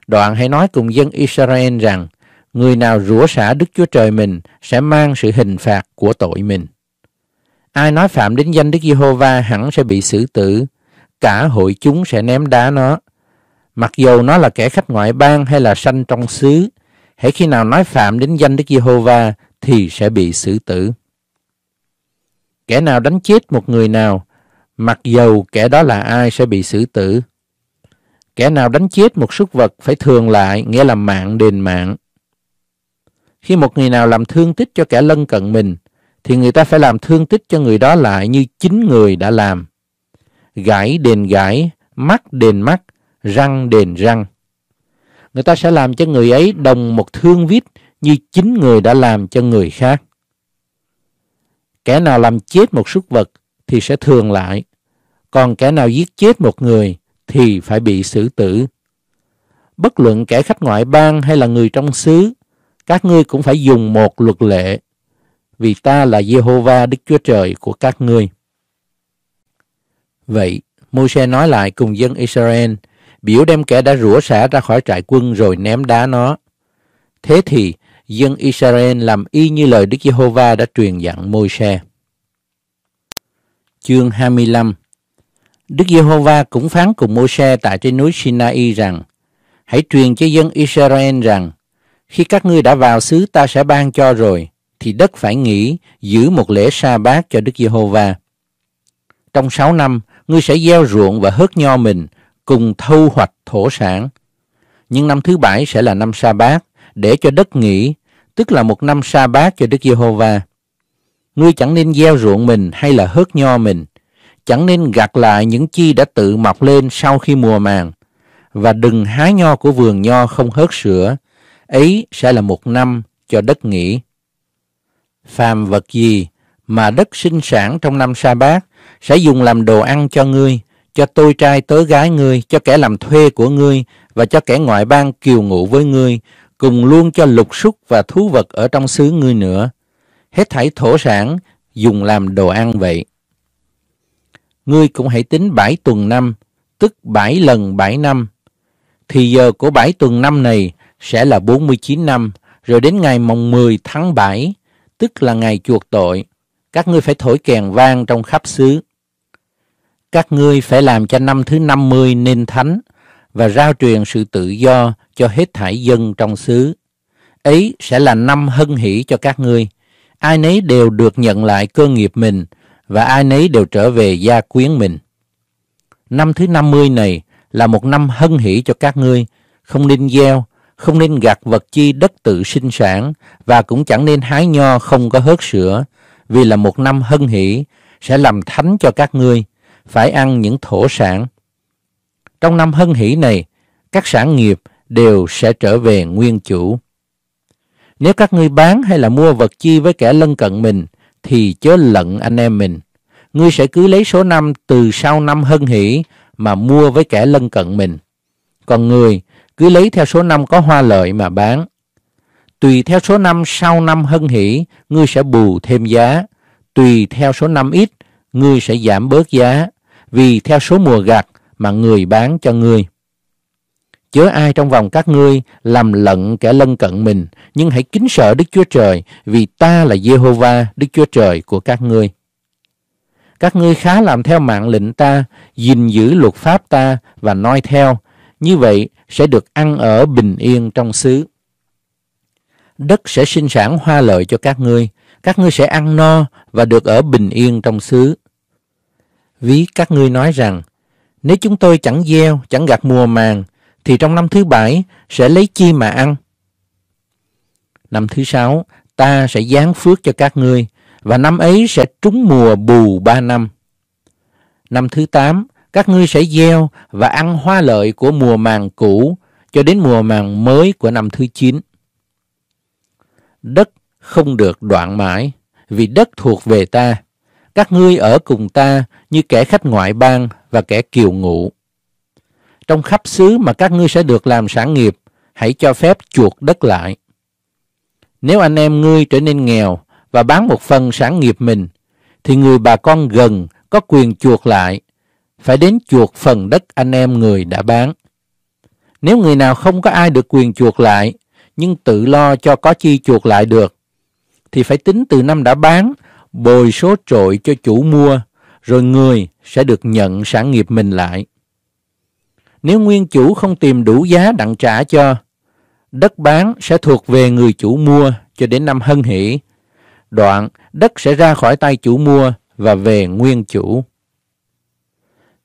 Đoạn hãy nói cùng dân Israel rằng, người nào rủa xả Đức Chúa Trời mình sẽ mang sự hình phạt của tội mình. Ai nói phạm đến danh Đức Giê-hô-va hẳn sẽ bị xử tử, cả hội chúng sẽ ném đá nó. Mặc dù nó là kẻ khách ngoại bang hay là sanh trong xứ, hãy khi nào nói phạm đến danh Đức Giê-hô-va thì sẽ bị xử tử. Kẻ nào đánh chết một người nào, mặc dầu kẻ đó là ai sẽ bị xử tử. Kẻ nào đánh chết một súc vật phải thường lại, nghĩa là mạng đền mạng. Khi một người nào làm thương tích cho kẻ lân cận mình, thì người ta phải làm thương tích cho người đó lại như chính người đã làm. Gãi đền gãi, mắt đền mắt, răng đền răng. Người ta sẽ làm cho người ấy đồng một thương vít như chính người đã làm cho người khác. Kẻ nào làm chết một súc vật thì sẽ thường lại, còn kẻ nào giết chết một người thì phải bị xử tử. Bất luận kẻ khách ngoại bang hay là người trong xứ, các ngươi cũng phải dùng một luật lệ, vì ta là Jehovah Đức Chúa Trời của các ngươi. Vậy, Môi-se nói lại cùng dân Israel, biểu đem kẻ đã rủa xả ra khỏi trại quân rồi ném đá nó. Thế thì, dân Israel làm y như lời Đức Giê-hô-va đã truyền dặn Môi-se. Chương 25 Đức Giê-hô-va cũng phán cùng Môi-se tại trên núi Sinai rằng, Hãy truyền cho dân Israel rằng, khi các ngươi đã vào xứ ta sẽ ban cho rồi, thì đất phải nghỉ, giữ một lễ sa bát cho Đức Giê-hô-va. Trong sáu năm, ngươi sẽ gieo ruộng và hớt nho mình, cùng thu hoạch thổ sản. Nhưng năm thứ bảy sẽ là năm sa bát, để cho đất nghỉ, tức là một năm sa bát cho Đức Giê-hô-va. Ngươi chẳng nên gieo ruộng mình hay là hớt nho mình, chẳng nên gặt lại những chi đã tự mọc lên sau khi mùa màng, và đừng hái nho của vườn nho không hớt sữa, ấy sẽ là một năm cho đất nghỉ. Phàm vật gì mà đất sinh sản trong năm sa bát sẽ dùng làm đồ ăn cho ngươi, cho tôi trai tớ gái ngươi, cho kẻ làm thuê của ngươi và cho kẻ ngoại bang kiều ngụ với ngươi, cùng luôn cho lục súc và thú vật ở trong xứ ngươi nữa. Hết thảy thổ sản dùng làm đồ ăn vậy. Ngươi cũng hãy tính bảy tuần năm, tức bảy lần bảy năm. Thì giờ của bảy tuần năm này sẽ là 49 năm, rồi đến ngày mồng 10 tháng 7, tức là ngày chuộc tội, các ngươi phải thổi kèn vang trong khắp xứ. Các ngươi phải làm cho năm thứ 50 nên thánh và rao truyền sự tự do cho hết thảy dân trong xứ. Ấy sẽ là năm hân hỷ cho các ngươi. Ai nấy đều được nhận lại cơ nghiệp mình và ai nấy đều trở về gia quyến mình. Năm thứ 50 này là một năm hân hỷ cho các ngươi, không nên gieo, không nên gặt vật chi đất tự sinh sản và cũng chẳng nên hái nho không có hớt sữa, vì là một năm hân hỷ sẽ làm thánh cho các ngươi, phải ăn những thổ sản. Trong năm hân hỷ này, các sản nghiệp đều sẽ trở về nguyên chủ. Nếu các ngươi bán hay là mua vật chi với kẻ lân cận mình, thì chớ lận anh em mình. Ngươi sẽ cứ lấy số năm từ sau năm hân hỷ mà mua với kẻ lân cận mình. Còn người cứ lấy theo số năm có hoa lợi mà bán. Tùy theo số năm sau năm hân hỷ, ngươi sẽ bù thêm giá. Tùy theo số năm ít, ngươi sẽ giảm bớt giá. Vì theo số mùa gặt mà người bán cho ngươi. Chớ ai trong vòng các ngươi làm lận kẻ lân cận mình, nhưng hãy kính sợ Đức Chúa Trời, vì ta là Jehovah, Đức Chúa Trời của các ngươi. Các ngươi khá làm theo mạng lệnh ta, gìn giữ luật pháp ta và noi theo, như vậy sẽ được ăn ở bình yên trong xứ. Đất sẽ sinh sản hoa lợi cho các ngươi, các ngươi sẽ ăn no và được ở bình yên trong xứ. Ví các ngươi nói rằng, nếu chúng tôi chẳng gieo, chẳng gặt mùa màng, thì trong năm thứ bảy sẽ lấy chi mà ăn. Năm thứ sáu, ta sẽ giáng phước cho các ngươi, và năm ấy sẽ trúng mùa bù ba năm. Năm thứ tám, các ngươi sẽ gieo và ăn hoa lợi của mùa màng cũ cho đến mùa màng mới của năm thứ chín. Đất không được đoạn mãi, vì đất thuộc về ta. Các ngươi ở cùng ta như kẻ khách ngoại bang và kẻ kiều ngụ. Trong khắp xứ mà các ngươi sẽ được làm sản nghiệp, hãy cho phép chuột đất lại. Nếu anh em ngươi trở nên nghèo và bán một phần sản nghiệp mình, thì người bà con gần có quyền chuộc lại, phải đến chuộc phần đất anh em người đã bán. Nếu người nào không có ai được quyền chuộc lại, nhưng tự lo cho có chi chuộc lại được, thì phải tính từ năm đã bán, bồi số trội cho chủ mua, rồi người sẽ được nhận sản nghiệp mình lại. Nếu nguyên chủ không tìm đủ giá đặng trả cho, đất bán sẽ thuộc về người chủ mua cho đến năm hân hỷ. Đoạn, đất sẽ ra khỏi tay chủ mua và về nguyên chủ.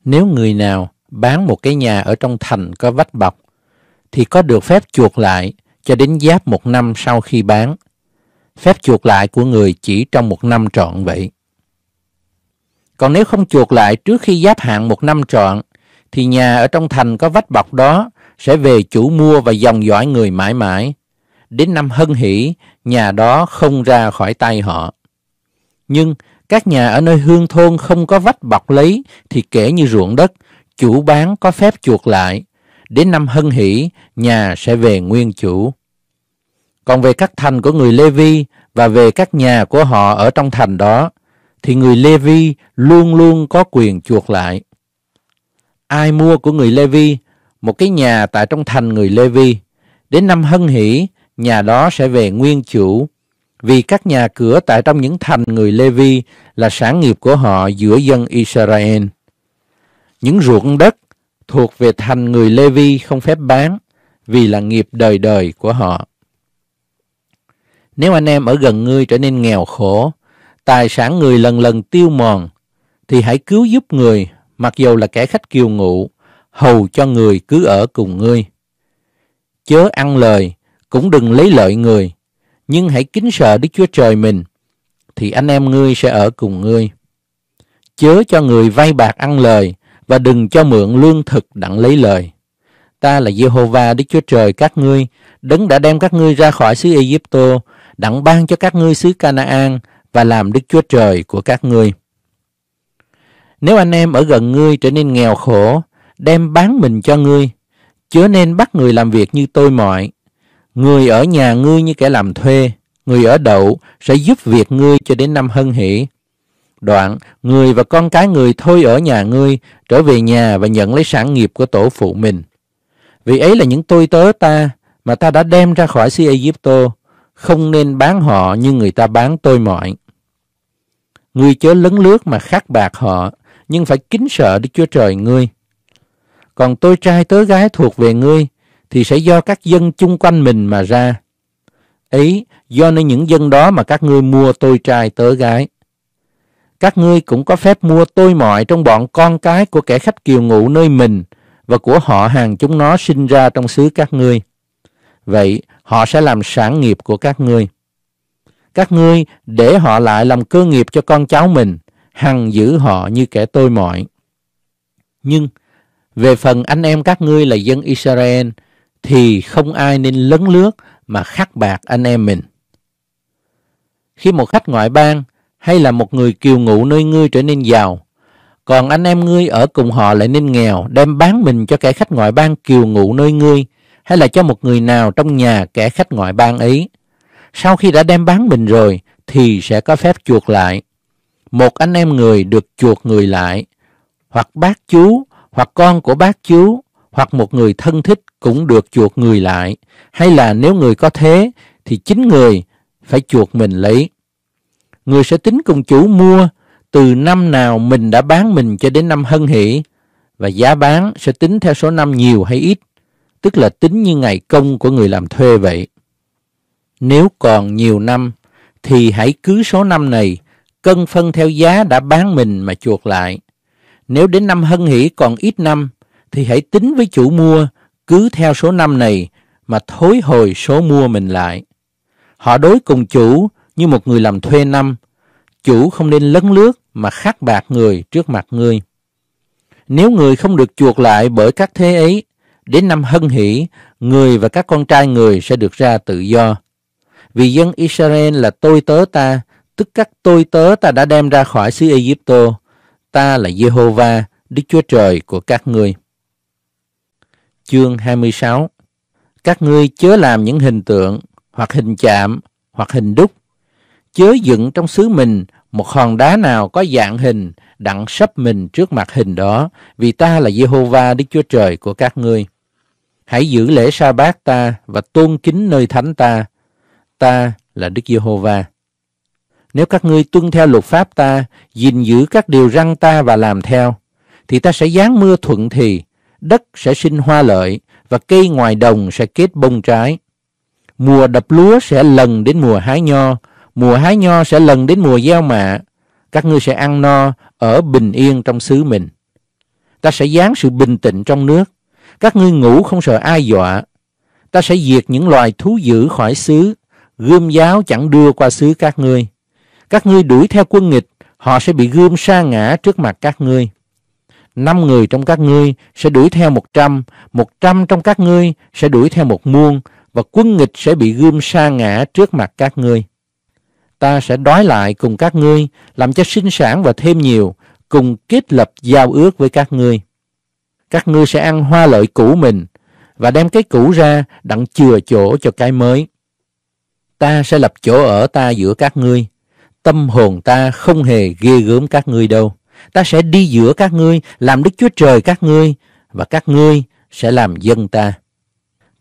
Nếu người nào bán một cái nhà ở trong thành có vách bọc, thì có được phép chuộc lại cho đến giáp một năm sau khi bán. Phép chuộc lại của người chỉ trong một năm trọn vậy. Còn nếu không chuộc lại trước khi giáp hạn một năm trọn, thì nhà ở trong thành có vách bọc đó sẽ về chủ mua và dòng dõi người mãi mãi. Đến năm hân hỷ, nhà đó không ra khỏi tay họ. Nhưng các nhà ở nơi hương thôn không có vách bọc lấy thì kể như ruộng đất, chủ bán có phép chuộc lại. Đến năm hân hỷ, nhà sẽ về nguyên chủ. Còn về các thành của người Lê Vi và về các nhà của họ ở trong thành đó, thì người Lê Vi luôn luôn có quyền chuộc lại. Ai mua của người Lê Vi một cái nhà tại trong thành người Lê Vi, đến năm hân hỷ, nhà đó sẽ về nguyên chủ, vì các nhà cửa tại trong những thành người Lê Vi là sản nghiệp của họ giữa dân Israel. Những ruộng đất thuộc về thành người Lê Vi không phép bán, vì là nghiệp đời đời của họ. Nếu anh em ở gần ngươi trở nên nghèo khổ, tài sản người lần lần tiêu mòn, thì hãy cứu giúp người, mặc dù là kẻ khách kiều ngụ, hầu cho người cứ ở cùng ngươi. Chớ ăn lời, cũng đừng lấy lợi người, nhưng hãy kính sợ Đức Chúa Trời mình, thì anh em ngươi sẽ ở cùng ngươi. Chớ cho người vay bạc ăn lời, và đừng cho mượn lương thực đặng lấy lời. Ta là Jehovah Đức Chúa Trời các ngươi, đấng đã đem các ngươi ra khỏi xứ Egypto, đặng ban cho các ngươi xứ Canaan và làm Đức Chúa Trời của các ngươi. Nếu anh em ở gần ngươi trở nên nghèo khổ, đem bán mình cho ngươi, chớ nên bắt người làm việc như tôi mọi. Người ở nhà ngươi như kẻ làm thuê, người ở đậu sẽ giúp việc ngươi cho đến năm hân hỷ. Đoạn, người và con cái người thôi ở nhà ngươi, trở về nhà và nhận lấy sản nghiệp của tổ phụ mình. Vì ấy là những tôi tớ ta mà ta đã đem ra khỏi xứ Egypto, không nên bán họ như người ta bán tôi mọi. Ngươi chớ lấn lướt mà khắc bạc họ, nhưng phải kính sợ Đức Chúa Trời ngươi. Còn tôi trai tớ gái thuộc về ngươi, thì sẽ do các dân chung quanh mình mà ra. Ấy, do nơi những dân đó mà các ngươi mua tôi trai tớ gái. Các ngươi cũng có phép mua tôi mọi trong bọn con cái của kẻ khách kiều ngụ nơi mình và của họ hàng chúng nó sinh ra trong xứ các ngươi. Vậy, họ sẽ làm sản nghiệp của các ngươi. Các ngươi để họ lại làm cơ nghiệp cho con cháu mình, hằng giữ họ như kẻ tôi mọi. Nhưng, về phần anh em các ngươi là dân Israel, thì không ai nên lấn lướt mà khắc bạc anh em mình. Khi một khách ngoại bang hay là một người kiều ngụ nơi ngươi trở nên giàu, còn anh em ngươi ở cùng họ lại nên nghèo, đem bán mình cho kẻ khách ngoại bang kiều ngụ nơi ngươi, hay là cho một người nào trong nhà kẻ khách ngoại bang ấy. Sau khi đã đem bán mình rồi, thì sẽ có phép chuộc lại. Một anh em người được chuộc người lại, hoặc bác chú, hoặc con của bác chú, hoặc một người thân thích cũng được chuộc người lại, hay là nếu người có thế, thì chính người phải chuộc mình lấy. Người sẽ tính cùng chủ mua từ năm nào mình đã bán mình cho đến năm hân hỷ, và giá bán sẽ tính theo số năm nhiều hay ít, tức là tính như ngày công của người làm thuê vậy. Nếu còn nhiều năm, thì hãy cứ số năm này, cân phân theo giá đã bán mình mà chuộc lại. Nếu đến năm hân hỷ còn ít năm, thì hãy tính với chủ mua cứ theo số năm này mà thối hồi số mua mình lại. Họ đối cùng chủ như một người làm thuê năm. Chủ không nên lấn lướt mà khắc bạc người trước mặt ngươi. Nếu người không được chuộc lại bởi các thế ấy, đến năm hân hỷ, người và các con trai người sẽ được ra tự do. Vì dân Israel là tôi tớ ta, tức các tôi tớ ta đã đem ra khỏi xứ Egypto. Ta là Jehovah, Đức Chúa Trời của các ngươi. Chương 26 Các ngươi chớ làm những hình tượng, hoặc hình chạm, hoặc hình đúc. Chớ dựng trong xứ mình một hòn đá nào có dạng hình đặng sắp mình trước mặt hình đó, vì ta là Jehovah Đức Chúa Trời của các ngươi. Hãy giữ lễ sa bát ta và tôn kính nơi thánh ta. Ta là Đức Giê-hô-va. Nếu các ngươi tuân theo luật pháp ta, gìn giữ các điều răn ta và làm theo, thì ta sẽ giáng mưa thuận thì, đất sẽ sinh hoa lợi và cây ngoài đồng sẽ kết bông trái. Mùa đập lúa sẽ lần đến mùa hái nho, mùa hái nho sẽ lần đến mùa gieo mạ. Các ngươi sẽ ăn no, ở bình yên trong xứ mình. Ta sẽ giáng sự bình tĩnh trong nước. Các ngươi ngủ không sợ ai dọa. Ta sẽ diệt những loài thú dữ khỏi xứ, gươm giáo chẳng đưa qua xứ các ngươi. Các ngươi đuổi theo quân nghịch, họ sẽ bị gươm sa ngã trước mặt các ngươi. Năm người trong các ngươi sẽ đuổi theo một trăm, một trăm trong các ngươi sẽ đuổi theo một muôn, và quân nghịch sẽ bị gươm sa ngã trước mặt các ngươi. Ta sẽ đói lại cùng các ngươi, làm cho sinh sản và thêm nhiều, cùng kết lập giao ước với các ngươi. Các ngươi sẽ ăn hoa lợi cũ mình, và đem cái cũ ra đặng chừa chỗ cho cái mới. Ta sẽ lập chỗ ở ta giữa các ngươi. Tâm hồn ta không hề ghê gớm các ngươi đâu. Ta sẽ đi giữa các ngươi, làm Đức Chúa Trời các ngươi, và các ngươi sẽ làm dân ta.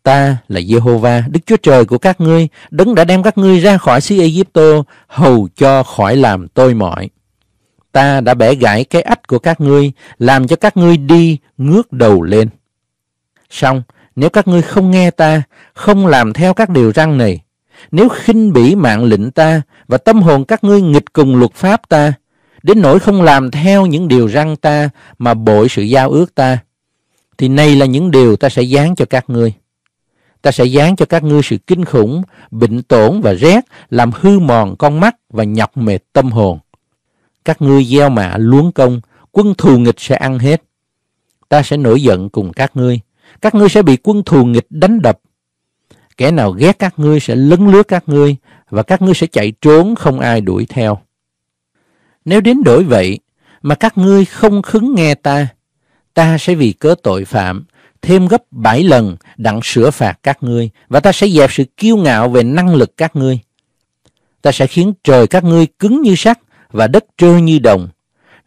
Ta là Jehovah, Đức Chúa Trời của các ngươi, đấng đã đem các ngươi ra khỏi xứ Egypto, hầu cho khỏi làm tôi mỏi. Ta đã bẻ gãy cái ách của các ngươi, làm cho các ngươi đi ngước đầu lên. Xong, nếu các ngươi không nghe ta, không làm theo các điều răn này, nếu khinh bỉ mạng lệnh ta và tâm hồn các ngươi nghịch cùng luật pháp ta, đến nỗi không làm theo những điều răn ta mà bội sự giao ước ta, thì này là những điều ta sẽ dán cho các ngươi. Ta sẽ dán cho các ngươi sự kinh khủng, bệnh tổn và rét, làm hư mòn con mắt và nhọc mệt tâm hồn. Các ngươi gieo mạ luống công, quân thù nghịch sẽ ăn hết. Ta sẽ nổi giận cùng các ngươi. Các ngươi sẽ bị quân thù nghịch đánh đập. Kẻ nào ghét các ngươi sẽ lấn lướt các ngươi, và các ngươi sẽ chạy trốn không ai đuổi theo. Nếu đến đổi vậy, mà các ngươi không khứng nghe ta, ta sẽ vì cớ tội phạm thêm gấp bảy lần đặng sửa phạt các ngươi, và ta sẽ dẹp sự kiêu ngạo về năng lực các ngươi. Ta sẽ khiến trời các ngươi cứng như sắt và đất trơ như đồng.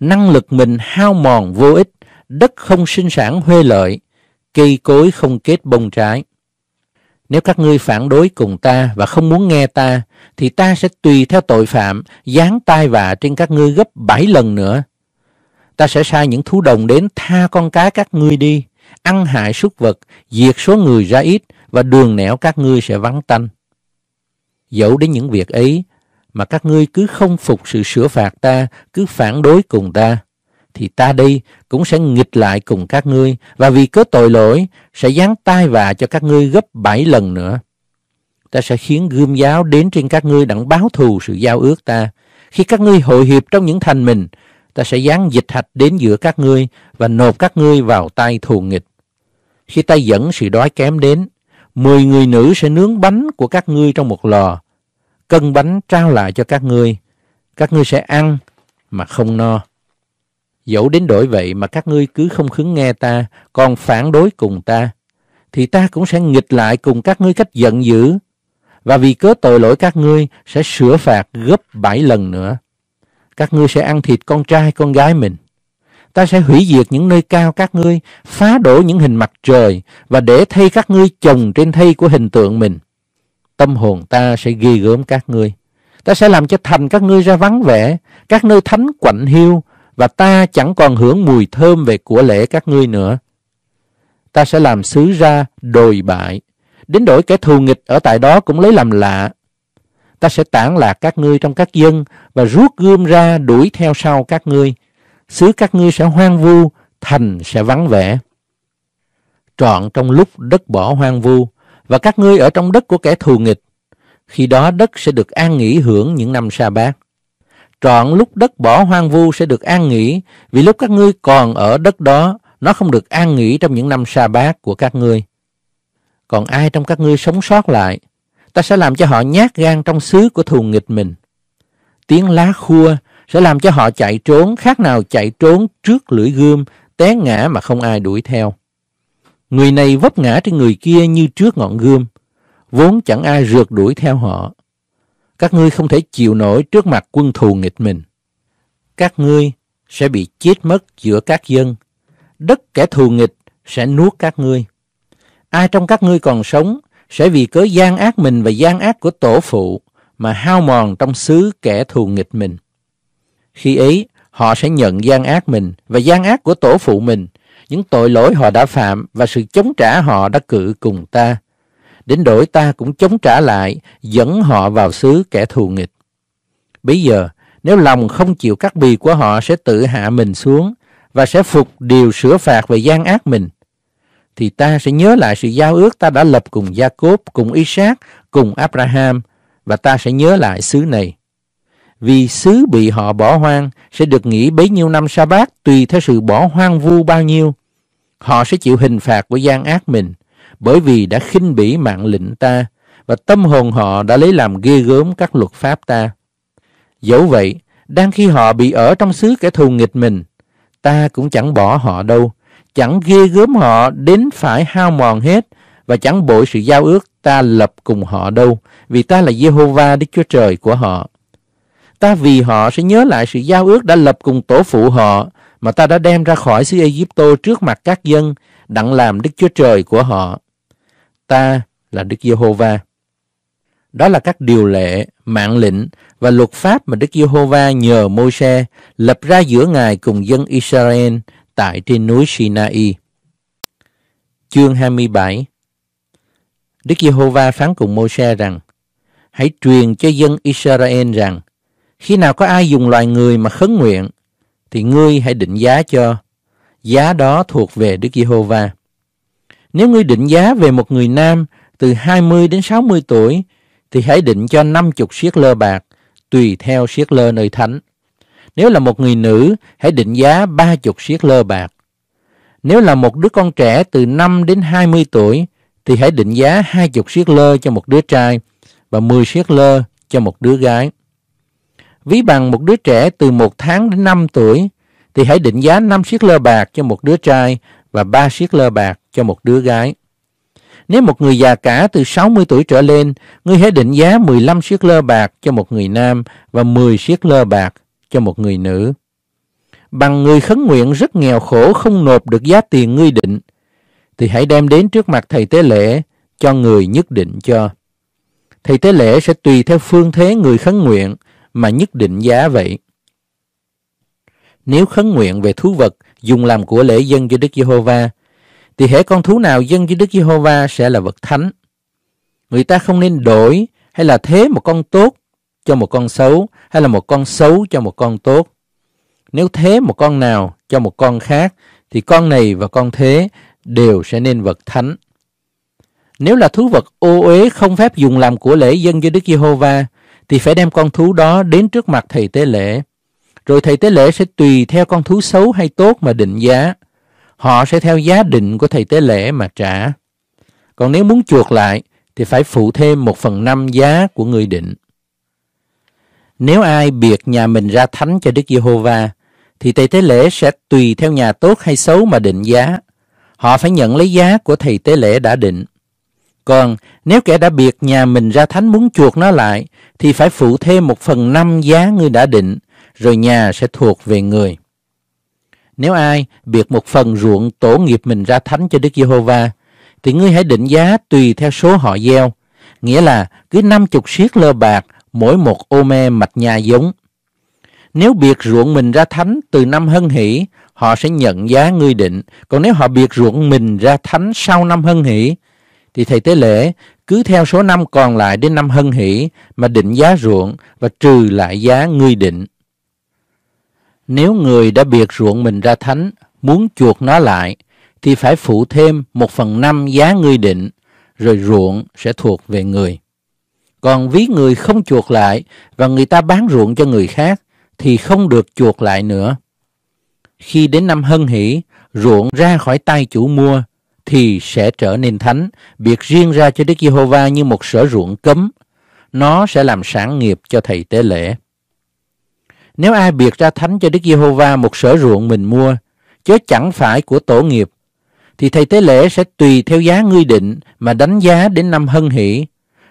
Năng lực mình hao mòn vô ích, đất không sinh sản huê lợi, cây cối không kết bông trái. Nếu các ngươi phản đối cùng ta và không muốn nghe ta, thì ta sẽ tùy theo tội phạm, giáng tai vạ trên các ngươi gấp bảy lần nữa. Ta sẽ sai những thú đồng đến tha con cái các ngươi đi, ăn hại súc vật, diệt số người ra ít và đường nẻo các ngươi sẽ vắng tanh. Dẫu đến những việc ấy mà các ngươi cứ không phục sự sửa phạt ta, cứ phản đối cùng ta, thì ta đây cũng sẽ nghịch lại cùng các ngươi và vì cớ tội lỗi sẽ giáng tai vạ cho các ngươi gấp bảy lần nữa. Ta sẽ khiến gươm giáo đến trên các ngươi đặng báo thù sự giao ước ta. Khi các ngươi hội hiệp trong những thành mình, ta sẽ giáng dịch hạch đến giữa các ngươi và nộp các ngươi vào tay thù nghịch. Khi ta dẫn sự đói kém đến, mười người nữ sẽ nướng bánh của các ngươi trong một lò, cân bánh trao lại cho các ngươi. Các ngươi sẽ ăn mà không no. Dẫu đến đổi vậy mà các ngươi cứ không khứng nghe ta, còn phản đối cùng ta, thì ta cũng sẽ nghịch lại cùng các ngươi cách giận dữ. Và vì cớ tội lỗi các ngươi sẽ sửa phạt gấp bảy lần nữa. Các ngươi sẽ ăn thịt con trai con gái mình. Ta sẽ hủy diệt những nơi cao các ngươi, phá đổ những hình mặt trời và để thay các ngươi chồng trên thay của hình tượng mình. Tâm hồn ta sẽ ghi gớm các ngươi. Ta sẽ làm cho thành các ngươi ra vắng vẻ, các nơi thánh quạnh hiu, và ta chẳng còn hưởng mùi thơm về của lễ các ngươi nữa. Ta sẽ làm xứ ra đồi bại, đến đổi kẻ thù nghịch ở tại đó cũng lấy làm lạ. Ta sẽ tản lạc các ngươi trong các dân và rút gươm ra đuổi theo sau các ngươi. Xứ các ngươi sẽ hoang vu, thành sẽ vắng vẻ. Trọn trong lúc đất bỏ hoang vu, và các ngươi ở trong đất của kẻ thù nghịch, khi đó đất sẽ được an nghỉ hưởng những năm sa bát. trọn lúc đất bỏ hoang vu sẽ được an nghỉ, vì lúc các ngươi còn ở đất đó, nó không được an nghỉ trong những năm sa bát của các ngươi. Còn ai trong các ngươi sống sót lại, ta sẽ làm cho họ nhát gan trong xứ của thù nghịch mình. Tiếng lá khua sẽ làm cho họ chạy trốn, khác nào chạy trốn trước lưỡi gươm, té ngã mà không ai đuổi theo. Người này vấp ngã trên người kia như trước ngọn gươm, vốn chẳng ai rượt đuổi theo họ. Các ngươi không thể chịu nổi trước mặt quân thù nghịch mình. Các ngươi sẽ bị chết mất giữa các dân. Đất kẻ thù nghịch sẽ nuốt các ngươi. Ai trong các ngươi còn sống sẽ vì cớ gian ác mình và gian ác của tổ phụ mà hao mòn trong xứ kẻ thù nghịch mình. Khi ấy, họ sẽ nhận gian ác mình và gian ác của tổ phụ mình, những tội lỗi họ đã phạm và sự chống trả họ đã cự cùng ta. Đến đổi ta cũng chống trả lại, dẫn họ vào xứ kẻ thù nghịch. Bây giờ, nếu lòng không chịu cắt bì của họ sẽ tự hạ mình xuống và sẽ phục điều sửa phạt về gian ác mình, thì ta sẽ nhớ lại sự giao ước ta đã lập cùng Jacob, cùng Isaac, cùng Abraham và ta sẽ nhớ lại xứ này. Vì xứ bị họ bỏ hoang sẽ được nghỉ bấy nhiêu năm sa bát tùy theo sự bỏ hoang vu bao nhiêu. Họ sẽ chịu hình phạt của gian ác mình bởi vì đã khinh bỉ mạng lệnh ta và tâm hồn họ đã lấy làm ghê gớm các luật pháp ta. Dẫu vậy, đang khi họ bị ở trong xứ kẻ thù nghịch mình, ta cũng chẳng bỏ họ đâu, chẳng ghê gớm họ đến phải hao mòn hết và chẳng bội sự giao ước ta lập cùng họ đâu, vì ta là Jehovah Đức Chúa Trời của họ. Ta vì họ sẽ nhớ lại sự giao ước đã lập cùng tổ phụ họ mà ta đã đem ra khỏi xứ Egypto trước mặt các dân, đặng làm Đức Chúa Trời của họ. Ta là Đức Giê-hô-va. Đó là các điều lệ, mạng lệnh và luật pháp mà Đức Giê-hô-va nhờ Môi-se lập ra giữa Ngài cùng dân Israel tại trên núi Sinai. Chương 27 Đức Giê-hô-va phán cùng Môi-se rằng, Hãy truyền cho dân Israel rằng, khi nào có ai dùng loài người mà khấn nguyện, thì ngươi hãy định giá cho. Giá đó thuộc về Đức Giê-hô-va. Nếu ngươi định giá về một người nam từ 20 đến 60 tuổi, thì hãy định cho 50 siết lơ bạc, tùy theo siết lơ nơi thánh. Nếu là một người nữ, hãy định giá 30 siết lơ bạc. Nếu là một đứa con trẻ từ 5 đến 20 tuổi, thì hãy định giá 20 siết lơ cho một đứa trai và 10 siết lơ cho một đứa gái. Ví bằng một đứa trẻ từ 1 tháng đến 5 tuổi, thì hãy định giá 5 siết lơ bạc cho một đứa trai và 3 siết lơ bạc cho một đứa gái. Nếu một người già cả từ 60 tuổi trở lên, ngươi hãy định giá 15 siết lơ bạc cho một người nam và 10 siết lơ bạc cho một người nữ. Bằng người khấn nguyện rất nghèo khổ không nộp được giá tiền ngươi định, thì hãy đem đến trước mặt thầy tế lễ cho người nhất định cho. Thầy tế lễ sẽ tùy theo phương thế người khấn nguyện mà nhất định giá vậy. Nếu khấn nguyện về thú vật dùng làm của lễ dân cho Đức Giê-hô-va, thì hễ con thú nào dân cho Đức Giê-hô-va sẽ là vật thánh. Người ta không nên đổi hay là thế một con tốt cho một con xấu hay là một con xấu cho một con tốt. Nếu thế một con nào cho một con khác thì con này và con thế đều sẽ nên vật thánh. Nếu là thú vật ô uế không phép dùng làm của lễ dân cho Đức Giê-hô-va thì phải đem con thú đó đến trước mặt thầy tế lễ. Rồi thầy tế lễ sẽ tùy theo con thú xấu hay tốt mà định giá. Họ sẽ theo giá định của thầy tế lễ mà trả. Còn nếu muốn chuộc lại thì phải phụ thêm một phần năm giá của người định. Nếu ai biệt nhà mình ra thánh cho Đức Giê-hô-va, thì thầy tế lễ sẽ tùy theo nhà tốt hay xấu mà định giá. Họ phải nhận lấy giá của thầy tế lễ đã định. Còn nếu kẻ đã biệt nhà mình ra thánh muốn chuộc nó lại, thì phải phụ thêm một phần năm giá người đã định, rồi nhà sẽ thuộc về người. Nếu ai biệt một phần ruộng tổ nghiệp mình ra thánh cho Đức Giê-hô-va, thì ngươi hãy định giá tùy theo số họ gieo, nghĩa là cứ năm chục siết lơ bạc mỗi một ô me mạch nhà giống. Nếu biệt ruộng mình ra thánh từ năm hân hỷ, họ sẽ nhận giá ngươi định. Còn nếu họ biệt ruộng mình ra thánh sau năm hân hỷ, thì thầy tế lễ cứ theo số năm còn lại đến năm hân hỷ mà định giá ruộng và trừ lại giá ngươi định. Nếu người đã biệt ruộng mình ra thánh, muốn chuộc nó lại, thì phải phụ thêm một phần năm giá ngươi định, rồi ruộng sẽ thuộc về người. Còn ví người không chuộc lại và người ta bán ruộng cho người khác, thì không được chuộc lại nữa. Khi đến năm hân hỷ, ruộng ra khỏi tay chủ mua thì sẽ trở nên thánh, biệt riêng ra cho Đức Giê-hô-va như một sở ruộng cấm. Nó sẽ làm sản nghiệp cho thầy tế lễ. Nếu ai biệt ra thánh cho Đức Giê-hô-va một sở ruộng mình mua, chứ chẳng phải của tổ nghiệp, thì thầy tế lễ sẽ tùy theo giá ngươi định mà đánh giá đến năm hân hỷ.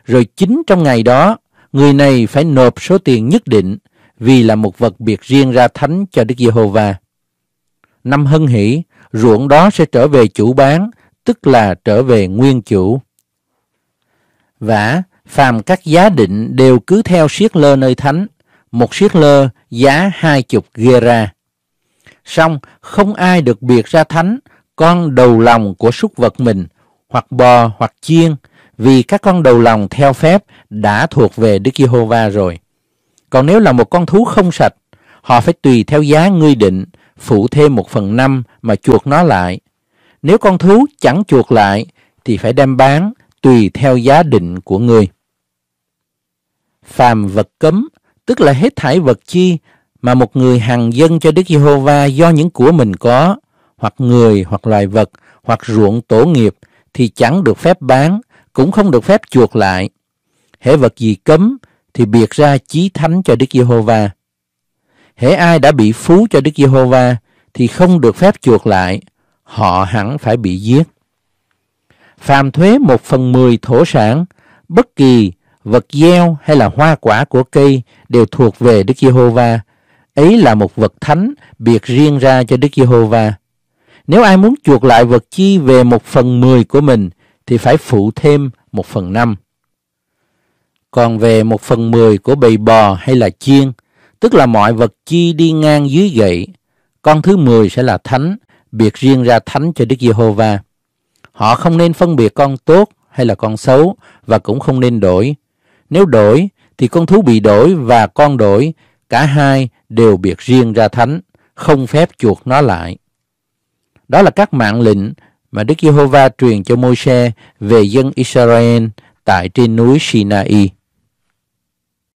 Rồi chính trong ngày đó, người này phải nộp số tiền nhất định vì là một vật biệt riêng ra thánh cho Đức Giê-hô-va. Năm hân hỷ, ruộng đó sẽ trở về chủ bán, tức là trở về nguyên chủ. Vả, phàm các giá định đều cứ theo siết lơ nơi thánh, một siết lơ giá hai chục gera. Xong, không ai được biệt ra thánh con đầu lòng của súc vật mình, hoặc bò hoặc chiên, vì các con đầu lòng theo phép đã thuộc về Đức Giê-hô-va rồi. Còn nếu là một con thú không sạch, họ phải tùy theo giá ngươi định, phụ thêm một phần năm mà chuộc nó lại. Nếu con thú chẳng chuộc lại, thì phải đem bán tùy theo giá định của người. Phàm vật cấm, tức là hết thải vật chi mà một người hằng dân cho Đức Giê-hô-va do những của mình có, hoặc người, hoặc loài vật, hoặc ruộng tổ nghiệp, thì chẳng được phép bán, cũng không được phép chuộc lại. Hễ vật gì cấm, thì biệt ra chí thánh cho Đức Giê-hô-va. Hễ ai đã bị phú cho Đức Giê-hô-va, thì không được phép chuộc lại, họ hẳn phải bị giết. Phàm thuế một phần mười thổ sản, bất kỳ vật gieo hay là hoa quả của cây đều thuộc về Đức Giê-hô-va. Ấy là một vật thánh biệt riêng ra cho Đức Giê-hô-va. Nếu ai muốn chuộc lại vật chi về một phần mười của mình thì phải phụ thêm một phần năm. Còn về một phần mười của bầy bò hay là chiên, tức là mọi vật chi đi ngang dưới gậy, con thứ mười sẽ là thánh, biệt riêng ra thánh cho Đức Giê-hô-va. Họ không nên phân biệt con tốt hay là con xấu và cũng không nên đổi. Nếu đổi thì con thú bị đổi và con đổi, cả hai đều biệt riêng ra thánh, không phép chuộc nó lại. Đó là các mạng lệnh mà Đức Giê-hô-va truyền cho Môi-se về dân Israel tại trên núi Sinai.